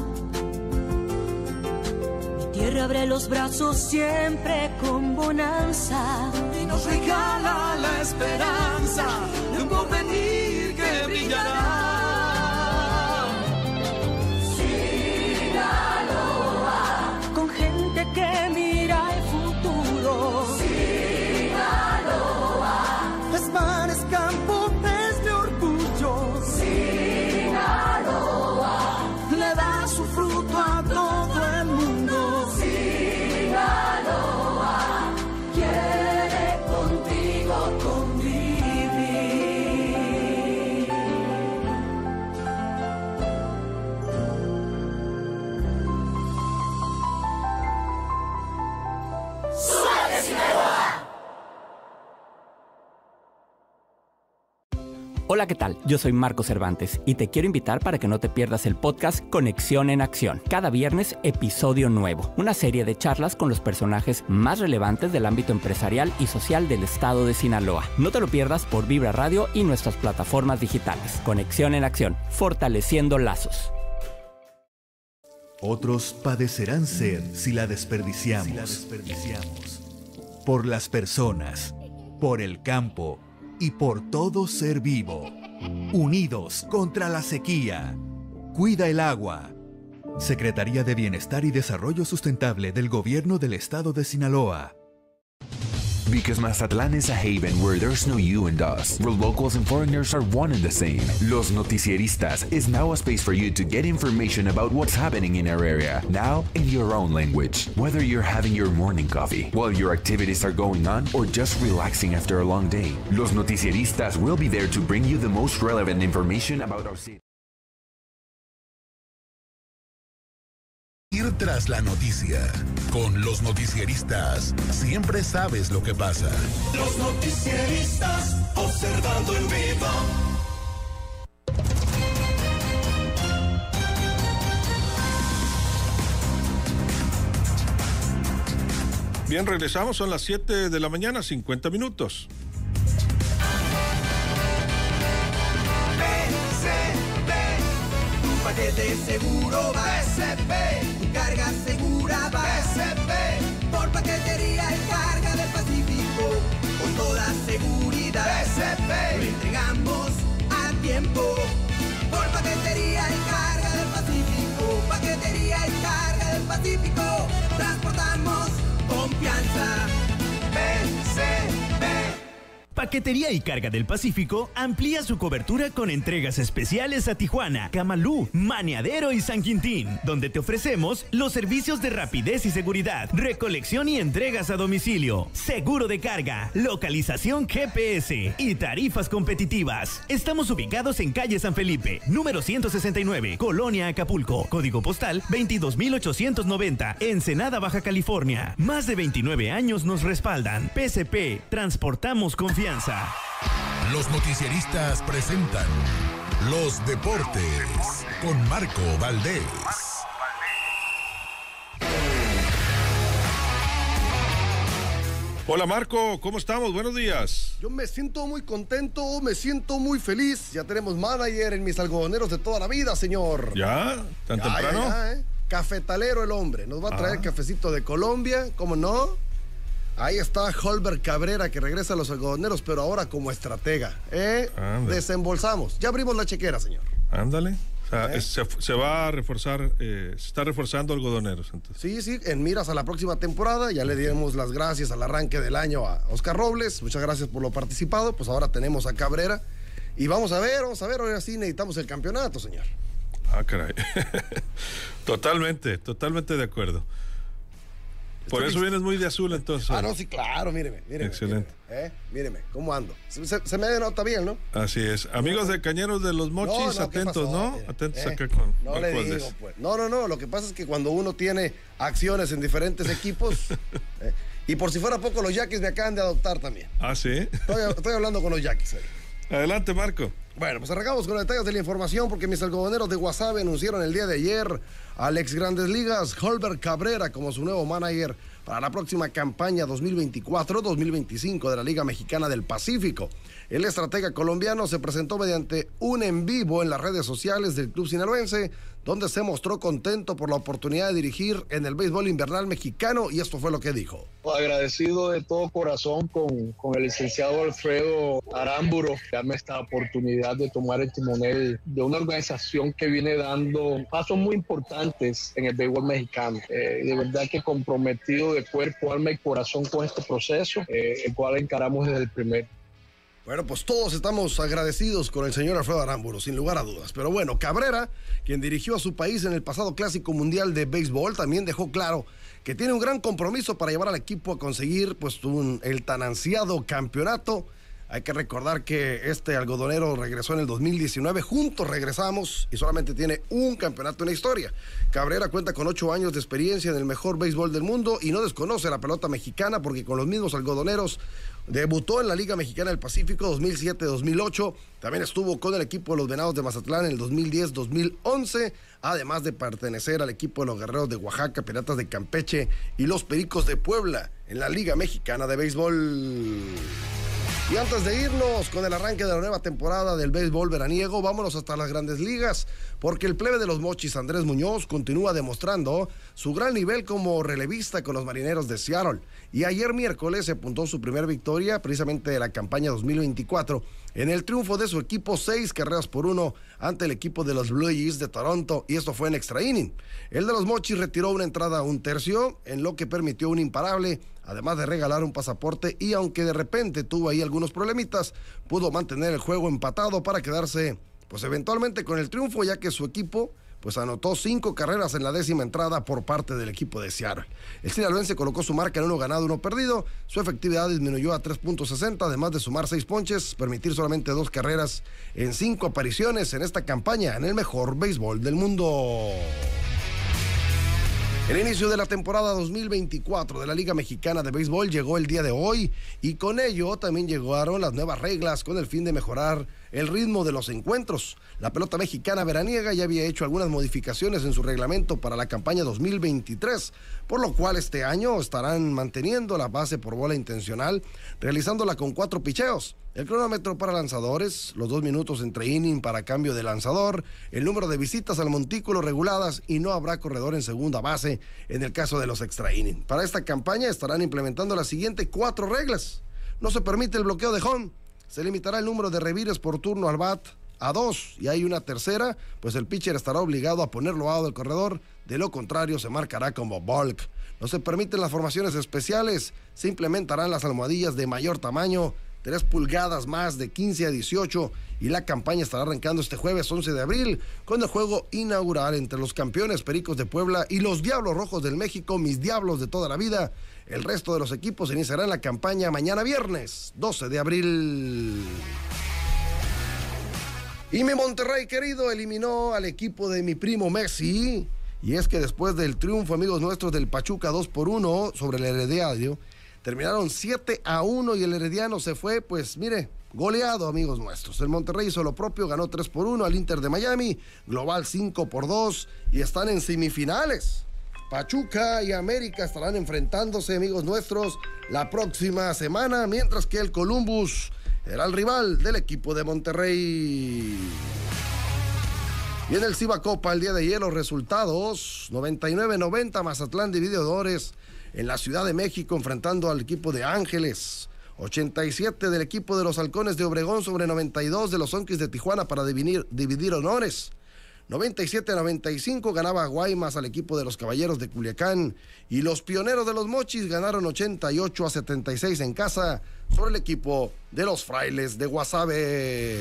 Mi tierra abre los brazos siempre con bonanza. Y nos regala la esperanza de un porvenir que brillará. Hola, ¿qué tal? Yo soy Marco Cervantes y te quiero invitar para que no te pierdas el podcast Conexión en Acción. Cada viernes, episodio nuevo. Una serie de charlas con los personajes más relevantes del ámbito empresarial y social del estado de Sinaloa. No te lo pierdas por Vibra Radio y nuestras plataformas digitales. Conexión en Acción, fortaleciendo lazos. Otros padecerán sed si la desperdiciamos. Por las personas, por el campo y por todo ser vivo. Unidos contra la sequía. Cuida el agua. Secretaría de Bienestar y Desarrollo Sustentable del Gobierno del Estado de Sinaloa. Because Mazatlan is a haven where there's no you and us, where locals and foreigners are one and the same. Los Noticieristas is now a space for you to get information about what's happening in our area, now in your own language. Whether you're having your morning coffee, while your activities are going on, or just relaxing after a long day, Los Noticieristas will be there to bring you the most relevant information about our city. Ir tras la noticia. Con los noticieristas siempre sabes lo que pasa. Los noticieristas observando en vivo. Bien, regresamos, son las 7 de la mañana, 50 minutos. Paquete seguro va. BCP, carga segura va. BCP, por paquetería y carga del Pacífico, con toda seguridad. BCP, lo entregamos a tiempo. Por paquetería y carga del Pacífico, paquetería y carga del Pacífico, transportamos confianza. BCP. Paquetería y Carga del Pacífico amplía su cobertura con entregas especiales a Tijuana, Camalú, Maneadero y San Quintín, donde te ofrecemos los servicios de rapidez y seguridad, recolección y entregas a domicilio, seguro de carga, localización GPS y tarifas competitivas. Estamos ubicados en calle San Felipe, número 169, Colonia Acapulco, código postal 22890, Ensenada, Baja California. Más de 29 años nos respaldan. PCP, transportamos confianza. Los noticieristas presentan Los Deportes con Marco Valdés. Hola Marco, ¿cómo estamos? Buenos días. Yo me siento muy contento, me siento muy feliz. Ya tenemos manager en mis algodoneros de toda la vida, señor. ¿Ya? ¿Tan Ya, temprano? ya, ya, ¿eh? Cafetalero el hombre. Nos va a traer Ah. cafecito de Colombia, ¿cómo no? Ahí está Holbert Cabrera que regresa a los algodoneros, pero ahora como estratega. ¿eh? Desembolsamos. Ya abrimos la chequera, señor. Ándale. O sea, ¿Eh? se va a reforzar, eh, se está reforzando algodoneros. Entonces. Sí, sí, en miras a la próxima temporada. Ya le dimos las gracias al arranque del año a Oscar Robles. Muchas gracias por lo participado. Pues ahora tenemos a Cabrera. Y vamos a ver, vamos a ver, ahora sí necesitamos el campeonato, señor. Ah, caray. *laughs* totalmente, totalmente de acuerdo. Por eso vienes muy de azul entonces. Ah, no, sí, claro, míreme, míreme. Excelente. míreme, ¿eh? Míreme, ¿cómo ando? Se, se- se me denota bien, ¿no? Así es. Amigos de Cañeros de los Mochis, No, no, ¿qué atentos? ¿no? Mire, Atentos ¿eh? acá con No le digo, pues. No, no, no. Lo que pasa es que cuando uno tiene acciones en diferentes equipos, *laughs* eh, y por si fuera poco, los yaquis me acaban de adoptar también. Ah, sí. Estoy, estoy hablando con los yaquis. ahí. Adelante, Marco. Bueno, pues arrancamos con los detalles de la información porque mis algodoneros de WhatsApp anunciaron el día de ayer al ex Grandes Ligas, Holbert Cabrera, como su nuevo manager para la próxima campaña 2024-2025 de la Liga Mexicana del Pacífico. El estratega colombiano se presentó mediante un en vivo en las redes sociales del club sinaloense, donde se mostró contento por la oportunidad de dirigir en el béisbol invernal mexicano y esto fue lo que dijo. Agradecido de todo corazón con, con el licenciado Alfredo Arámburo, darme esta oportunidad de tomar el timonel de una organización que viene dando pasos muy importantes en el béisbol mexicano. Eh, de verdad que comprometido de cuerpo, alma y corazón con este proceso, eh, el cual encaramos desde el primer Bueno, pues todos estamos agradecidos con el señor Alfredo Aramburu, sin lugar a dudas. Pero bueno, Cabrera, quien dirigió a su país en el pasado Clásico Mundial de Béisbol, también dejó claro que tiene un gran compromiso para llevar al equipo a conseguir pues el tan ansiado campeonato. Hay que recordar que este algodonero regresó en el 2019, juntos regresamos y solamente tiene un campeonato en la historia. Cabrera cuenta con ocho años de experiencia en el mejor béisbol del mundo y no desconoce la pelota mexicana porque con los mismos algodoneros Debutó en la Liga Mexicana del Pacífico 2007-2008. También estuvo con el equipo de los Venados de Mazatlán en el 2010-2011. Además de pertenecer al equipo de los Guerreros de Oaxaca, Piratas de Campeche y los Pericos de Puebla en la Liga Mexicana de Béisbol. Y antes de irnos con el arranque de la nueva temporada del béisbol veraniego, vámonos hasta las grandes ligas, porque el plebe de los mochis Andrés Muñoz continúa demostrando su gran nivel como relevista con los marineros de Seattle. Y ayer miércoles se apuntó su primera victoria, precisamente de la campaña 2024, en el triunfo de su equipo, seis carreras por uno ante el equipo de los Blue Jays de Toronto, y esto fue en extra inning. El de los mochis retiró una entrada a un tercio, en lo que permitió un imparable además de regalar un pasaporte y aunque de repente tuvo ahí algunos problemitas, pudo mantener el juego empatado para quedarse pues eventualmente con el triunfo ya que su equipo pues anotó cinco carreras en la décima entrada por parte del equipo de Seattle. El sinaloense colocó su marca en uno ganado, uno perdido. Su efectividad disminuyó a 3.60, además de sumar seis ponches, permitir solamente dos carreras en cinco apariciones en esta campaña en el mejor béisbol del mundo. El inicio de la temporada 2024 de la Liga Mexicana de Béisbol llegó el día de hoy y con ello también llegaron las nuevas reglas con el fin de mejorar el ritmo de los encuentros. La pelota mexicana veraniega ya había hecho algunas modificaciones en su reglamento para la campaña 2023, por lo cual este año estarán manteniendo la base por bola intencional, realizándola con cuatro picheos. El cronómetro para lanzadores, los dos minutos entre inning para cambio de lanzador, el número de visitas al montículo reguladas y no habrá corredor en segunda base en el caso de los extra inning. Para esta campaña estarán implementando las siguientes cuatro reglas. No se permite el bloqueo de home, se limitará el número de revires por turno al bat a dos y hay una tercera, pues el pitcher estará obligado a ponerlo a lado del corredor, de lo contrario se marcará como bulk. No se permiten las formaciones especiales, se implementarán las almohadillas de mayor tamaño, 3 pulgadas más de 15 a 18 y la campaña estará arrancando este jueves 11 de abril con el juego inaugural entre los campeones Pericos de Puebla y los Diablos Rojos del México, mis Diablos de toda la vida. El resto de los equipos iniciarán la campaña mañana viernes, 12 de abril. Y mi Monterrey querido eliminó al equipo de mi primo Messi. Y es que después del triunfo, amigos nuestros, del Pachuca 2 por 1 sobre el Herediano, terminaron 7 a 1 y el Herediano se fue, pues mire, goleado, amigos nuestros. El Monterrey hizo lo propio, ganó 3 por 1 al Inter de Miami, global 5 por 2 y están en semifinales. Pachuca y América estarán enfrentándose, amigos nuestros, la próxima semana, mientras que el Columbus era el rival del equipo de Monterrey. Y en el Ciba Copa el día de ayer los resultados 99-90 Mazatlán divididores en la Ciudad de México enfrentando al equipo de Ángeles. 87 del equipo de los Halcones de Obregón sobre 92 de los Onkis de Tijuana para dividir honores. 97-95 ganaba Guaymas al equipo de los Caballeros de Culiacán y los Pioneros de los Mochis ganaron 88 a 76 en casa sobre el equipo de los Frailes de Guasave.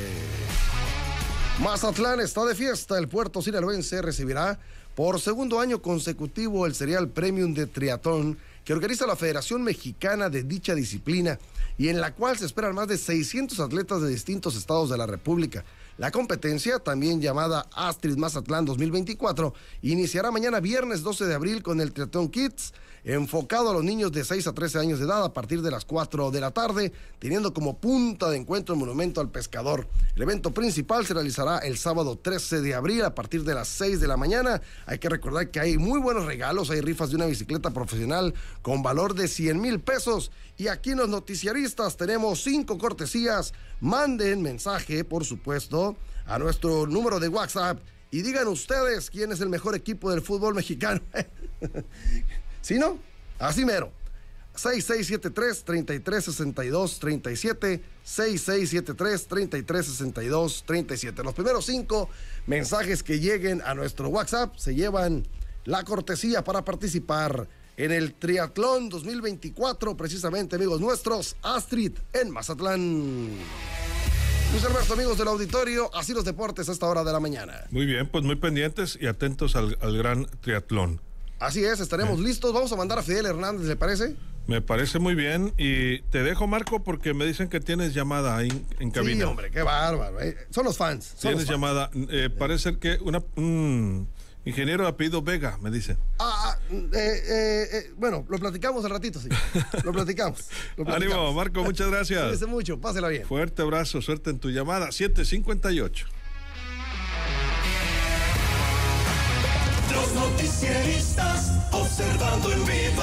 Mazatlán está de fiesta, el puerto sinaloense recibirá por segundo año consecutivo el serial Premium de Triatlón que organiza la Federación Mexicana de dicha disciplina y en la cual se esperan más de 600 atletas de distintos estados de la República. La competencia, también llamada Astrid Mazatlán 2024, iniciará mañana viernes 12 de abril con el Triathlon Kids, enfocado a los niños de 6 a 13 años de edad a partir de las 4 de la tarde, teniendo como punta de encuentro el Monumento al Pescador. El evento principal se realizará el sábado 13 de abril a partir de las 6 de la mañana. Hay que recordar que hay muy buenos regalos, hay rifas de una bicicleta profesional con valor de 100 mil pesos. Y aquí en los noticiaristas tenemos cinco cortesías. Manden mensaje, por supuesto, a nuestro número de WhatsApp y digan ustedes quién es el mejor equipo del fútbol mexicano. *laughs* ¿Sí, no? Así mero. 6673-3362-37, 6673-3362-37. Los primeros cinco mensajes que lleguen a nuestro WhatsApp se llevan la cortesía para participar en el Triatlón 2024, precisamente, amigos nuestros, Astrid en Mazatlán. Luis Alberto, amigos del auditorio, así los deportes a esta hora de la mañana. Muy bien, pues muy pendientes y atentos al, gran triatlón. Así es, estaremos listos. Vamos a mandar a Fidel Hernández, ¿le parece? Me parece muy bien y te dejo Marco porque me dicen que tienes llamada ahí en cabina. Sí, hombre, qué bárbaro. eh. Son los fans. son Tienes los fans. llamada. Eh, parece que una, un ingeniero de apellido Vega me dice. Ah, ah, eh, eh, eh, bueno, lo platicamos al ratito, sí. Lo *laughs* platicamos. lo platicamos. Ánimo, Marco, muchas gracias. *laughs* Cuídese mucho, pásela bien. Fuerte abrazo, suerte en tu llamada. 758. Observando en vivo.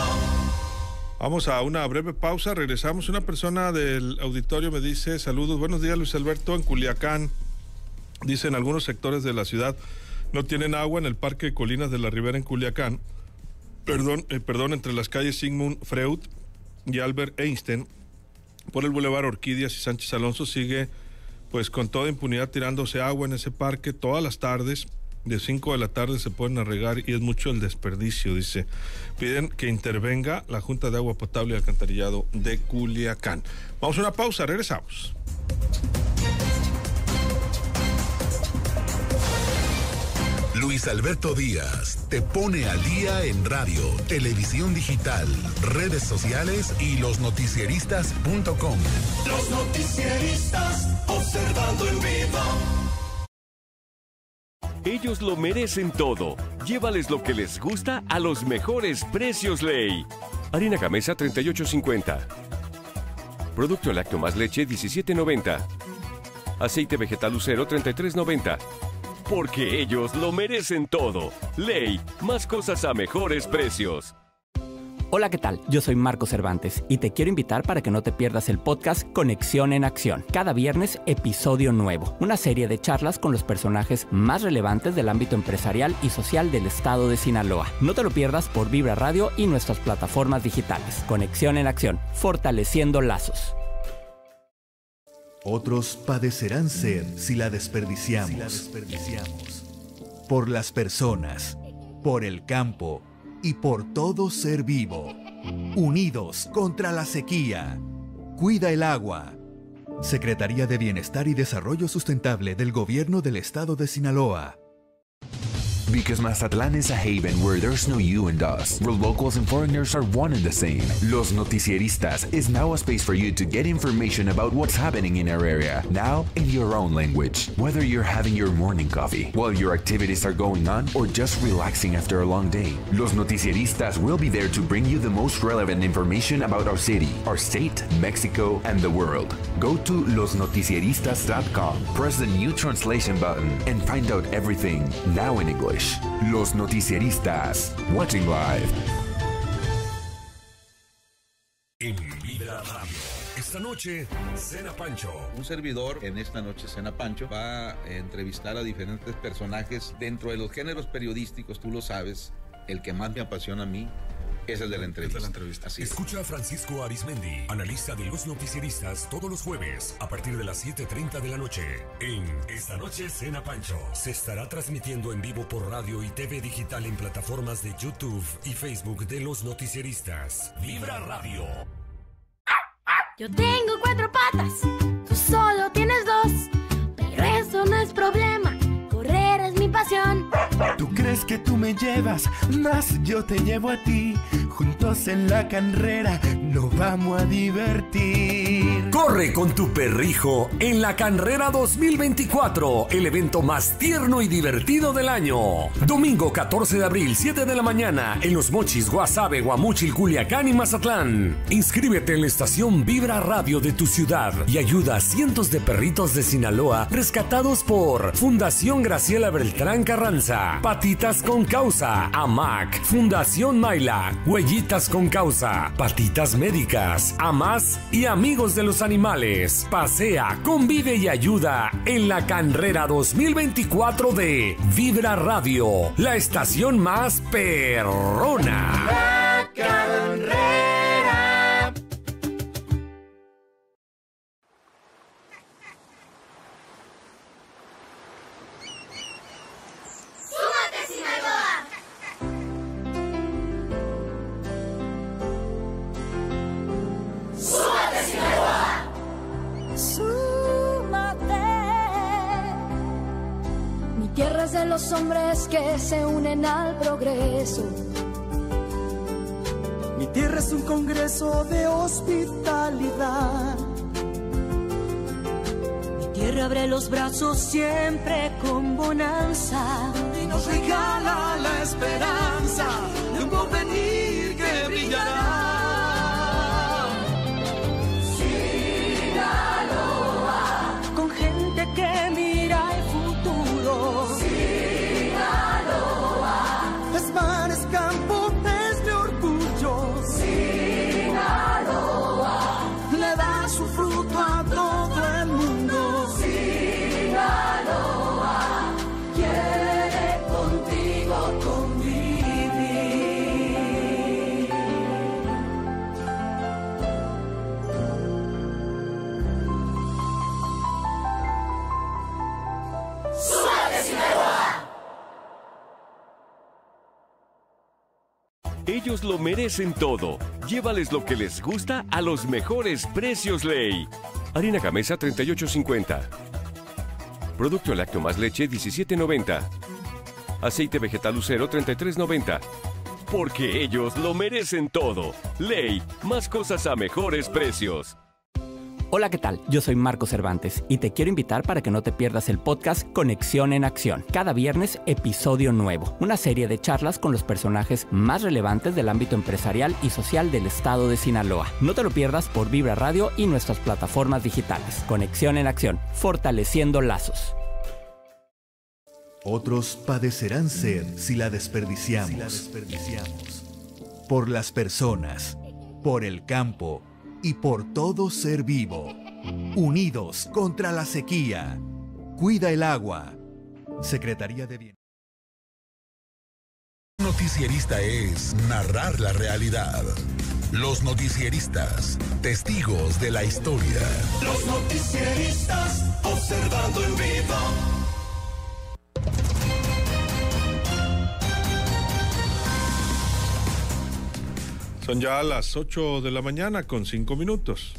Vamos a una breve pausa, regresamos. Una persona del auditorio me dice, saludos, buenos días Luis Alberto, en Culiacán. Dicen algunos sectores de la ciudad no tienen agua en el Parque Colinas de la Ribera en Culiacán. Perdón, eh, perdón, entre las calles Sigmund Freud y Albert Einstein, por el Boulevard Orquídeas y Sánchez Alonso sigue pues con toda impunidad tirándose agua en ese parque todas las tardes. De 5 de la tarde se pueden a regar y es mucho el desperdicio, dice. Piden que intervenga la Junta de Agua Potable y Alcantarillado de Culiacán. Vamos a una pausa, regresamos. Luis Alberto Díaz te pone al día en radio, televisión digital, redes sociales y losnoticieristas.com. Los noticieristas observando en vivo. Ellos lo merecen todo. Llévales lo que les gusta a los mejores precios ley. Harina Gamesa 38.50. Producto lácteo más leche 17.90. Aceite vegetal lucero 33.90. Porque ellos lo merecen todo. Ley, más cosas a mejores precios. Hola, ¿qué tal? Yo soy Marco Cervantes y te quiero invitar para que no te pierdas el podcast Conexión en Acción. Cada viernes, episodio nuevo. Una serie de charlas con los personajes más relevantes del ámbito empresarial y social del estado de Sinaloa. No te lo pierdas por Vibra Radio y nuestras plataformas digitales. Conexión en Acción, fortaleciendo lazos. Otros padecerán sed si la desperdiciamos. Por las personas, por el campo y por todo ser vivo. Unidos contra la sequía. Cuida el agua. Secretaría de Bienestar y Desarrollo Sustentable del Gobierno del Estado de Sinaloa. Because Mazatlan is a haven where there's no you and us, where locals and foreigners are one and the same. Los Noticieristas is now a space for you to get information about what's happening in our area, now in your own language. Whether you're having your morning coffee, while your activities are going on, or just relaxing after a long day, Los Noticieristas will be there to bring you the most relevant information about our city, our state, Mexico, and the world. Go to losnoticieristas.com, press the new translation button, and find out everything now in English. Los Noticieristas, watching live. En Vibra Radio. Esta noche, Cena Pancho. Un servidor en esta noche Cena Pancho va a entrevistar a diferentes personajes dentro de los géneros periodísticos, tú lo sabes, el que más me apasiona a mí es el de la entrevista. Así es. Escucha a Francisco Arismendi, analista de los noticieristas, todos los jueves a partir de las 7:30 de la noche. En Esta Noche Cena Pancho se estará transmitiendo en vivo por radio y TV digital en plataformas de YouTube y Facebook de los noticieristas. Vibra Radio. Yo tengo cuatro patas, tú solo tienes dos, pero eso no es problema, correr es mi pasión. Tú crees que tú me llevas, más yo te llevo a ti. Juntos en la carrera nos vamos a divertir. Corre con tu perrijo en la Carrera 2024, el evento más tierno y divertido del año. Domingo 14 de abril, 7 de la mañana, en Los Mochis, Guasave, Guamúchil, Culiacán y Mazatlán. Inscríbete en la estación Vibra Radio de tu ciudad y ayuda a cientos de perritos de Sinaloa rescatados por Fundación Graciela Beltrán Carranza, Patitas con Causa, AMAC, Fundación Maila, Con Causa, Patitas Médicas, AMAS y Amigos de los Animales. Pasea, convive y ayuda en la Carrera 2024 de Vibra Radio, la estación más perrona. carrera. De los hombres que se unen al progreso. Mi tierra es un congreso de hospitalidad. Mi tierra abre los brazos siempre con bonanza. Y nos regala la esperanza de un porvenir que brillará. Ellos lo merecen todo. Llévales lo que les gusta a los mejores precios ley. Harina Gamesa 38.50. Producto lácteo más leche 17.90. Aceite vegetal lucero 33.90. Porque ellos lo merecen todo. Ley, más cosas a mejores precios. Hola, ¿qué tal? Yo soy Marco Cervantes y te quiero invitar para que no te pierdas el podcast Conexión en Acción. Cada viernes, episodio nuevo. Una serie de charlas con los personajes más relevantes del ámbito empresarial y social del estado de Sinaloa. No te lo pierdas por Vibra Radio y nuestras plataformas digitales. Conexión en Acción, fortaleciendo lazos. Otros padecerán sed si la desperdiciamos. Por las personas, por el campo y por todo ser vivo. Unidos contra la sequía. Cuida el agua. Secretaría de Bienestar. Noticierista es narrar la realidad. Los noticieristas, testigos de la historia. Los noticieristas observando en vivo. Son ya las 8 de la mañana con 5 minutos.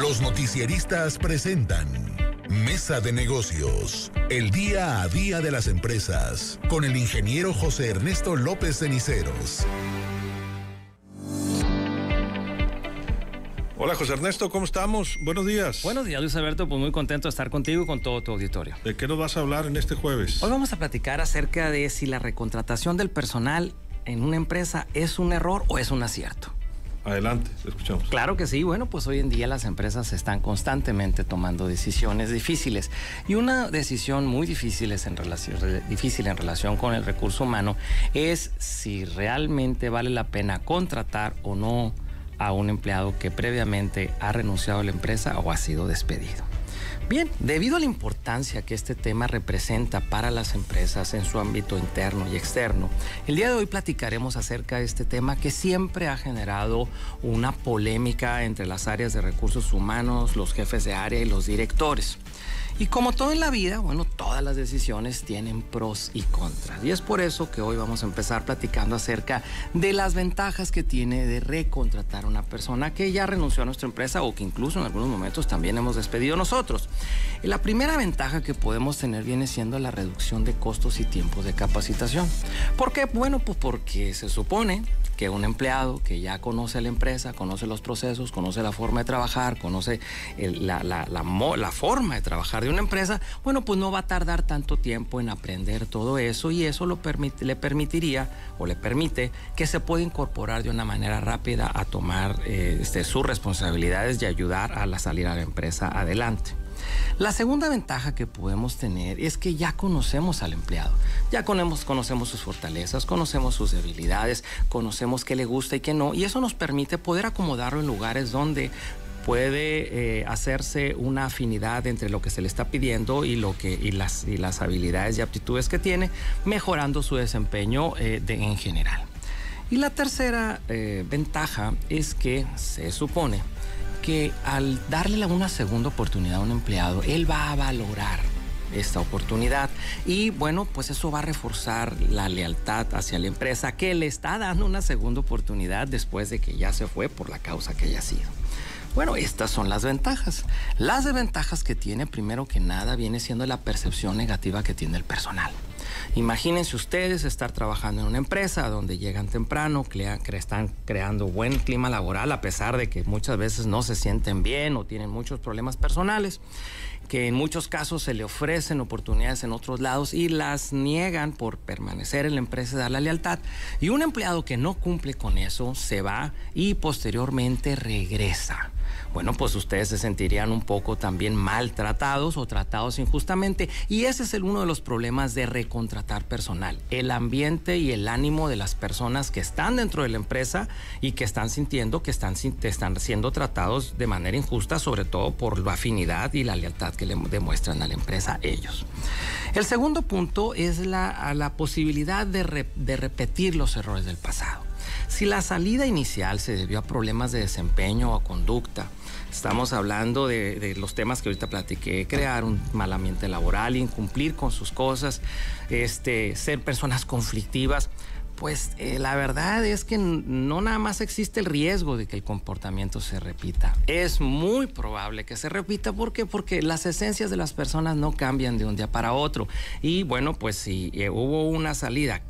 Los noticieristas presentan Mesa de Negocios, el día a día de las empresas, con el ingeniero José Ernesto López Ceniceros. Hola José Ernesto, ¿cómo estamos? Buenos días. Buenos días, Luis Alberto. Pues muy contento de estar contigo y con todo tu auditorio. ¿De qué nos vas a hablar en este jueves? Hoy vamos a platicar acerca de si la recontratación del personal en una empresa es un error o es un acierto. Adelante, te escuchamos. Claro que sí. Bueno, pues hoy en día las empresas están constantemente tomando decisiones difíciles. Y una decisión muy difícil, es en relación, re- difícil en relación con el recurso humano es si realmente vale la pena contratar o no a un empleado que previamente ha renunciado a la empresa o ha sido despedido. Bien, debido a la importancia que este tema representa para las empresas en su ámbito interno y externo, el día de hoy platicaremos acerca de este tema que siempre ha generado una polémica entre las áreas de recursos humanos, los jefes de área y los directores. Y como todo en la vida, bueno, todas las decisiones tienen pros y contras. Y es por eso que hoy vamos a empezar platicando acerca de las ventajas que tiene de recontratar a una persona que ya renunció a nuestra empresa o que incluso en algunos momentos también hemos despedido nosotros. Y la primera ventaja que podemos tener viene siendo la reducción de costos y tiempos de capacitación. ¿Por qué? Bueno, pues porque se supone que un empleado que ya conoce la empresa, conoce los procesos, conoce la forma de trabajar, conoce la, la- la la forma de trabajar de una empresa, bueno, pues no va a tardar tanto tiempo en aprender todo eso y eso lo permite- le permitiría o le permite que se pueda incorporar de una manera rápida a tomar eh, este, sus responsabilidades y ayudar a la salir a la empresa adelante. La segunda ventaja que podemos tener es que ya conocemos al empleado, ya conocemos, sus fortalezas, conocemos sus debilidades, conocemos qué le gusta y qué no, y eso nos permite poder acomodarlo en lugares donde puede eh, hacerse una afinidad entre lo que se le está pidiendo y, lo que, y, las, y las habilidades y aptitudes que tiene, mejorando su desempeño eh, de- en general. Y la tercera eh, ventaja es que se supone que al darle una segunda oportunidad a un empleado, él va a valorar esta oportunidad y bueno, pues eso va a reforzar la lealtad hacia la empresa que le está dando una segunda oportunidad después de que ya se fue por la causa que haya sido. Bueno, estas son las ventajas. Las desventajas que tiene, primero que nada, viene siendo la percepción negativa que tiene el personal. Imagínense ustedes estar trabajando en una empresa donde llegan temprano, crea- cre- están creando buen clima laboral a pesar de que muchas veces no se sienten bien o tienen muchos problemas personales, que en muchos casos se le ofrecen oportunidades en otros lados y las niegan por permanecer en la empresa y dar la lealtad. Y un empleado que no cumple con eso se va y posteriormente regresa. Bueno, pues ustedes se sentirían un poco también maltratados o tratados injustamente. Y ese es el, uno de los problemas de recontratar personal. El ambiente y el ánimo de las personas que están dentro de la empresa y que están sintiendo que están, están siendo tratados de manera injusta, sobre todo por la afinidad y la lealtad que le demuestran a la empresa ellos. El segundo punto es la, la posibilidad de repetir los errores del pasado. Si la salida inicial se debió a problemas de desempeño o conducta, estamos hablando de, los temas que ahorita platiqué, crear un mal ambiente laboral, incumplir con sus cosas, este, ser personas conflictivas, pues eh, la verdad es que no nada más existe el riesgo de que el comportamiento se repita. Es muy probable que se repita. ¿Por qué? Porque las esencias de las personas no cambian de un día para otro. Y bueno, pues si eh, hubo una salida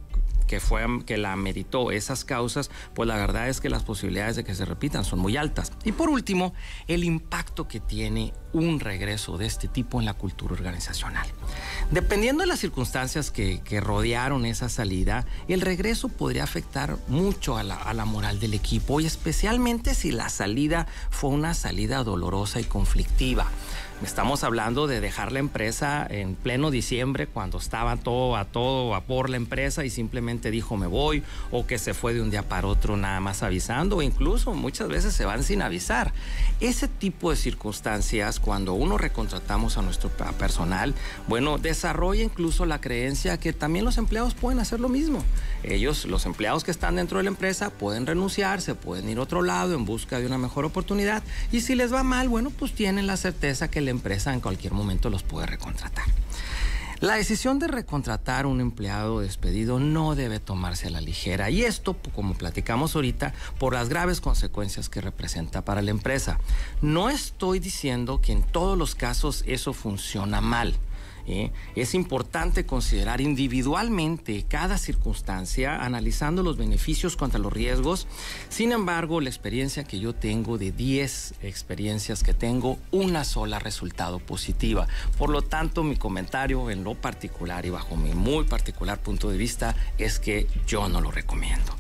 que fue que la meritó esas causas, pues la verdad es que las posibilidades de que se repitan son muy altas. Y por último, el impacto que tiene un regreso de este tipo en la cultura organizacional. Dependiendo de las circunstancias que, que rodearon esa salida, el regreso podría afectar mucho a la, a la moral del equipo y especialmente si la salida fue una salida dolorosa y conflictiva. Estamos hablando de dejar la empresa en pleno diciembre cuando estaba todo a todo vapor la empresa y simplemente dijo me voy o que se fue de un día para otro nada más avisando o incluso muchas veces se van sin avisar. Ese tipo de circunstancias cuando uno recontratamos a nuestro personal, bueno, desarrolla incluso la creencia que también los empleados pueden hacer lo mismo. Ellos, los empleados que están dentro de la empresa, pueden renunciar, se pueden ir a otro lado en busca de una mejor oportunidad y si les va mal, bueno, pues tienen la certeza que la empresa en cualquier momento los puede recontratar. La decisión de recontratar un empleado despedido no debe tomarse a la ligera y esto, como platicamos ahorita, por las graves consecuencias que representa para la empresa. No estoy diciendo que en todos los casos eso funciona mal. ¿Eh? Es importante considerar individualmente cada circunstancia, analizando los beneficios contra los riesgos. Sin embargo, la experiencia que yo tengo de 10 experiencias que tengo, una sola resultado positiva. Por lo tanto, mi comentario en lo particular y bajo mi muy particular punto de vista es que yo no lo recomiendo.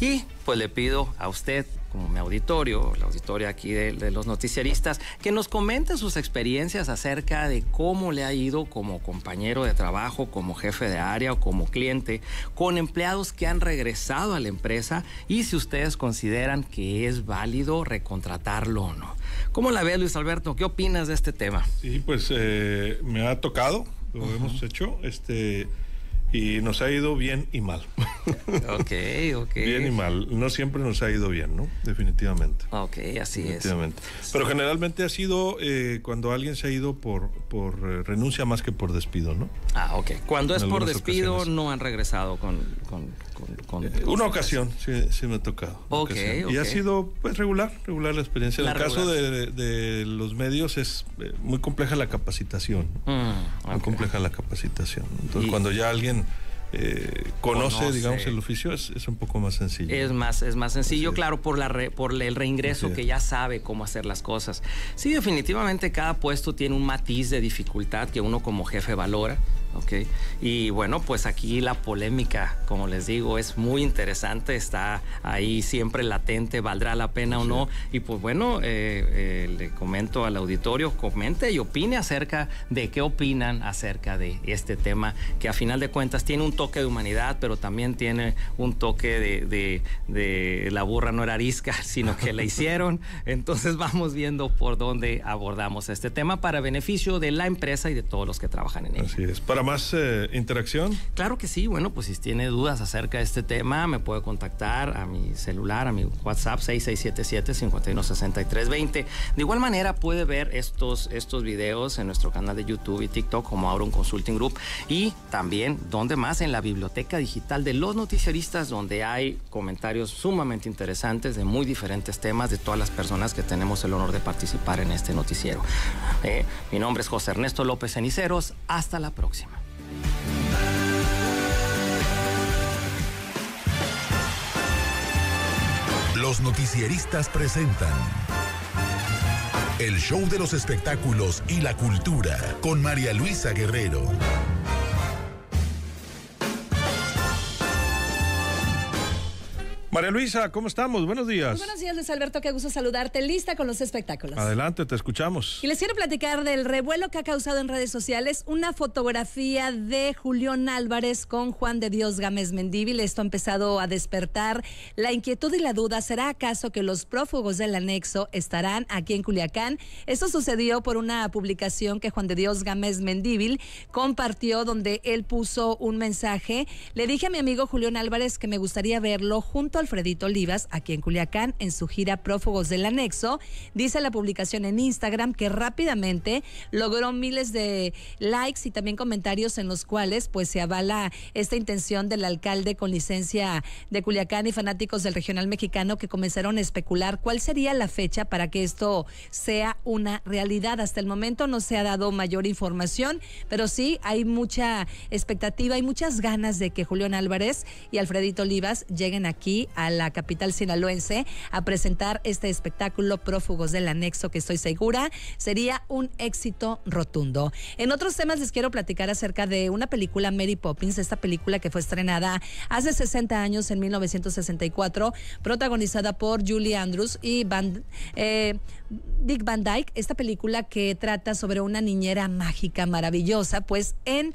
Y pues le pido a usted como mi auditorio, la auditoria aquí de, de los noticiaristas, que nos comente sus experiencias acerca de cómo le ha ido como compañero de trabajo, como jefe de área o como cliente, con empleados que han regresado a la empresa y si ustedes consideran que es válido recontratarlo o no. ¿Cómo la ves, Luis Alberto? ¿Qué opinas de este tema? Sí, pues eh, me ha tocado, lo hemos hecho, este, y nos ha ido bien y mal. *laughs* Ok, ok. Bien y mal. No siempre nos ha ido bien, ¿no? Definitivamente. Ok, así es. Definitivamente. Pero generalmente ha sido eh, cuando alguien se ha ido por, por eh, renuncia más que por despido, ¿no? Ah, ok. Cuando es por despido, ocasiones. no han regresado con... con, con- con- Una ocasión, sí, sí me ha tocado. Y ha sido pues regular, regular la experiencia. En el caso de, de los medios es eh, muy compleja la capacitación. Mm, Muy compleja la capacitación. Entonces, Y- cuando ya alguien eh, conoce, Conoce. digamos, el oficio, es, es un poco más sencillo. Es más, es más sencillo, claro, por, la re- por el reingreso que ya sabe cómo hacer las cosas. Sí, definitivamente cada puesto tiene un matiz de dificultad que uno como jefe valora. ¿Ok? Y bueno, pues aquí la polémica, como les digo, es muy interesante, está ahí siempre latente, valdrá la pena o no. Y pues bueno, eh, eh, le comento al auditorio, comente y opine acerca de qué opinan acerca de este tema, que a final de cuentas tiene un toque de humanidad, pero también tiene un toque de, de- de la burra no era arisca, *laughs* sino que la hicieron. Entonces vamos viendo por dónde abordamos este tema para beneficio de la empresa y de todos los que trabajan en ella. Así es. Para más eh, interacción, Claro que sí, bueno, pues si tiene dudas acerca de este tema, me puede contactar a mi celular, a mi WhatsApp 6677-516320. De igual manera puede ver estos, estos videos en nuestro canal de YouTube y TikTok como Auron Consulting Group y también, donde más, en la biblioteca digital de los noticiaristas, donde hay comentarios sumamente interesantes de muy diferentes temas de todas las personas que tenemos el honor de participar en este noticiero. Eh, mi nombre es José Ernesto López Ceniceros. Hasta la próxima. Los noticieristas presentan el show de los espectáculos y la cultura con María Luisa Guerrero. María Luisa, ¿cómo estamos? Buenos días. buenos días, Luis Alberto. Qué gusto saludarte. Lista con los espectáculos. Adelante, te escuchamos. Y les quiero platicar del revuelo que ha causado en redes sociales una fotografía de Julián Álvarez con Juan de Dios Gámez Mendíbil. Esto ha empezado a despertar la inquietud y la duda. ¿Será acaso que los prófugos del anexo estarán aquí en Culiacán? Esto sucedió por una publicación que Juan de Dios Gámez Mendíbil compartió donde él puso un mensaje. Le dije a mi amigo Julián Álvarez que me gustaría verlo junto Alfredito Olivas, aquí en Culiacán, en su gira Prófugos del Anexo. Dice la publicación en Instagram que rápidamente logró miles de likes y también comentarios en los cuales pues se avala esta intención del alcalde con licencia de Culiacán y fanáticos del regional mexicano que comenzaron a especular cuál sería la fecha para que esto sea una realidad. Hasta el momento no se ha dado mayor información, pero sí hay mucha expectativa, hay muchas ganas de que Julián Álvarez y Alfredito Olivas lleguen aquí a la capital sinaloense a presentar este espectáculo Prófugos del Anexo que estoy segura sería un éxito rotundo. En otros temas les quiero platicar acerca de una película Mary Poppins, esta película que fue estrenada hace 60 años en 1964, protagonizada por Julie Andrews y Van, eh, Dick Van Dyke, esta película que trata sobre una niñera mágica maravillosa, pues en,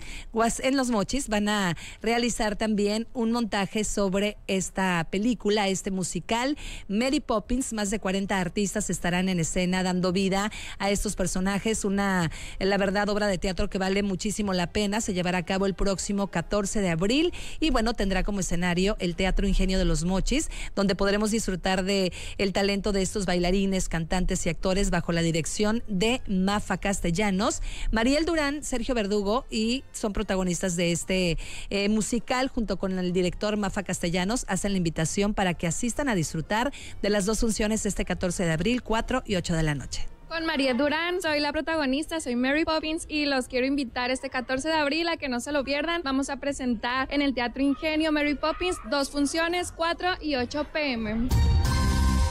en Los Mochis van a realizar también un montaje sobre esta película, este musical. Mary Poppins, más de 40 artistas estarán en escena dando vida a estos personajes, una, la verdad, obra de teatro que vale muchísimo la pena, se llevará a cabo el próximo 14 de abril y bueno, tendrá como escenario el Teatro Ingenio de los Mochis, donde podremos disfrutar de el talento de estos bailarines, cantantes y actores bajo la dirección de Mafa Castellanos, Mariel Durán, Sergio Verdugo y son protagonistas de este eh, musical junto con el director Mafa Castellanos. Hacen la invitación para que asistan a disfrutar de las dos funciones este 14 de abril, 4 y 8 de la noche. Con María Durán, soy la protagonista, soy Mary Poppins y los quiero invitar este 14 de abril a que no se lo pierdan. Vamos a presentar en el Teatro Ingenio Mary Poppins dos funciones, 4 y 8 pm.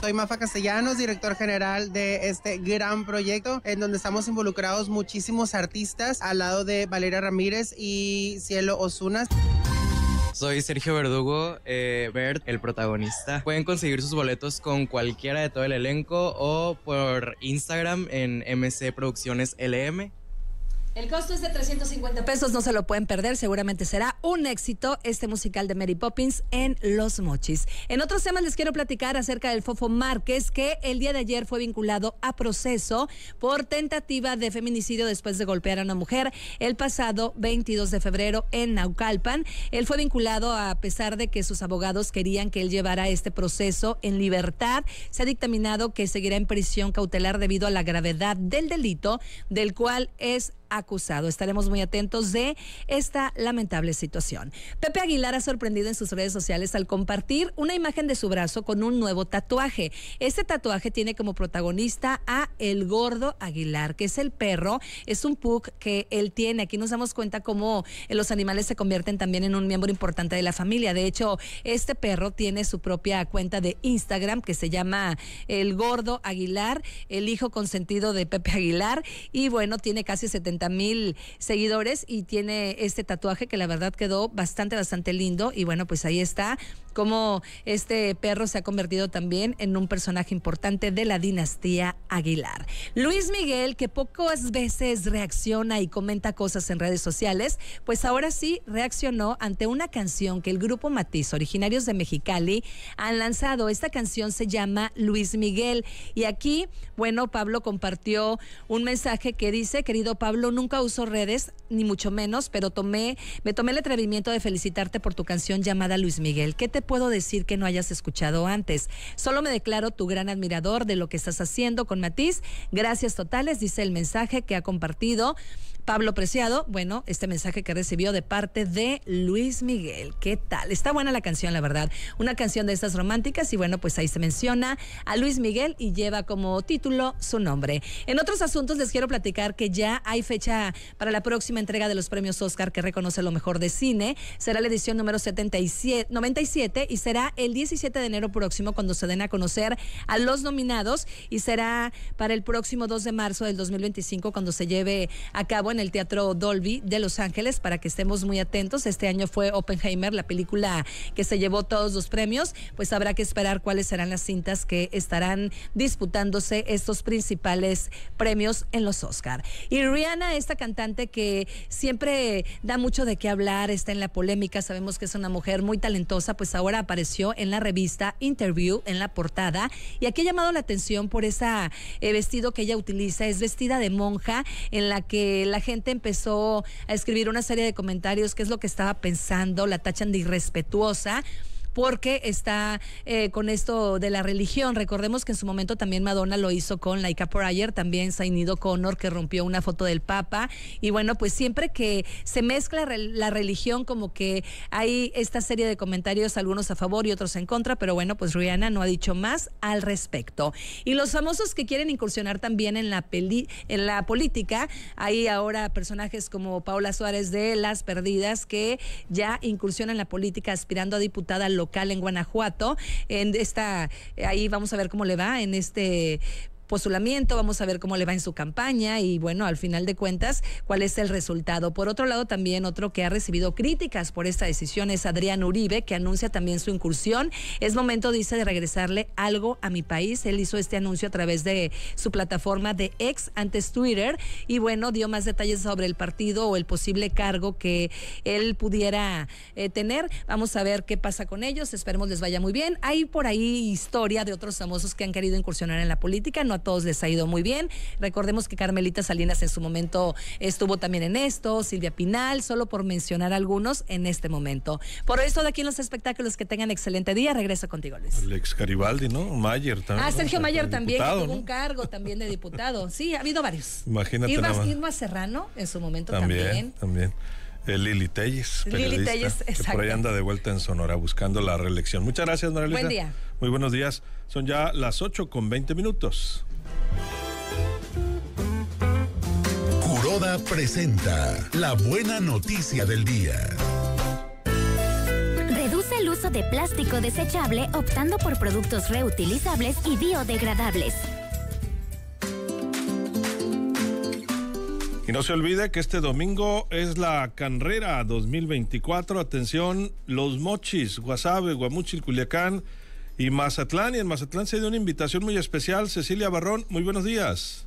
Soy Mafa Castellanos, director general de este gran proyecto en donde estamos involucrados muchísimos artistas al lado de Valeria Ramírez y Cielo Osuna. Soy Sergio Verdugo, eh, Bert, el protagonista. Pueden conseguir sus boletos con cualquiera de todo el elenco o por Instagram en MC Producciones LM. El costo es de 350 pesos, no se lo pueden perder, seguramente será un éxito este musical de Mary Poppins en Los Mochis. En otros temas les quiero platicar acerca del Fofo Márquez, que el día de ayer fue vinculado a proceso por tentativa de feminicidio después de golpear a una mujer el pasado 22 de febrero en Naucalpan. Él fue vinculado a pesar de que sus abogados querían que él llevara este proceso en libertad. Se ha dictaminado que seguirá en prisión cautelar debido a la gravedad del delito del cual es acusado. Estaremos muy atentos de esta lamentable situación. Pepe Aguilar ha sorprendido en sus redes sociales al compartir una imagen de su brazo con un nuevo tatuaje. Este tatuaje tiene como protagonista a el gordo Aguilar, que es el perro, es un pug que él tiene. Aquí nos damos cuenta cómo los animales se convierten también en un miembro importante de la familia. De hecho, este perro tiene su propia cuenta de Instagram que se llama El Gordo Aguilar, el hijo consentido de Pepe Aguilar, y bueno, tiene casi 70 mil seguidores y tiene este tatuaje que la verdad quedó bastante, bastante lindo. Y bueno, pues ahí está cómo este perro se ha convertido también en un personaje importante de la dinastía Aguilar. Luis Miguel, que pocas veces reacciona y comenta cosas en redes sociales, pues ahora sí reaccionó ante una canción que el grupo Matiz, originarios de Mexicali, han lanzado. Esta canción se llama Luis Miguel. Y aquí, bueno, Pablo compartió un mensaje que dice, querido Pablo, nunca uso redes, ni mucho menos, pero tomé, me tomé el atrevimiento de felicitarte por tu canción llamada Luis Miguel. ¿Qué te puedo decir que no hayas escuchado antes? Solo me declaro tu gran admirador de lo que estás haciendo con Matiz. Gracias totales, dice el mensaje que ha compartido Pablo Preciado, bueno, este mensaje que recibió de parte de Luis Miguel. ¿Qué tal? Está buena la canción, la verdad. Una canción de estas románticas y bueno, pues ahí se menciona a Luis Miguel y lleva como título su nombre. En otros asuntos les quiero platicar que ya hay fecha para la próxima entrega de los premios Oscar que reconoce lo mejor de cine. Será la edición número 77, 97 y será el 17 de enero próximo cuando se den a conocer a los nominados y será para el próximo 2 de marzo del 2025 cuando se lleve a cabo en el Teatro Dolby de Los Ángeles para que estemos muy atentos. Este año fue Oppenheimer, la película que se llevó todos los premios, pues habrá que esperar cuáles serán las cintas que estarán disputándose estos principales premios en los Oscar. Y Rihanna, esta cantante que siempre da mucho de qué hablar, está en la polémica, sabemos que es una mujer muy talentosa, pues ahora apareció en la revista Interview en la portada y aquí ha llamado la atención por ese vestido que ella utiliza, es vestida de monja en la que la gente empezó a escribir una serie de comentarios, qué es lo que estaba pensando, la tachan de irrespetuosa porque está eh, con esto de la religión. Recordemos que en su momento también Madonna lo hizo con Laika Pryor, también Zainido Connor que rompió una foto del Papa. Y bueno, pues siempre que se mezcla la religión, como que hay esta serie de comentarios, algunos a favor y otros en contra, pero bueno, pues Rihanna no ha dicho más al respecto. Y los famosos que quieren incursionar también en la peli, en la política, hay ahora personajes como Paula Suárez de Las Perdidas que ya incursionan en la política aspirando a diputada local local en Guanajuato. En esta, ahí vamos a ver cómo le va en este postulamiento, vamos a ver cómo le va en su campaña y bueno, al final de cuentas, cuál es el resultado. Por otro lado, también otro que ha recibido críticas por esta decisión es Adrián Uribe, que anuncia también su incursión. Es momento, dice, de regresarle algo a mi país. Él hizo este anuncio a través de su plataforma de ex antes Twitter y bueno, dio más detalles sobre el partido o el posible cargo que él pudiera eh, tener. Vamos a ver qué pasa con ellos. Esperemos les vaya muy bien. Hay por ahí historia de otros famosos que han querido incursionar en la política. No todos les ha ido muy bien. Recordemos que Carmelita Salinas en su momento estuvo también en esto, Silvia Pinal, solo por mencionar algunos en este momento. Por eso de aquí en los espectáculos, que tengan excelente día. Regreso contigo, Luis. Alex Garibaldi, ¿no? Mayer también. Ah, Sergio Mayer también, que tuvo un cargo también de diputado. Sí, ha habido varios. Imagínate. Irma, Irma Serrano en su momento también. También, también. El Lili Telles, Lili Telles, exacto. que por ahí anda de vuelta en Sonora buscando la reelección. Muchas gracias, María Buen día. Muy buenos días. Son ya las 8 con 20 minutos. Curoda presenta la buena noticia del día. Reduce el uso de plástico desechable optando por productos reutilizables y biodegradables. Y no se olvide que este domingo es la carrera 2024. Atención, Los Mochis, Guasave, Guamuchil, Culiacán y Mazatlán. Y en Mazatlán se dio una invitación muy especial. Cecilia Barrón, muy buenos días.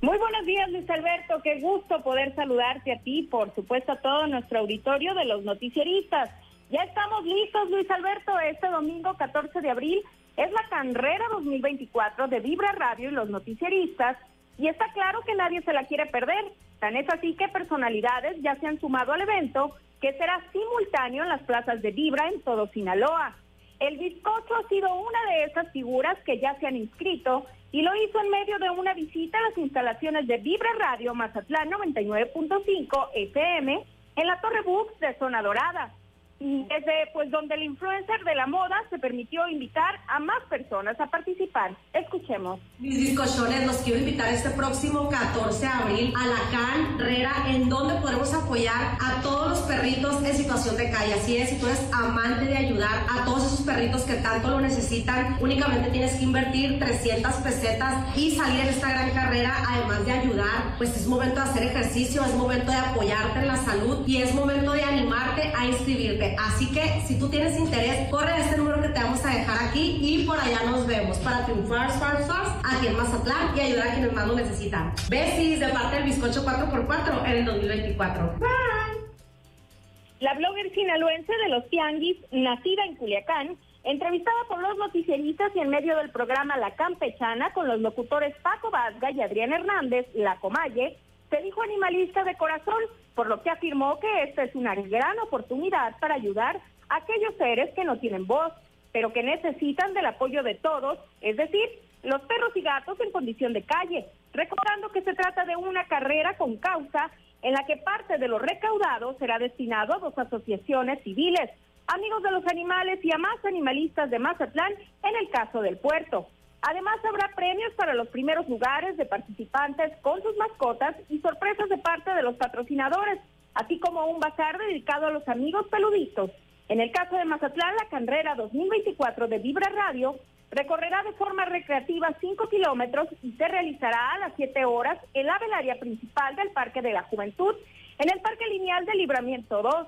Muy buenos días, Luis Alberto. Qué gusto poder saludarte a ti, por supuesto a todo nuestro auditorio de los noticieristas. Ya estamos listos, Luis Alberto. Este domingo 14 de abril es la carrera 2024 de Vibra Radio y los noticieristas. Y está claro que nadie se la quiere perder. Tan es así que personalidades ya se han sumado al evento, que será simultáneo en las plazas de Vibra en todo Sinaloa. El bizcocho ha sido una de esas figuras que ya se han inscrito y lo hizo en medio de una visita a las instalaciones de Vibra Radio Mazatlán 99.5 FM en la Torre Bux de Zona Dorada desde pues donde el influencer de la moda se permitió invitar a más personas a participar. Escuchemos. Mis bizcochones, los quiero invitar este próximo 14 de abril a la Carrera, en donde podremos apoyar a todos los perritos en situación de calle. Así es, si tú eres amante de ayudar a todos esos perritos que tanto lo necesitan, únicamente tienes que invertir 300 pesetas y salir en esta gran carrera, además de ayudar, pues es momento de hacer ejercicio, es momento de apoyarte en la salud y es momento de animarte a inscribirte. Así que si tú tienes interés, corre a este número que te vamos a dejar aquí y por allá nos vemos para triunfar Fast Fast aquí en Mazatlán y ayudar a quienes más lo necesitan. Besis de parte del bizcocho 4x4 en el 2024. Bye. La blogger sinaloense de los Tianguis, nacida en Culiacán, entrevistada por los noticieristas y en medio del programa La Campechana con los locutores Paco Vazga y Adrián Hernández, La Comalle, se dijo animalista de corazón, por lo que afirmó que esta es una gran oportunidad para ayudar a aquellos seres que no tienen voz, pero que necesitan del apoyo de todos, es decir, los perros y gatos en condición de calle, recordando que se trata de una carrera con causa en la que parte de lo recaudado será destinado a dos asociaciones civiles, Amigos de los Animales y a más animalistas de Mazatlán en el caso del puerto. Además, habrá premios para los primeros lugares de participantes con sus mascotas y sorpresas de parte de los patrocinadores, así como un bazar dedicado a los amigos peluditos. En el caso de Mazatlán, la carrera 2024 de Vibra Radio recorrerá de forma recreativa 5 kilómetros y se realizará a las 7 horas en la velaria principal del Parque de la Juventud, en el Parque Lineal de Libramiento 2.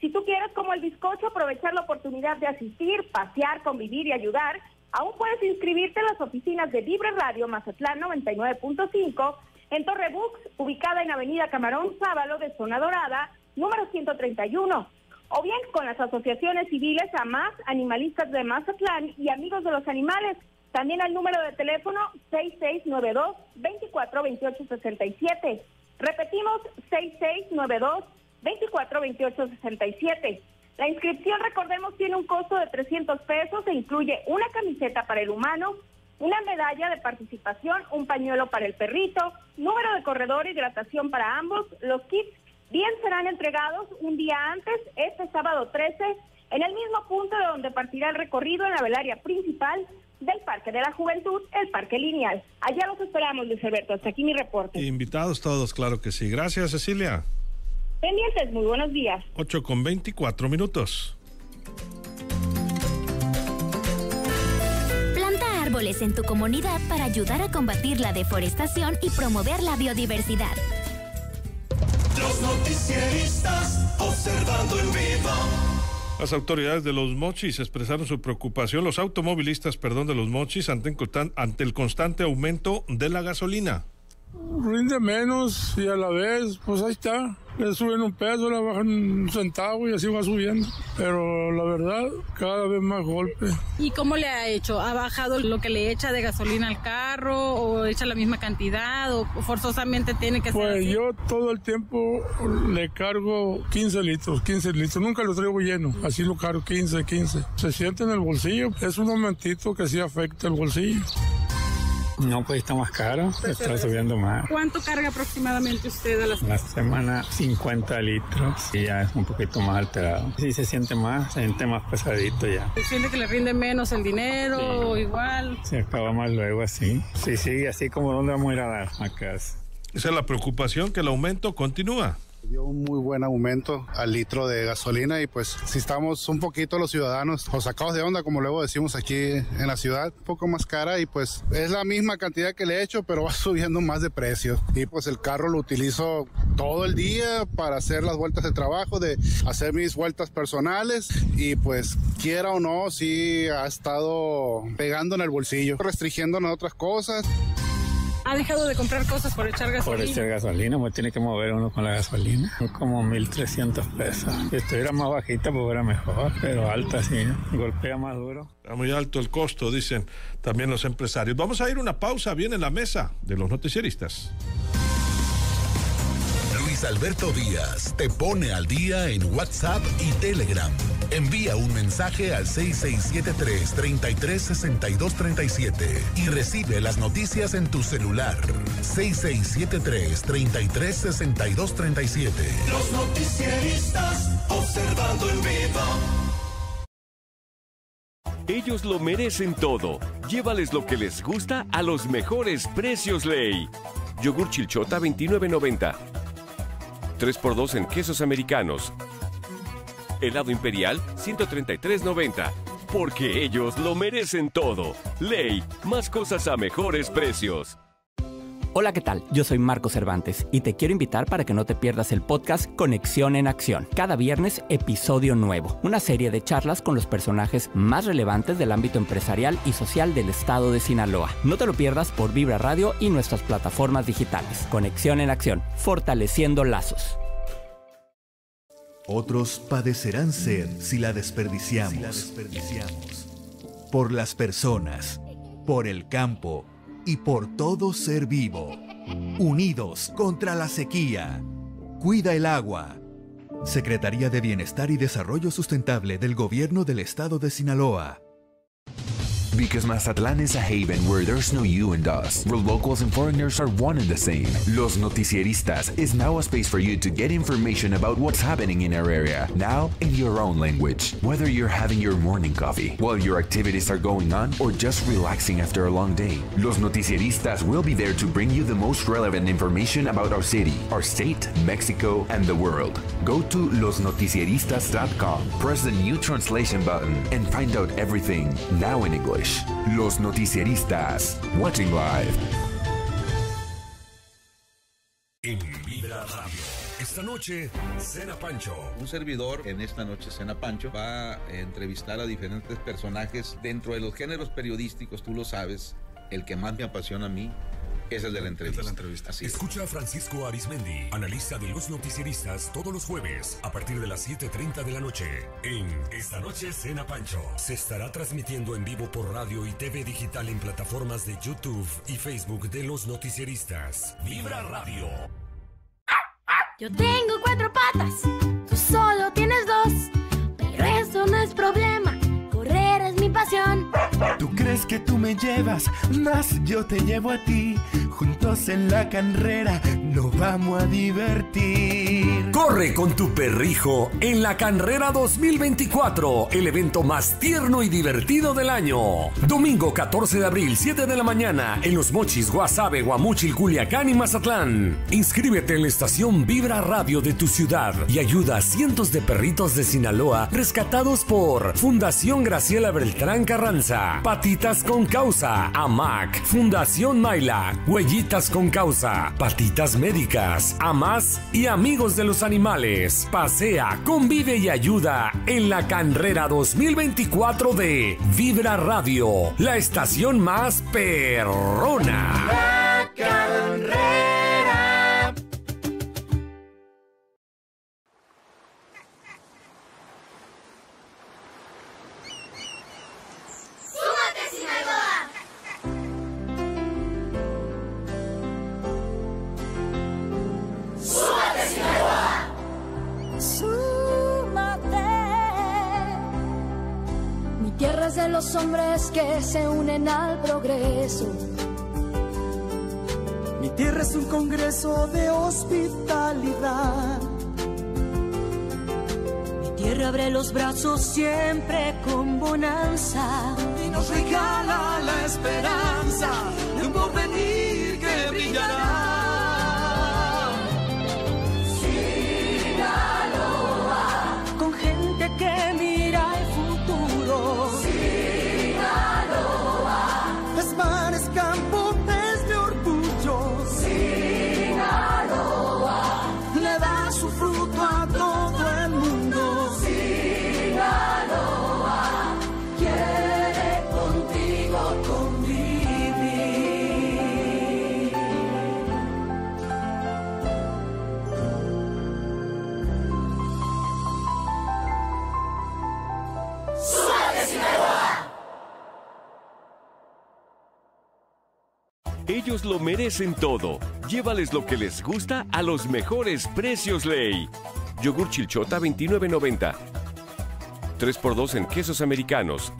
Si tú quieres, como el bizcocho, aprovechar la oportunidad de asistir, pasear, convivir y ayudar, aún puedes inscribirte en las oficinas de Libre Radio Mazatlán 99.5 en Torre Bux, ubicada en Avenida Camarón Sábalo de Zona Dorada, número 131. O bien con las asociaciones civiles AMAS, Animalistas de Mazatlán y Amigos de los Animales. También al número de teléfono 6692 242867. Repetimos 6692 242867. La inscripción, recordemos, tiene un costo de 300 pesos e incluye una camiseta para el humano, una medalla de participación, un pañuelo para el perrito, número de corredor, hidratación para ambos. Los kits bien serán entregados un día antes, este sábado 13, en el mismo punto de donde partirá el recorrido en la velaria principal del Parque de la Juventud, el Parque Lineal. Allá los esperamos, Luis Alberto. Hasta aquí mi reporte. Invitados todos, claro que sí. Gracias, Cecilia. Pendientes, muy buenos días. 8 con 24 minutos. Planta árboles en tu comunidad para ayudar a combatir la deforestación y promover la biodiversidad. Los noticieristas observando en vivo. Las autoridades de los mochis expresaron su preocupación, los automovilistas, perdón, de los mochis ante, ante el constante aumento de la gasolina. Rinde menos y a la vez, pues ahí está. Le suben un peso, le bajan un centavo y así va subiendo. Pero la verdad, cada vez más golpe. ¿Y cómo le ha hecho? ¿Ha bajado lo que le echa de gasolina al carro o echa la misma cantidad o forzosamente tiene que ser Pues yo todo el tiempo le cargo 15 litros, 15 litros. Nunca lo traigo lleno. Así lo cargo 15, 15. Se siente en el bolsillo. Es un momentito que sí afecta el bolsillo. No, pues está más caro, está subiendo más. ¿Cuánto carga aproximadamente usted a la La semana 50 litros y ya es un poquito más alterado. Sí se siente más, se siente más pesadito ya. ¿Siente que le rinde menos el dinero o igual? Se acaba más luego así. Sí, sigue así como dónde vamos a ir a dar a casa. Esa es la preocupación, que el aumento continúa. Dio un muy buen aumento al litro de gasolina y pues si estamos un poquito los ciudadanos o sacados de onda, como luego decimos aquí en la ciudad, un poco más cara y pues es la misma cantidad que le he hecho, pero *laughs* va subiendo más de precio. Y pues el carro lo utilizo todo el día para hacer las vueltas de trabajo, de hacer mis vueltas personales y pues quiera o no, sí ha estado pegando en el bolsillo, restringiéndonos otras cosas. ¿Ha dejado de comprar cosas por echar Por gasolina? echar gasolina, pues tiene que mover uno con la gasolina. Son como 1.300 pesos. Si estuviera más bajita, pues era mejor, pero alta sí, golpea más duro. Está muy alto el costo, dicen también los empresarios. Vamos a ir a una pausa, viene la mesa de los noticieristas. Luis Alberto Díaz te pone al día en WhatsApp y Telegram. Envía un mensaje al 6673-336237 y recibe las noticias en tu celular. 6673-336237. Los noticieristas observando en vivo. Ellos lo merecen todo. Llévales lo que les gusta a los mejores precios ley. Yogur chilchota 29.90. 3x2 en quesos americanos. Helado imperial 133.90. Porque ellos lo merecen todo. Ley, más cosas a mejores precios. Hola, ¿qué tal? Yo soy Marco Cervantes y te quiero invitar para que no te pierdas el podcast Conexión en Acción. Cada viernes, episodio nuevo. Una serie de charlas con los personajes más relevantes del ámbito empresarial y social del estado de Sinaloa. No te lo pierdas por Vibra Radio y nuestras plataformas digitales. Conexión en Acción, fortaleciendo lazos. Otros padecerán sed si la desperdiciamos. Por las personas, por el campo y por todo ser vivo. Unidos contra la sequía. Cuida el agua. Secretaría de Bienestar y Desarrollo Sustentable del Gobierno del Estado de Sinaloa. Because Mazatlan is a haven where there's no you and us, where locals and foreigners are one and the same. Los Noticieristas is now a space for you to get information about what's happening in our area, now in your own language. Whether you're having your morning coffee, while your activities are going on, or just relaxing after a long day, Los Noticieristas will be there to bring you the most relevant information about our city, our state, Mexico, and the world. Go to losnoticieristas.com, press the new translation button, and find out everything now in English. Los Noticieristas, watching live. En Vibra Radio. Esta noche, Cena Pancho. Un servidor en esta noche Cena Pancho va a entrevistar a diferentes personajes dentro de los géneros periodísticos, tú lo sabes, el que más me apasiona a mí es el de la entrevista. la entrevista. Escucha a Francisco Arismendi, analista de los noticieristas, todos los jueves a partir de las 7:30 de la noche. En Esta Noche Cena Pancho. Se estará transmitiendo en vivo por radio y TV digital en plataformas de YouTube y Facebook de los noticieristas. Vibra Radio. Yo tengo cuatro patas, tú solo tienes dos, pero eso no es problema, Tú crees que tú me llevas, más yo te llevo a ti. Juntos en la carrera nos vamos a divertir. Corre con tu perrijo en la Carrera 2024, el evento más tierno y divertido del año. Domingo 14 de abril, 7 de la mañana, en Los Mochis, Guasave, Guamuchil, Culiacán y Mazatlán. Inscríbete en la estación Vibra Radio de tu ciudad y ayuda a cientos de perritos de Sinaloa rescatados por Fundación Graciela Beltrán Carranza, Patitas con Causa, AMAC, Fundación Maila, Huellitas con Causa, Patitas Médicas, AMAS y Amigos de los Animales. Pasea, convive y ayuda en la carrera 2024 de Vibra Radio, la estación más perrona. La carrera. Los hombres que se unen al progreso. Mi tierra es un congreso de hospitalidad. Mi tierra abre los brazos siempre con bonanza. Y nos regala la esperanza de un porvenir que brillará. Ellos lo merecen todo. Llévales lo que les gusta a los mejores precios, Ley. Yogur Chilchota 29.90. 3x2 en quesos americanos.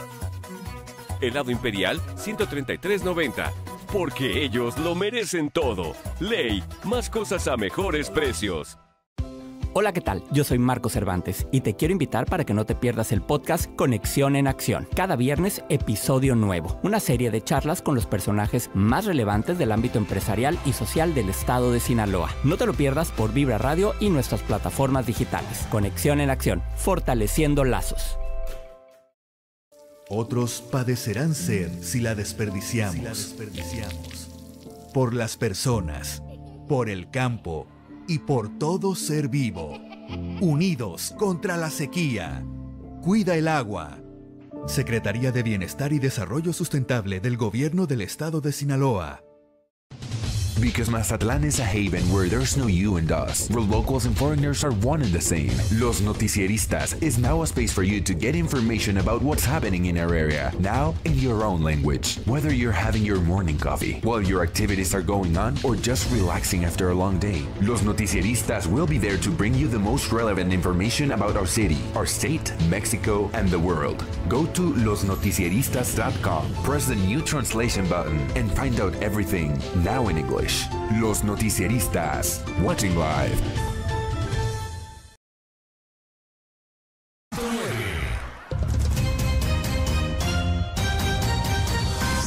Helado Imperial 133.90. Porque ellos lo merecen todo. Ley, más cosas a mejores precios. Hola, ¿qué tal? Yo soy Marco Cervantes y te quiero invitar para que no te pierdas el podcast Conexión en Acción. Cada viernes, episodio nuevo. Una serie de charlas con los personajes más relevantes del ámbito empresarial y social del estado de Sinaloa. No te lo pierdas por Vibra Radio y nuestras plataformas digitales. Conexión en Acción, fortaleciendo lazos. Otros padecerán sed si la desperdiciamos. Por las personas, por el campo y por todo ser vivo. Unidos contra la sequía. Cuida el agua. Secretaría de Bienestar y Desarrollo Sustentable del Gobierno del Estado de Sinaloa. Because Mazatlan is a haven where there's no you and us, where locals and foreigners are one and the same. Los Noticieristas is now a space for you to get information about what's happening in our area, now in your own language. Whether you're having your morning coffee, while your activities are going on, or just relaxing after a long day, Los Noticieristas will be there to bring you the most relevant information about our city, our state, Mexico, and the world. Go to losnoticieristas.com, press the new translation button, and find out everything now in English. Los Noticieristas, watching live.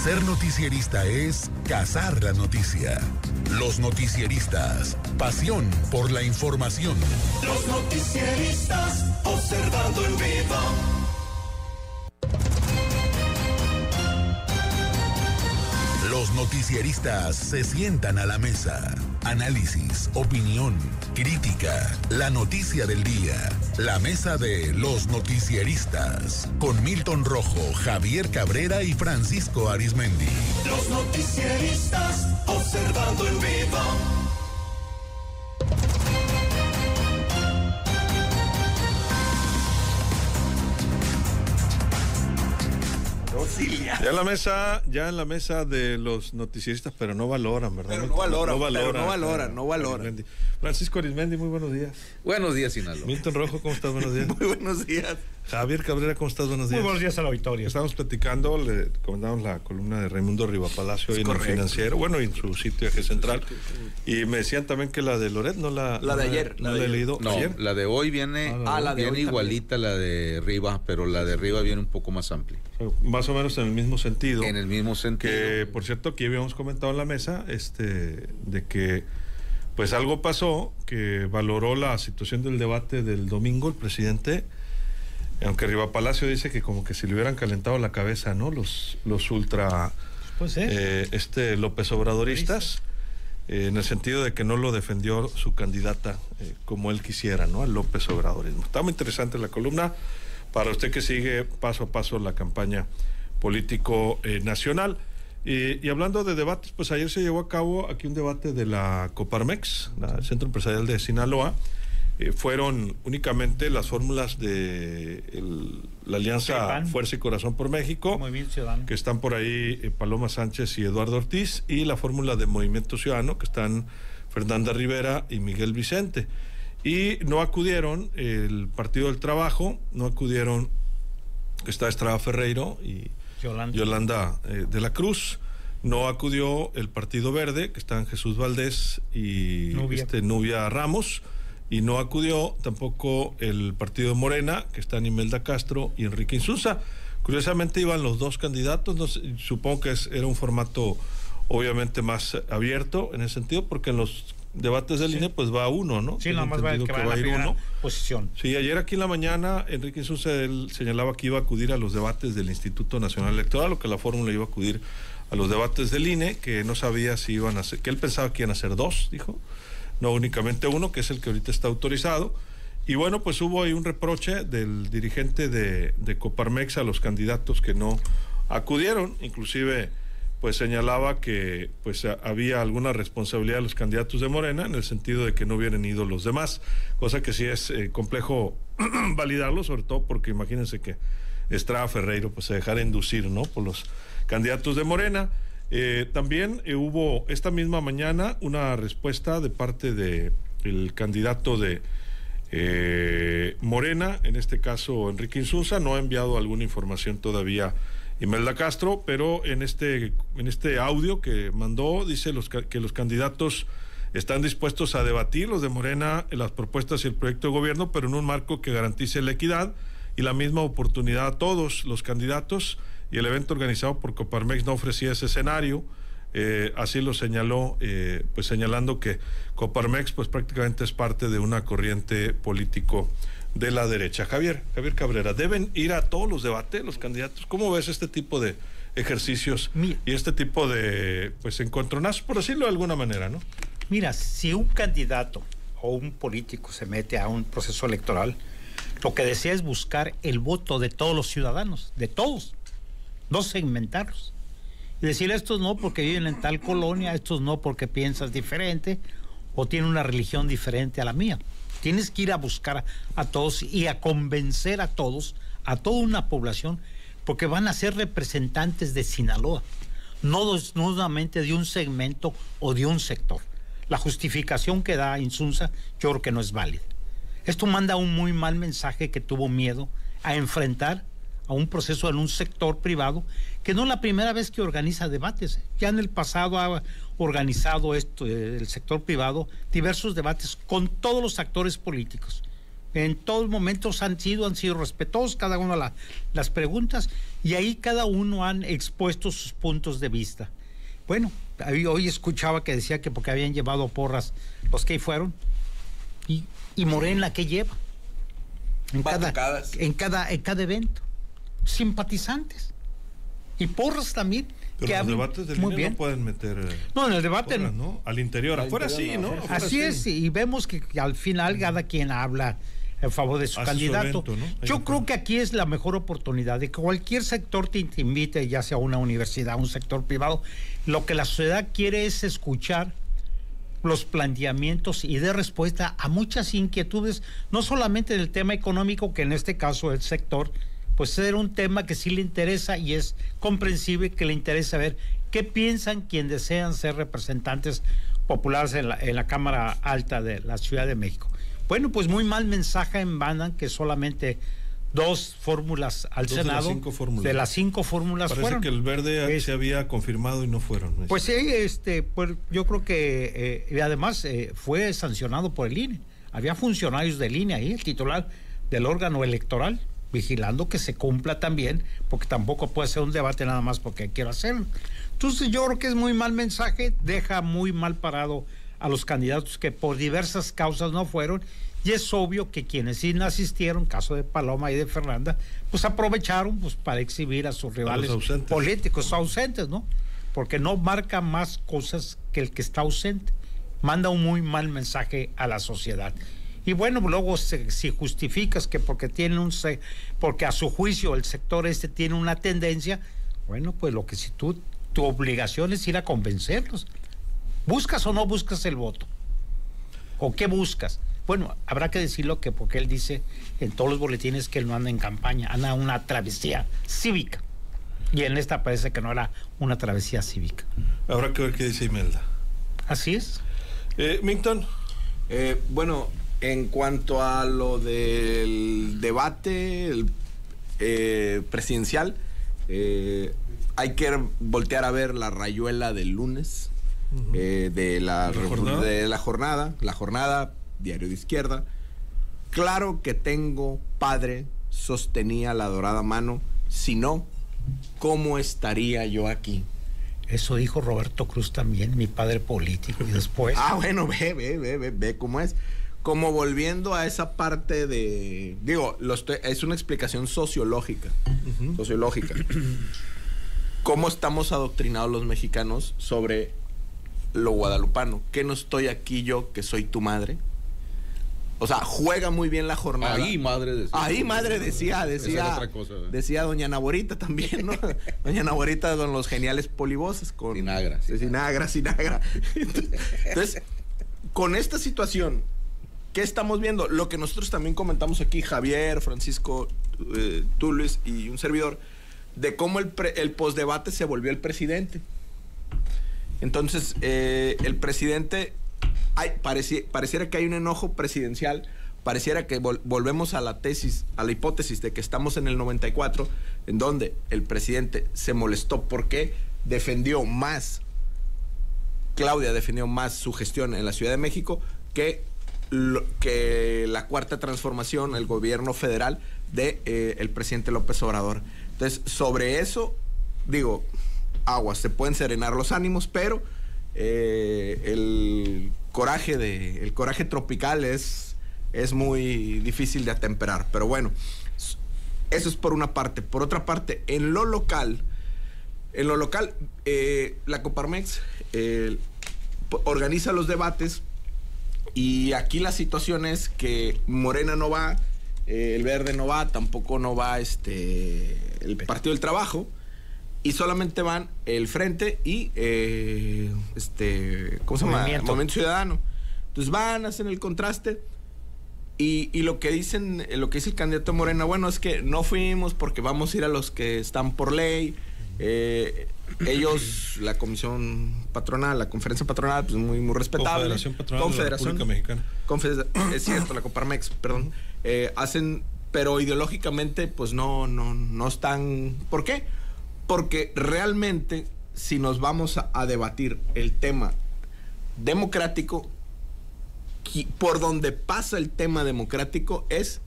Ser noticierista es cazar la noticia. Los noticieristas, pasión por la información. Los noticieristas observando en vivo. Noticieristas se sientan a la mesa. Análisis, opinión, crítica, la noticia del día. La mesa de los noticieristas. Con Milton Rojo, Javier Cabrera y Francisco Arismendi. Los noticieristas observando en vivo. Ya en la mesa, ya en la mesa de los noticieristas, pero no valoran, ¿verdad? Pero no valoran, no pero no valoran, no valoran. Arismendi. Francisco Arismendi, muy buenos días. Buenos días, Sinaloa. Milton Rojo, ¿cómo estás? Buenos días. *laughs* Muy buenos días. Javier Cabrera, ¿cómo estás? Buenos días. Muy buenos días al auditorio. Estamos platicando, le comentamos la columna de Raimundo Rivapalacio hoy en el financiero, bueno, en su sitio eje central. Y me decían también que la de Loret no la, La de ayer, No la la he de- leído. No, ayer. la de hoy viene, Ah, la de viene hoy también. igualita la de Rivas, pero la de Rivas viene un poco más amplia. Más o menos en el mismo sentido. En el mismo sentido. Que, por cierto, aquí habíamos comentado en la mesa este, de que pues algo pasó que valoró la situación del debate del domingo el presidente, aunque Riva Palacio dice que como que si le hubieran calentado la cabeza, ¿no? Los, los ultra Pues eh, este López Obradoristas, eh, en el sentido de que no lo defendió su candidata eh, como él quisiera, ¿no? Al López Obradorismo. Está muy interesante la columna para usted que sigue paso a paso la campaña político nacional. Y, y hablando de debates, pues ayer se llevó a cabo aquí un debate de la Coparmex, el Centro Empresarial de Sinaloa. Eh, fueron únicamente las fórmulas de el- la Alianza. Fuerza y Corazón por México, que están por ahí eh, Paloma Sánchez y Eduardo Ortiz, y la fórmula de Movimiento Ciudadano, que están Fernanda Rivera y Miguel Vicente. Y no acudieron el Partido del Trabajo, no acudieron, está Estrada Ferreiro y Yolanda. Yolanda eh, de la Cruz. No acudió el Partido Verde, que están Jesús Valdés y Nubia. Este, Nubia Ramos. Y no acudió tampoco el Partido Morena, que están Imelda Castro y Enrique Insusa. Curiosamente iban los dos candidatos. no sé, supongo que es- era un formato obviamente más abierto en ese sentido, porque en los debates del INE pues va uno, ¿no? Sí, nada más va, que va a la primera posición. Sí, ayer aquí en la mañana Enrique Insulza él señalaba que iba a acudir a los debates del Instituto Nacional Electoral o que la fórmula iba a acudir a los debates del INE, que no sabía si iban a ser, que él pensaba que iban a ser dos, dijo, no únicamente uno, que es el que ahorita está autorizado. Y bueno, pues hubo ahí un reproche del dirigente de, Coparmex a los candidatos que no acudieron, inclusive pues señalaba que pues había alguna responsabilidad de los candidatos de Morena en el sentido de que no hubieran ido los demás, cosa que sí es eh, complejo *clears throat* validarlo, sobre todo porque imagínense que Estrada Ferreiro pues se dejara inducir, ¿no? Por los candidatos de Morena. Eh, también eh, hubo esta misma mañana una respuesta de parte de el candidato de eh, Morena, en este caso Enrique Insunza, no ha enviado alguna información todavía Imelda Castro, pero en este, en este audio que mandó dice los, que los candidatos están dispuestos a debatir, los de Morena, las propuestas y el proyecto de gobierno, pero en un marco que garantice la equidad y la misma oportunidad a todos los candidatos y el evento organizado por Coparmex no ofrecía ese escenario. Eh, así lo señaló, eh, pues señalando que Coparmex pues prácticamente es parte de una corriente político de la derecha. Javier, Javier Cabrera, ¿deben ir a todos los debates los candidatos? ¿Cómo ves este tipo de ejercicios y este tipo de pues encontronazos, por decirlo de alguna manera, ¿no? Mira, si un candidato o un político se mete a un proceso electoral, lo que desea es buscar el voto de todos los ciudadanos, de todos, no segmentarlos. Y decir estos no porque viven en tal colonia, estos no porque piensas diferente o tienen una religión diferente a la mía. Tienes que ir a buscar a todos y a convencer a todos, a toda una población, porque van a ser representantes de Sinaloa, no, no solamente de un segmento o de un sector. La justificación que da Insunza yo creo que no es válida. Esto manda un muy mal mensaje que tuvo miedo a enfrentar a un proceso en un sector privado que no es la primera vez que organiza debates. ¿eh? Ya en el pasado ha organizado esto, eh, el sector privado, diversos debates con todos los actores políticos. En todos momentos han sido, han sido respetuosos cada de la- las preguntas y ahí cada uno han expuesto sus puntos de vista. Bueno, hoy escuchaba que decía que porque habían llevado porras los que ahí fueron y, y Morena que lleva en cada, en cada en cada evento simpatizantes y porras también Pero que los hablan- debates del muy INE bien. no pueden meter. eh, No, en el debate porras, no. ¿no? Al interior, Al afuera interior, sí, ¿no? afuera. Así sí. es, y vemos que, que al final cada quien habla en favor de su Hace su candidato. evento, ¿no? Yo creo que aquí es la mejor oportunidad de que cualquier sector te te invite, ya sea una universidad, un sector privado. Lo que la sociedad quiere es escuchar los planteamientos y de respuesta a muchas inquietudes, no solamente del tema económico, que en este caso el sector, pues era un tema que sí le interesa y es comprensible que le interesa ver qué piensan quienes desean ser representantes populares en la, en la Cámara Alta de la Ciudad de México. Bueno, pues muy mal mensaje mandan que solamente dos fórmulas al Dos de las Senado. cinco fórmulas. de las cinco fórmulas Parece fueron. que el verde se había confirmado y no fueron. Pues sí, este, pues yo creo que eh, y además eh, fue sancionado por el INE. Había funcionarios del INE ahí, el titular del órgano electoral, vigilando que se cumpla también, porque tampoco puede ser un debate nada más porque quiero hacerlo. Entonces yo creo que es muy mal mensaje, deja muy mal parado a los candidatos que por diversas causas no fueron. Y es obvio que quienes sí no asistieron, caso de Paloma y de Fernanda, pues aprovecharon pues, para exhibir a sus rivales políticos ausentes, ¿no? Porque no marca más cosas que el que está ausente. Manda un muy mal mensaje a la sociedad. Y bueno, luego se- si justificas que porque tiene un se- porque a su juicio el sector este tiene una tendencia, bueno, pues lo que si tú tu obligación es ir a convencerlos. ¿Buscas o no buscas el voto? ¿O qué buscas? Bueno, habrá que decirlo que porque él dice en todos los boletines que él no anda en campaña, anda una travesía cívica. Y en esta parece que no era una travesía cívica. Habrá que ver qué dice Imelda. Así es. Eh, Minton. Eh, bueno, en cuanto a lo del debate el, eh, presidencial, eh, hay que voltear a ver la rayuela del lunes eh, de, la, ¿De la jornada? de la jornada, la jornada, diario de izquierda. Claro que tengo padre, sostenía la dorada mano, si no, ¿cómo estaría yo aquí? Eso dijo Roberto Cruz también, mi padre político, y después. Ah, bueno, ve, ve, ve, ve, ve cómo es. Como volviendo a esa parte de. Digo, lo estoy- es una explicación sociológica. Sociológica. ¿Cómo estamos adoctrinados los mexicanos sobre lo guadalupano? ¿Que no estoy aquí yo, que soy tu madre? O sea, juega muy bien la jornada. Ahí madre decía. Ahí madre decía, decía. decía doña Naborita también, ¿no? *laughs* doña Naborita con los geniales polivoces. Con Sinagra, Sinagra, Sinagra. *laughs* Entonces, con esta situación, ¿qué estamos viendo? Lo que nosotros también comentamos aquí, Javier, Francisco, eh, tú, Luis y un servidor, de cómo el, el postdebate se volvió el presidente. Entonces, eh, el presidente, pareciera que hay un enojo presidencial, pareciera que vol- volvemos a la tesis, a la hipótesis de que estamos en el 94, en donde el presidente se molestó porque defendió más, Claudia defendió más su gestión en la Ciudad de México que, que la cuarta transformación, el gobierno federal de eh, el presidente López Obrador. Entonces, sobre eso, digo, aguas, se pueden serenar los ánimos, pero eh, el coraje de, el coraje tropical es, es muy difícil de atemperar. Pero bueno, eso es por una parte. Por otra parte, en lo local, en lo local, eh, la Coparmex organiza los debates y aquí la situación es que Morena no va, eh, el Verde no va, tampoco no va este, el Partido del Trabajo y solamente van el frente y eh, este, ¿cómo se llama? Movimiento. Movimiento Ciudadano. Entonces van, hacen el contraste. Y, y lo que dicen, eh, lo que dice el candidato Morena, bueno, es que no fuimos porque vamos a ir a los que están por ley. Eh, ellos, la comisión patronal, la conferencia patronal, pues muy, muy respetable. Confederación Patronal de la República Mexicana. *coughs* Es cierto, la Coparmex, perdón. Eh, hacen, pero ideológicamente, pues no, no, no están. ¿Por qué? Porque realmente, si nos vamos a, a debatir el tema democrático, por donde pasa el tema democrático es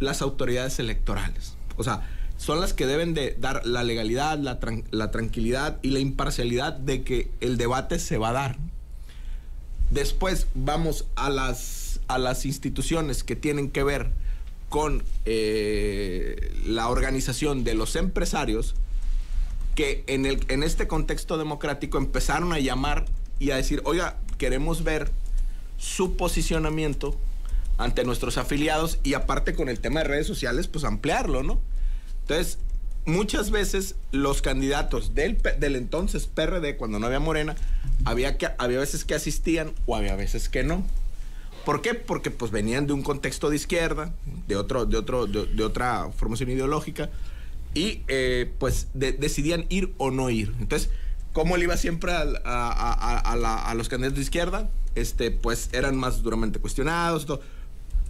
las autoridades electorales. O sea, son las que deben de dar la legalidad, la, tran- la tranquilidad y la imparcialidad de que el debate se va a dar. Después vamos a las, a las instituciones que tienen que ver con eh, la organización de los empresarios, que en, el, en este contexto democrático empezaron a llamar y a decir, oiga, queremos ver su posicionamiento ante nuestros afiliados y aparte con el tema de redes sociales, pues ampliarlo, ¿no? Entonces, muchas veces los candidatos del, del entonces PRD, cuando no había Morena, había, que, había veces que asistían o había veces que no. ¿Por qué? Porque pues venían de un contexto de izquierda, de, otro, de, otro, de, otra formación ideológica, y eh, pues de- decidían ir o no ir. Entonces, ¿cómo le iba siempre a, a los candidatos de izquierda? Este, pues eran más duramente cuestionados. todo.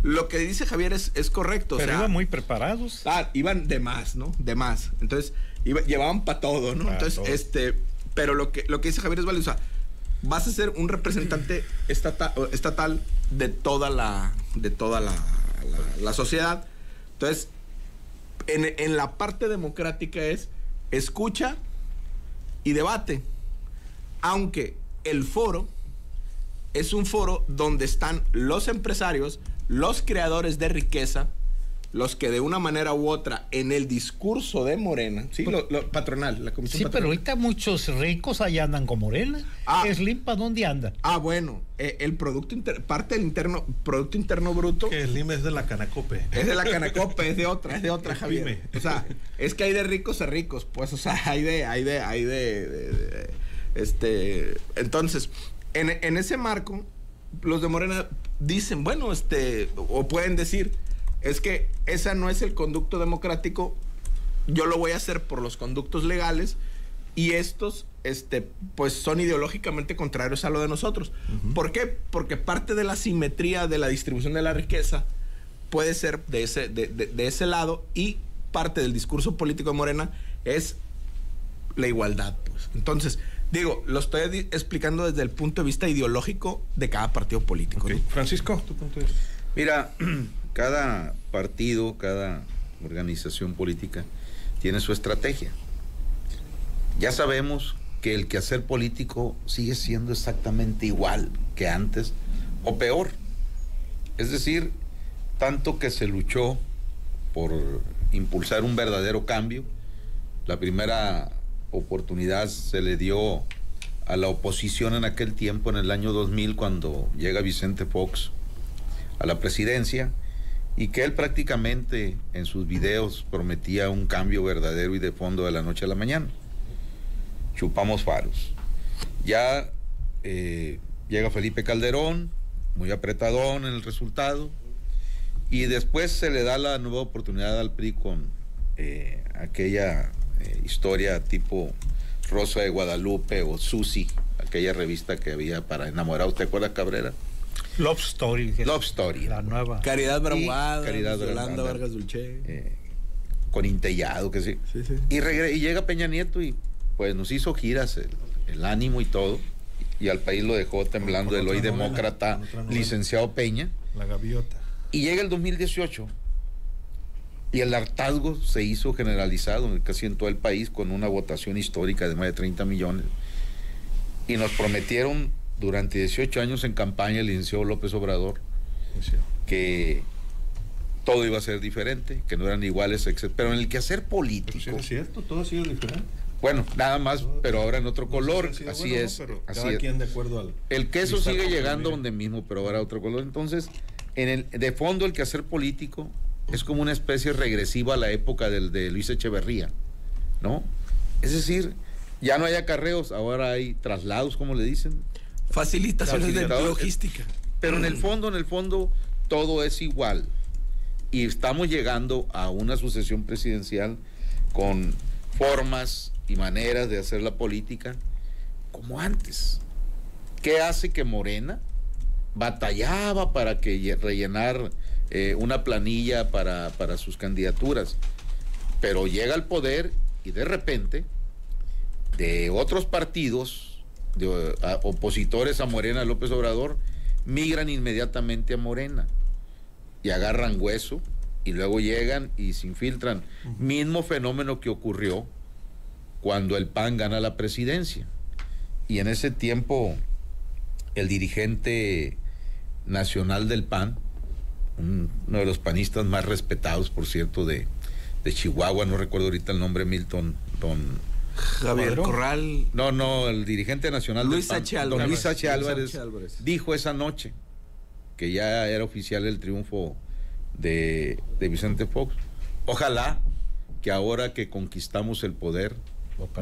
Lo que dice Javier es, es correcto. o Pero sea, iban muy preparados. Ah, iban de más, ¿no? De más. Entonces, iba- llevaban para todo, ¿no? Pa' Entonces, todo. este, pero lo que, lo que dice Javier es válido. O sea, vas a ser un representante estata- estatal de toda la, de toda la, la- la sociedad. Entonces, en, en la parte democrática es escucha y debate. Aunque el foro es un foro donde están los empresarios, los creadores de riqueza, los que de una manera u otra en el discurso de Morena, sí, lo, lo- patronal, la comisión Sí, pero ahorita muchos ricos allá andan con Morena. Slim, ¿para dónde anda? Ah, bueno, eh, el producto inter- parte del interno, producto interno bruto. Que el Lima es de la Canacope. Es de la Canacope, es de otra, es de otra, Javier. O sea, es que hay de ricos a ricos, pues, o sea, hay de, hay de, hay de, de- de- este, entonces, en, en ese marco, los de Morena dicen, bueno, este, o pueden decir, es que esa no es el conducto democrático, yo lo voy a hacer por los conductos legales y estos, este, pues son ideológicamente contrarios a lo de nosotros. ¿Por qué? Porque parte de la simetría de la distribución de la riqueza puede ser de ese, de, de- de ese lado y parte del discurso político de Morena es la igualdad. Pues. Entonces, digo, lo estoy explicando desde el punto de vista ideológico de cada partido político. ¿no? Francisco, tu punto de vista. Mira, *clears throat* cada partido, cada organización política tiene su estrategia. Ya sabemos que el quehacer político sigue siendo exactamente igual que antes o peor. Es decir, tanto que se luchó por impulsar un verdadero cambio. La primera oportunidad se le dio a la oposición en aquel tiempo, en el año 2000, cuando llega Vicente Fox a la presidencia y que él prácticamente en sus videos prometía un cambio verdadero y de fondo de la noche a la mañana. Chupamos faros. Ya eh, llega Felipe Calderón, muy apretadón en el resultado, y después se le da la nueva oportunidad al PRI con eh, aquella eh, historia tipo Rosa de Guadalupe o Susi, aquella revista que había para enamorados, ¿te acuerdas Cabrera? Love Story. Love Story. La nueva. Caridad Y Braguada, Caridad Yolanda. Vargas Dulce. Eh, con Intellado, que sí. Y, regre- y llega Peña Nieto y pues nos hizo giras el, el ánimo y todo. Y al país lo dejó temblando Con el hoy novela, demócrata licenciado Peña. La gaviota. Y llega el 2018 y el hartazgo se hizo generalizado en casi en todo el país con una votación histórica de más de 30 millones. Y nos prometieron durante 18 años en campaña el licenciado López Obrador que todo iba a ser diferente, que no eran iguales, etc. Pero en el quehacer político. Es cierto, todo ha sido diferente. Bueno, nada más, pero ahora en otro color. ha sido Así bueno, ¿no? es. Pero así cada es. quien de acuerdo al El queso sigue llegando donde mismo, pero ahora otro color. Entonces, en el, de fondo, el quehacer político es como una especie regresiva a la época del, de Luis Echeverría, ¿no? Es decir, ya no hay acarreos, ahora hay traslados, como le dicen. Facilitaciones de logística. Pero en el fondo, en el fondo, todo es igual. Y estamos llegando a una sucesión presidencial con formas y maneras de hacer la política como antes. ¿Qué hace que Morena batallaba para que lle- rellenar eh, una planilla para, para sus candidaturas? Pero llega al poder y de repente de otros partidos, de a- opositores a Morena López Obrador, migran inmediatamente a Morena y agarran hueso y luego llegan y se infiltran. Mismo fenómeno que ocurrió cuando el PAN gana la presidencia. Y en ese tiempo el dirigente nacional del PAN, un- uno de los panistas más respetados, por cierto, de, de Chihuahua, no recuerdo ahorita el nombre, Milton, don... Javier Corral. No, no, el dirigente nacional Luis del PAN, H. don Álvarez. Luis H. Luis Álvarez, H. Álvarez. dijo esa noche que ya era oficial el triunfo de, de Vicente Fox. Ojalá que ahora que conquistamos el poder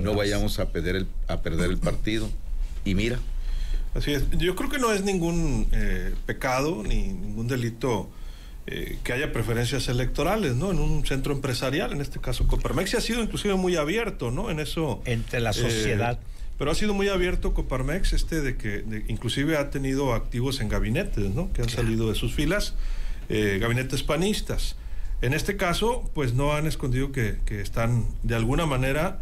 no vayamos a perder el, a perder el partido. Y mira, Así es. Yo creo que no es ningún eh, pecado ni ningún delito eh, que haya preferencias electorales, ¿no? En un centro empresarial, en este caso Coparmex, y ha sido inclusive muy abierto, ¿no? En eso. Entre la eh, sociedad. pero ha sido muy abierto Coparmex, este de que de- inclusive ha tenido activos en gabinetes, ¿no? Que han salido de sus filas, eh, gabinetes panistas. En este caso, pues no han escondido que, que están de alguna manera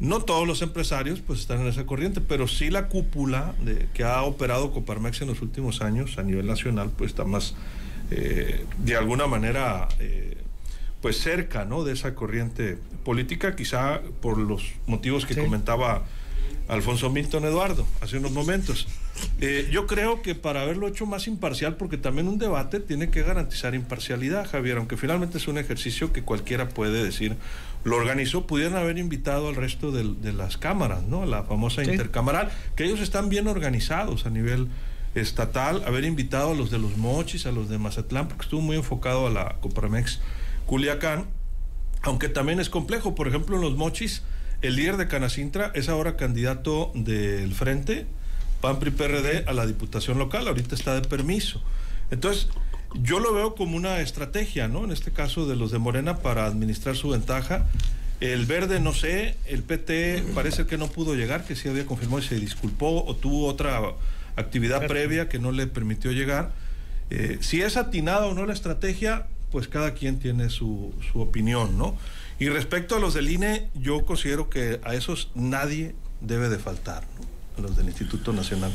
no todos los empresarios pues están en esa corriente, pero sí la cúpula de, que ha operado Coparmex en los últimos años a nivel nacional pues está más eh, de alguna manera eh, pues cerca ¿no? de esa corriente política, quizá por los motivos que comentaba Alfonso Milton Eduardo hace unos momentos. Eh, yo creo que para haberlo hecho más imparcial, porque también un debate tiene que garantizar imparcialidad, Javier, aunque finalmente es un ejercicio que cualquiera puede decir, lo organizó, pudieran haber invitado al resto de, las cámaras, ¿no? La famosa Sí. intercamaral, que ellos están bien organizados a nivel estatal, haber invitado a los de los Mochis, a los de Mazatlán, porque estuvo muy enfocado a la Coparmex Culiacán, aunque también es complejo. Por ejemplo, en los Mochis, el líder de Canacintra es ahora candidato del Frente, PAN PRI PRD, a la Diputación Local, ahorita está de permiso. Entonces, yo lo veo como una estrategia, ¿no? En este caso de los de Morena para administrar su ventaja. El verde, no sé, el PT parece que no pudo llegar, que sí había confirmado y se disculpó o tuvo otra actividad previa que no le permitió llegar. Eh, si es atinada o no la estrategia, pues cada quien tiene su, su opinión, ¿no? Y respecto a los del INE, yo considero que a esos nadie debe de faltar, ¿no? A los del Instituto Nacional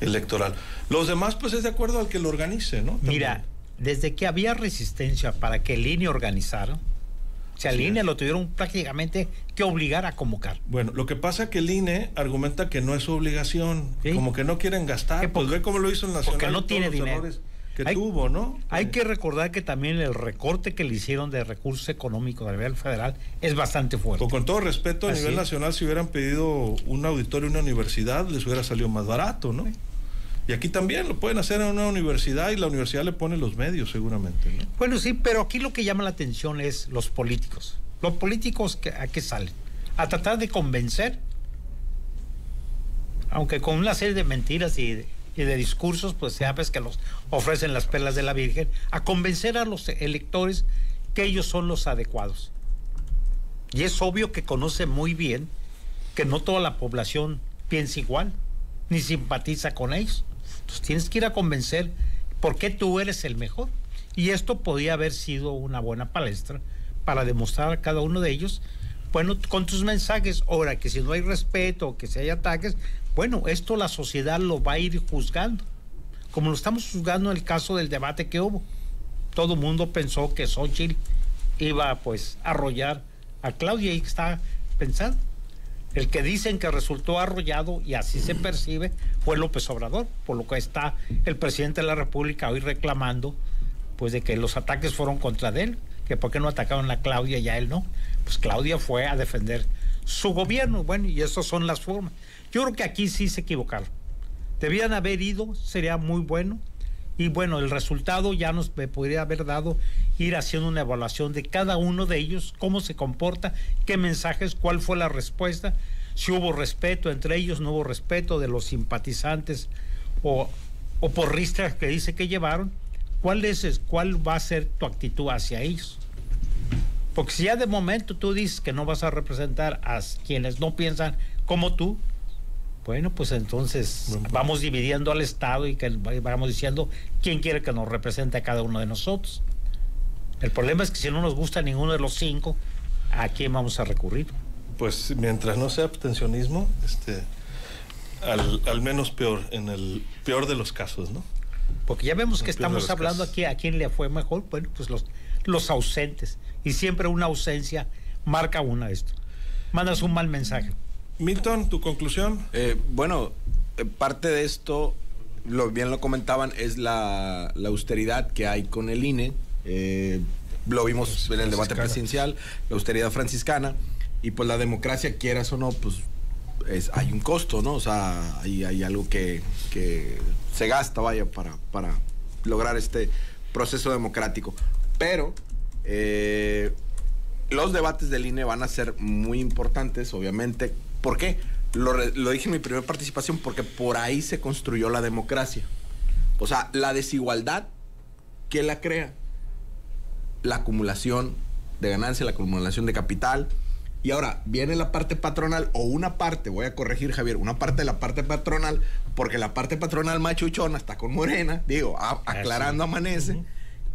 Electoral. Los demás, pues es de acuerdo al que lo organice, ¿no? Mira, desde que había resistencia para que el INE organizara, INE es. lo tuvieron prácticamente que obligar a convocar. Bueno, lo que pasa es que el INE argumenta que no es su obligación, como que no quieren gastar, pues ve cómo lo hizo el Nacional. Porque no tiene dinero. que Hay- tuvo, ¿no? Hay que recordar que también el recorte que le hicieron de recursos económicos a nivel federal es bastante fuerte. Con, con todo respeto, a Así nivel nacional, si hubieran pedido un auditorio en una universidad, les hubiera salido más barato, ¿no? Y aquí también lo pueden hacer en una universidad y la universidad le pone los medios, seguramente, ¿no? Bueno, sí, pero aquí lo que llama la atención es los políticos. Los políticos que, a qué salen? A tratar de convencer, aunque con una serie de mentiras y de, discursos, pues sabes que los ofrecen las perlas de la Virgen, a convencer a los electores que ellos son los adecuados. Y es obvio que conoce muy bien que no toda la población piensa igual, ni simpatiza con ellos. Entonces tienes que ir a convencer por qué tú eres el mejor. Y esto podía haber sido una buena palestra para demostrar a cada uno de ellos, bueno, con tus mensajes, ahora que si no hay respeto, que si hay ataques, bueno, esto la sociedad lo va a ir juzgando, como lo estamos juzgando en el caso del debate que hubo. Todo mundo pensó que Xochitl iba pues a arrollar a Claudia y está pensando. El que dicen que resultó arrollado, y así se percibe, fue López Obrador, por lo que está el presidente de la República hoy reclamando, pues de que los ataques fueron contra él, que por qué no atacaron a Claudia y a él no. Pues Claudia fue a defender su gobierno, bueno, y esas son las formas. Yo creo que aquí sí se equivocaron. Debían haber ido, sería muy bueno, Y bueno, el resultado ya nos podría haber dado ir haciendo una evaluación de cada uno de ellos, cómo se comporta, qué mensajes, cuál fue la respuesta, si hubo respeto entre ellos, no hubo respeto de los simpatizantes o, o porristas que dice que llevaron, cuál, es, cuál va a ser tu actitud hacia ellos. Porque si ya de momento tú dices que no vas a representar a quienes no piensan como tú, bueno, pues entonces vamos dividiendo al Estado y que vamos diciendo quién quiere que nos represente a cada uno de nosotros. El problema es que si no nos gusta ninguno de los cinco, ¿a quién vamos a recurrir? Pues mientras no sea abstencionismo, este, al, al menos peor, en el peor de los casos, ¿no? Porque ya vemos que estamos hablando casos. aquí a quién le fue mejor, bueno, pues los, los ausentes. Y siempre una ausencia marca una esto. Mandas un mal mensaje. Milton, tu conclusión. Eh, bueno, eh, parte de esto, lo bien lo comentaban, es la, la austeridad que hay con el INE. Eh, lo vimos en el debate presidencial, la austeridad franciscana. Y pues la democracia, quieras o no, pues es, hay un costo, ¿no? O sea, hay, hay algo que, que se gasta, vaya, para, para lograr este proceso democrático. Pero eh, los debates del INE van a ser muy importantes, obviamente. ¿Por qué? Lo, dije en mi primera participación, porque por ahí se construyó la democracia. O sea, la desigualdad, ¿qué la crea? La acumulación de ganancia, la acumulación de capital. Y ahora viene la parte patronal, o una parte, voy a corregir Javier, una parte de la parte patronal, porque la parte patronal machuchona está con Morena, digo, a- aclarando amanece.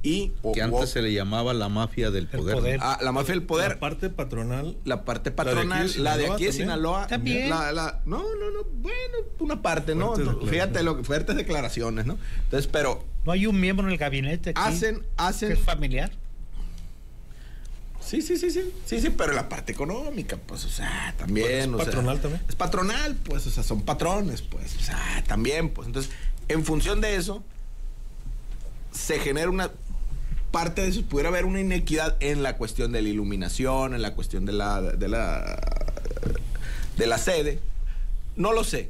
Y Que antes se le llamaba la mafia del poder. Ah, la mafia del poder. La parte patronal. La parte patronal, de la de Sinaloa aquí de. Sinaloa. También. La, la- no, no, no, bueno, una parte, ¿no? Fuertes No, declaraciones. Fíjate lo que fuertes declaraciones, ¿no? Entonces, pero No hay un miembro en el gabinete aquí hacen, hacen. que es familiar. Sí, sí, sí, sí. Sí, sí, pero la parte económica, pues, o sea, también. Bueno, es o sea, patronal también. Es patronal, pues, o sea, son patrones, pues, o sea, también, pues. Entonces, en función de eso, se genera una parte de eso, pudiera haber una inequidad en la cuestión de la iluminación, en la cuestión de la, de la, de la sede. No lo sé,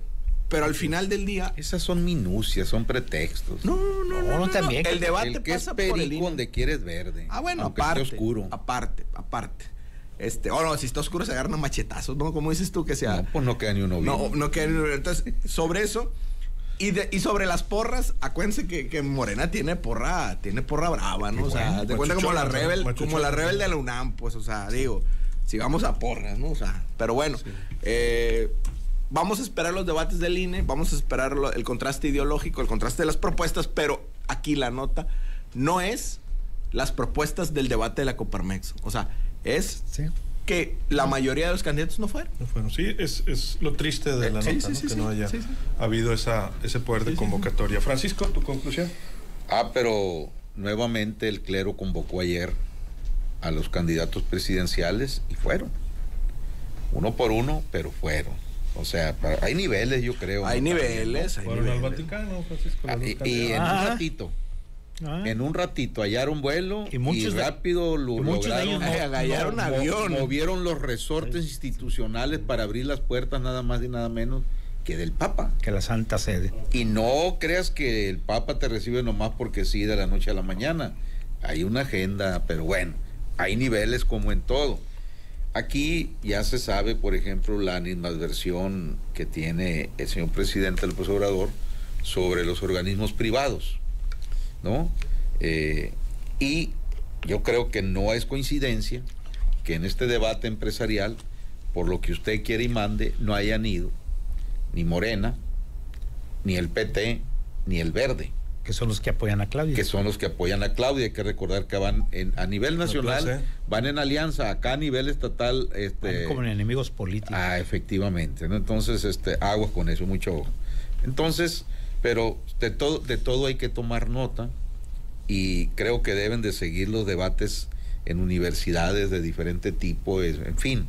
pero al final del día. Esas son minucias, son pretextos. No, no, no. no, también. El debate El que es pasa por el perico donde quieres verde. Ah, bueno, aunque esté aparte. oscuro. Aparte, aparte. Este, o no, si está oscuro se agarran machetazos, ¿no? Como dices tú que sea. No, pues no queda ni uno No, vivo. no queda ni uno. Entonces, sobre eso. Y, de- y sobre las porras, acuérdense que, que Morena tiene porra, tiene porra brava, ¿no? O sea, bueno, te cuenta como la rebel, machuchona. como la rebel de la UNAM, pues, o sea, digo, si vamos a porras, ¿no? O sea, pero bueno, eh, vamos a esperar los debates del INE, vamos a esperar lo- el contraste ideológico, el contraste de las propuestas, pero aquí la nota no es las propuestas del debate de la Coparmex. O sea, es que la mayoría de los candidatos no fueron. No fueron. Sí, es, es lo triste de Eh, la sí, nota, sí, ¿no? sí, que sí, no haya sí, sí. habido esa, ese poder de convocatoria. Francisco, tu conclusión. Ah, pero nuevamente el clero convocó ayer a los candidatos presidenciales y fueron. Uno por uno, pero fueron. O sea, para- hay niveles, yo creo. Hay ¿no? niveles, hay Fueron al. Vaticano, Francisco. Ah, y, en un ratito, Ah. en un ratito hallaron vuelo y, muchos de- rápido lo y muchos de lograron. ellos no- avión. Movieron los resortes institucionales para abrir las puertas nada más y nada menos que del Papa. Que la Santa Sede. Y no creas que el Papa te recibe nomás porque sí de la noche a la mañana. Hay una agenda, pero bueno, hay niveles como en todo. Aquí ya se sabe, por ejemplo, la animadversión que tiene el señor presidente del Obrador sobre los organismos privados, ¿no? Eh, y yo creo que no es coincidencia que en este debate empresarial, por lo que usted quiere y mande, no hayan ido ni Morena, ni el PT, ni el Verde. Que son los que apoyan a Claudia. Que son los que apoyan a Claudia. Hay que recordar que van en- a nivel nacional, van en alianza, acá a nivel estatal. Este, Como enemigos políticos. Ah, efectivamente. ¿no? Entonces, este, aguas con eso, mucho ojo. Entonces, pero de todo, de todo hay que tomar nota y creo que deben de seguir los debates en universidades de diferente tipo, en fin.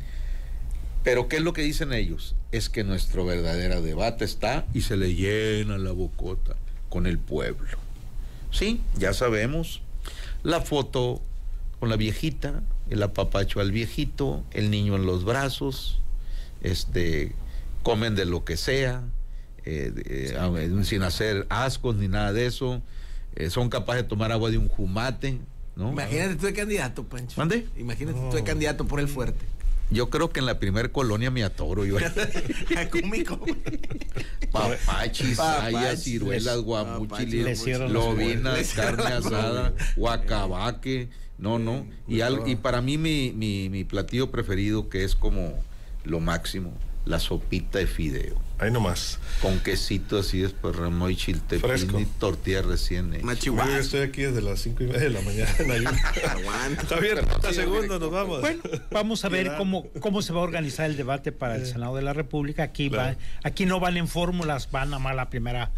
Pero ¿qué es lo que dicen ellos? Es que nuestro verdadero debate está y se le llena la bocota con el pueblo. Sí, ya sabemos. La foto con la viejita, el apapacho al viejito, el niño en los brazos, este, comen de lo que sea, eh, de- eh, sin hacer ascos ni nada de eso. eh, son capaces de tomar agua de un jumate, ¿no? Imagínate tú de candidato, Pancho. ¿Mande? Imagínate tú de candidato por el fuerte. Yo creo que en la primer colonia me atoro yo. *laughs* Cúmico. Papachis, sayas, ciruelas, Les guamuchiles, lobinas, carne asada, guacabaque. No, no. Y, al- y para mí mi, mi, mi platillo preferido, que es como lo máximo, la sopita de fideo. Ahí nomás. Con quesito así después ramoy chiltepín Fresco. y tortilla recién hecha. Yo estoy aquí desde las cinco y media de la mañana. *laughs* Javier, 30 segundos, nos vamos. Bueno, vamos a ver cómo, cómo se va a organizar el debate para el Senado de la República. Aquí, va, aquí no van en fórmulas, van a más la primera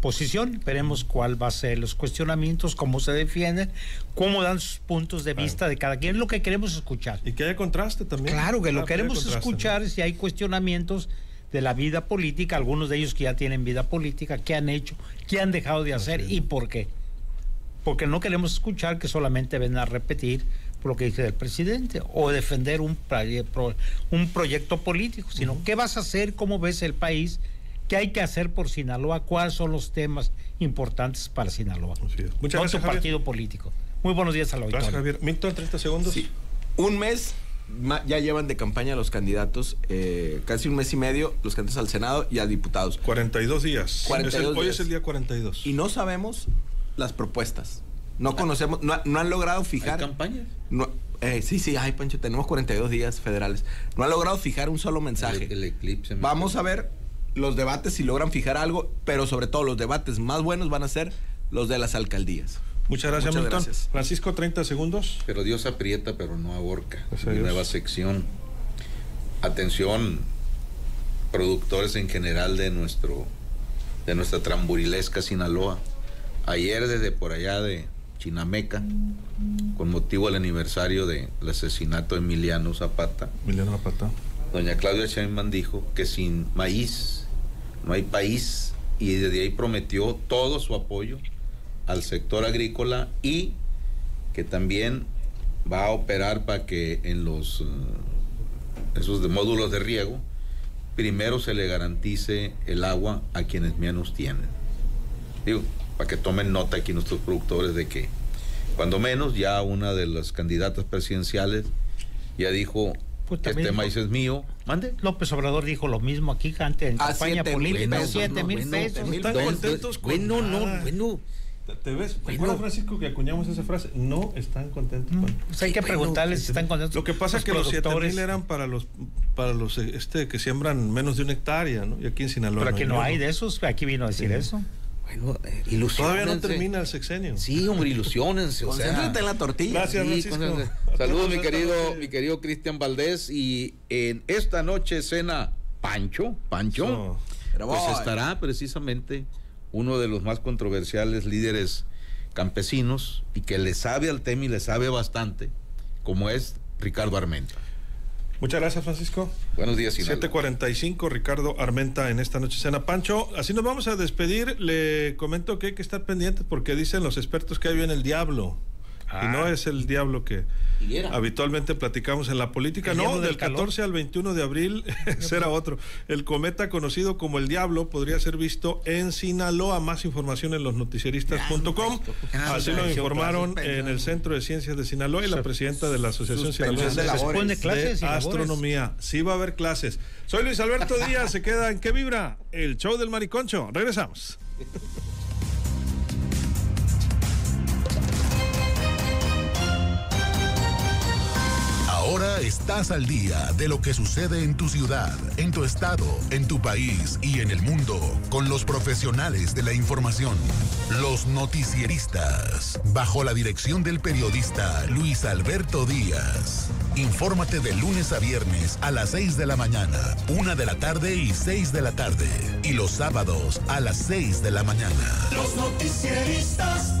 posición. Veremos cuál va a ser los cuestionamientos, cómo se defienden, cómo dan sus puntos de vista de cada quien. Es lo que queremos escuchar. Y que haya contraste también. Claro, que lo Ah, queremos escuchar si hay cuestionamientos de la vida política, algunos de ellos que ya tienen vida política, qué han hecho, qué han dejado de hacer y por qué. Porque no queremos escuchar que solamente ven a repetir lo que dice el presidente o defender un, un proyecto político, sino qué vas a hacer, cómo ves el país, qué hay que hacer por Sinaloa, cuáles son los temas importantes para Sinaloa. Muchas no gracias, tu partido político. Muy buenos días a la Gracias, Javier. Milton, 30 segundos. Sí. Un mes ya llevan de campaña los candidatos, eh, casi un mes y medio, los candidatos al Senado y a diputados. 42 días. 42 Es el- hoy días. es el día 42. Y no sabemos las propuestas. No conocemos, no, no han logrado fijar. ¿Hay campañas? No, eh, sí, sí, ay, Pancho, tenemos 42 días federales. No han logrado fijar un solo mensaje. El, el eclipse. me- Vamos a ver los debates si logran fijar algo, pero sobre todo los debates más buenos van a ser los de las alcaldías. Muchas gracias, Muchas Milton. gracias. Francisco, 30 segundos. Pero Dios aprieta, pero no ahorca. Nueva sección. Atención, productores en general de nuestro de nuestra tramburilesca Sinaloa. Ayer desde por allá de Chinameca, con motivo del aniversario del asesinato de Emiliano Zapata, Emiliano Zapata. doña Claudia Sheinbaum dijo que sin maíz no hay país y desde ahí prometió todo su apoyo al sector agrícola y que también va a operar para que en los eh, esos de módulos de riego primero se le garantice el agua a quienes menos tienen. Digo, para que tomen nota aquí nuestros productores de que cuando menos ya una de las candidatas presidenciales ya dijo Pues este dijo- maíz es mío. Mande. López Obrador dijo lo mismo aquí antes en Ah, campaña siete mil política, pesos, 7 no, mil pesos. mil Están Don- contentos con bueno, no, bueno. ¿Te, ves? ¿Te Bueno. acuerdas, Francisco, que acuñamos esa frase? No están contentos con... Pues hay que preguntarles si están contentos. Lo que pasa es que los 7 mil eran para los para los eh, este que siembran menos de una hectárea, ¿no? Y aquí en Sinaloa. Pero aquí no hay de esos, aquí vino a decir Sí. eso. Bueno, eh, ilusionense. Todavía no termina el sexenio. Sí, hombre, ilusionense. o sea. Concéntrate en la tortilla. Gracias, Sí, Francisco. Saludos, mi querido, noche- mi querido Cristian Valdés. Y en esta noche cena Pancho, Pancho, Pero pues estará precisamente uno de los más controversiales líderes campesinos y que le sabe al tema y le sabe bastante, como es Ricardo Armenta. Muchas gracias, Francisco. Buenos días, Sinaloa. 7:45, Ricardo Armenta en esta noche cena. Pancho, así nos vamos a despedir. Le comento que hay que estar pendientes porque dicen los expertos que ahí viene el diablo. Y no es el diablo que Higuera. habitualmente platicamos en la política. ¿El No, del del 14 al 21 de abril *laughs* será otro. El cometa conocido como el diablo podría ser visto en Sinaloa. Más información en losnoticieristas.com. Así lo informaron en el Centro de Ciencias de Sinaloa y la presidenta de la Asociación Sinaloense de clases de astronomía. Sí va a haber clases. Soy Luis Alberto Díaz. Se queda en qué vibra el show del mariconcho. Regresamos. *laughs* Ahora estás al día de lo que sucede en tu ciudad, en tu estado, en tu país y en el mundo con los profesionales de la información. Los noticieristas, bajo la dirección del periodista Luis Alberto Díaz. Infórmate de lunes a viernes a las 6 de la mañana, 1 de la tarde y 6 de la tarde. Y los sábados a las 6 de la mañana. Los noticieristas.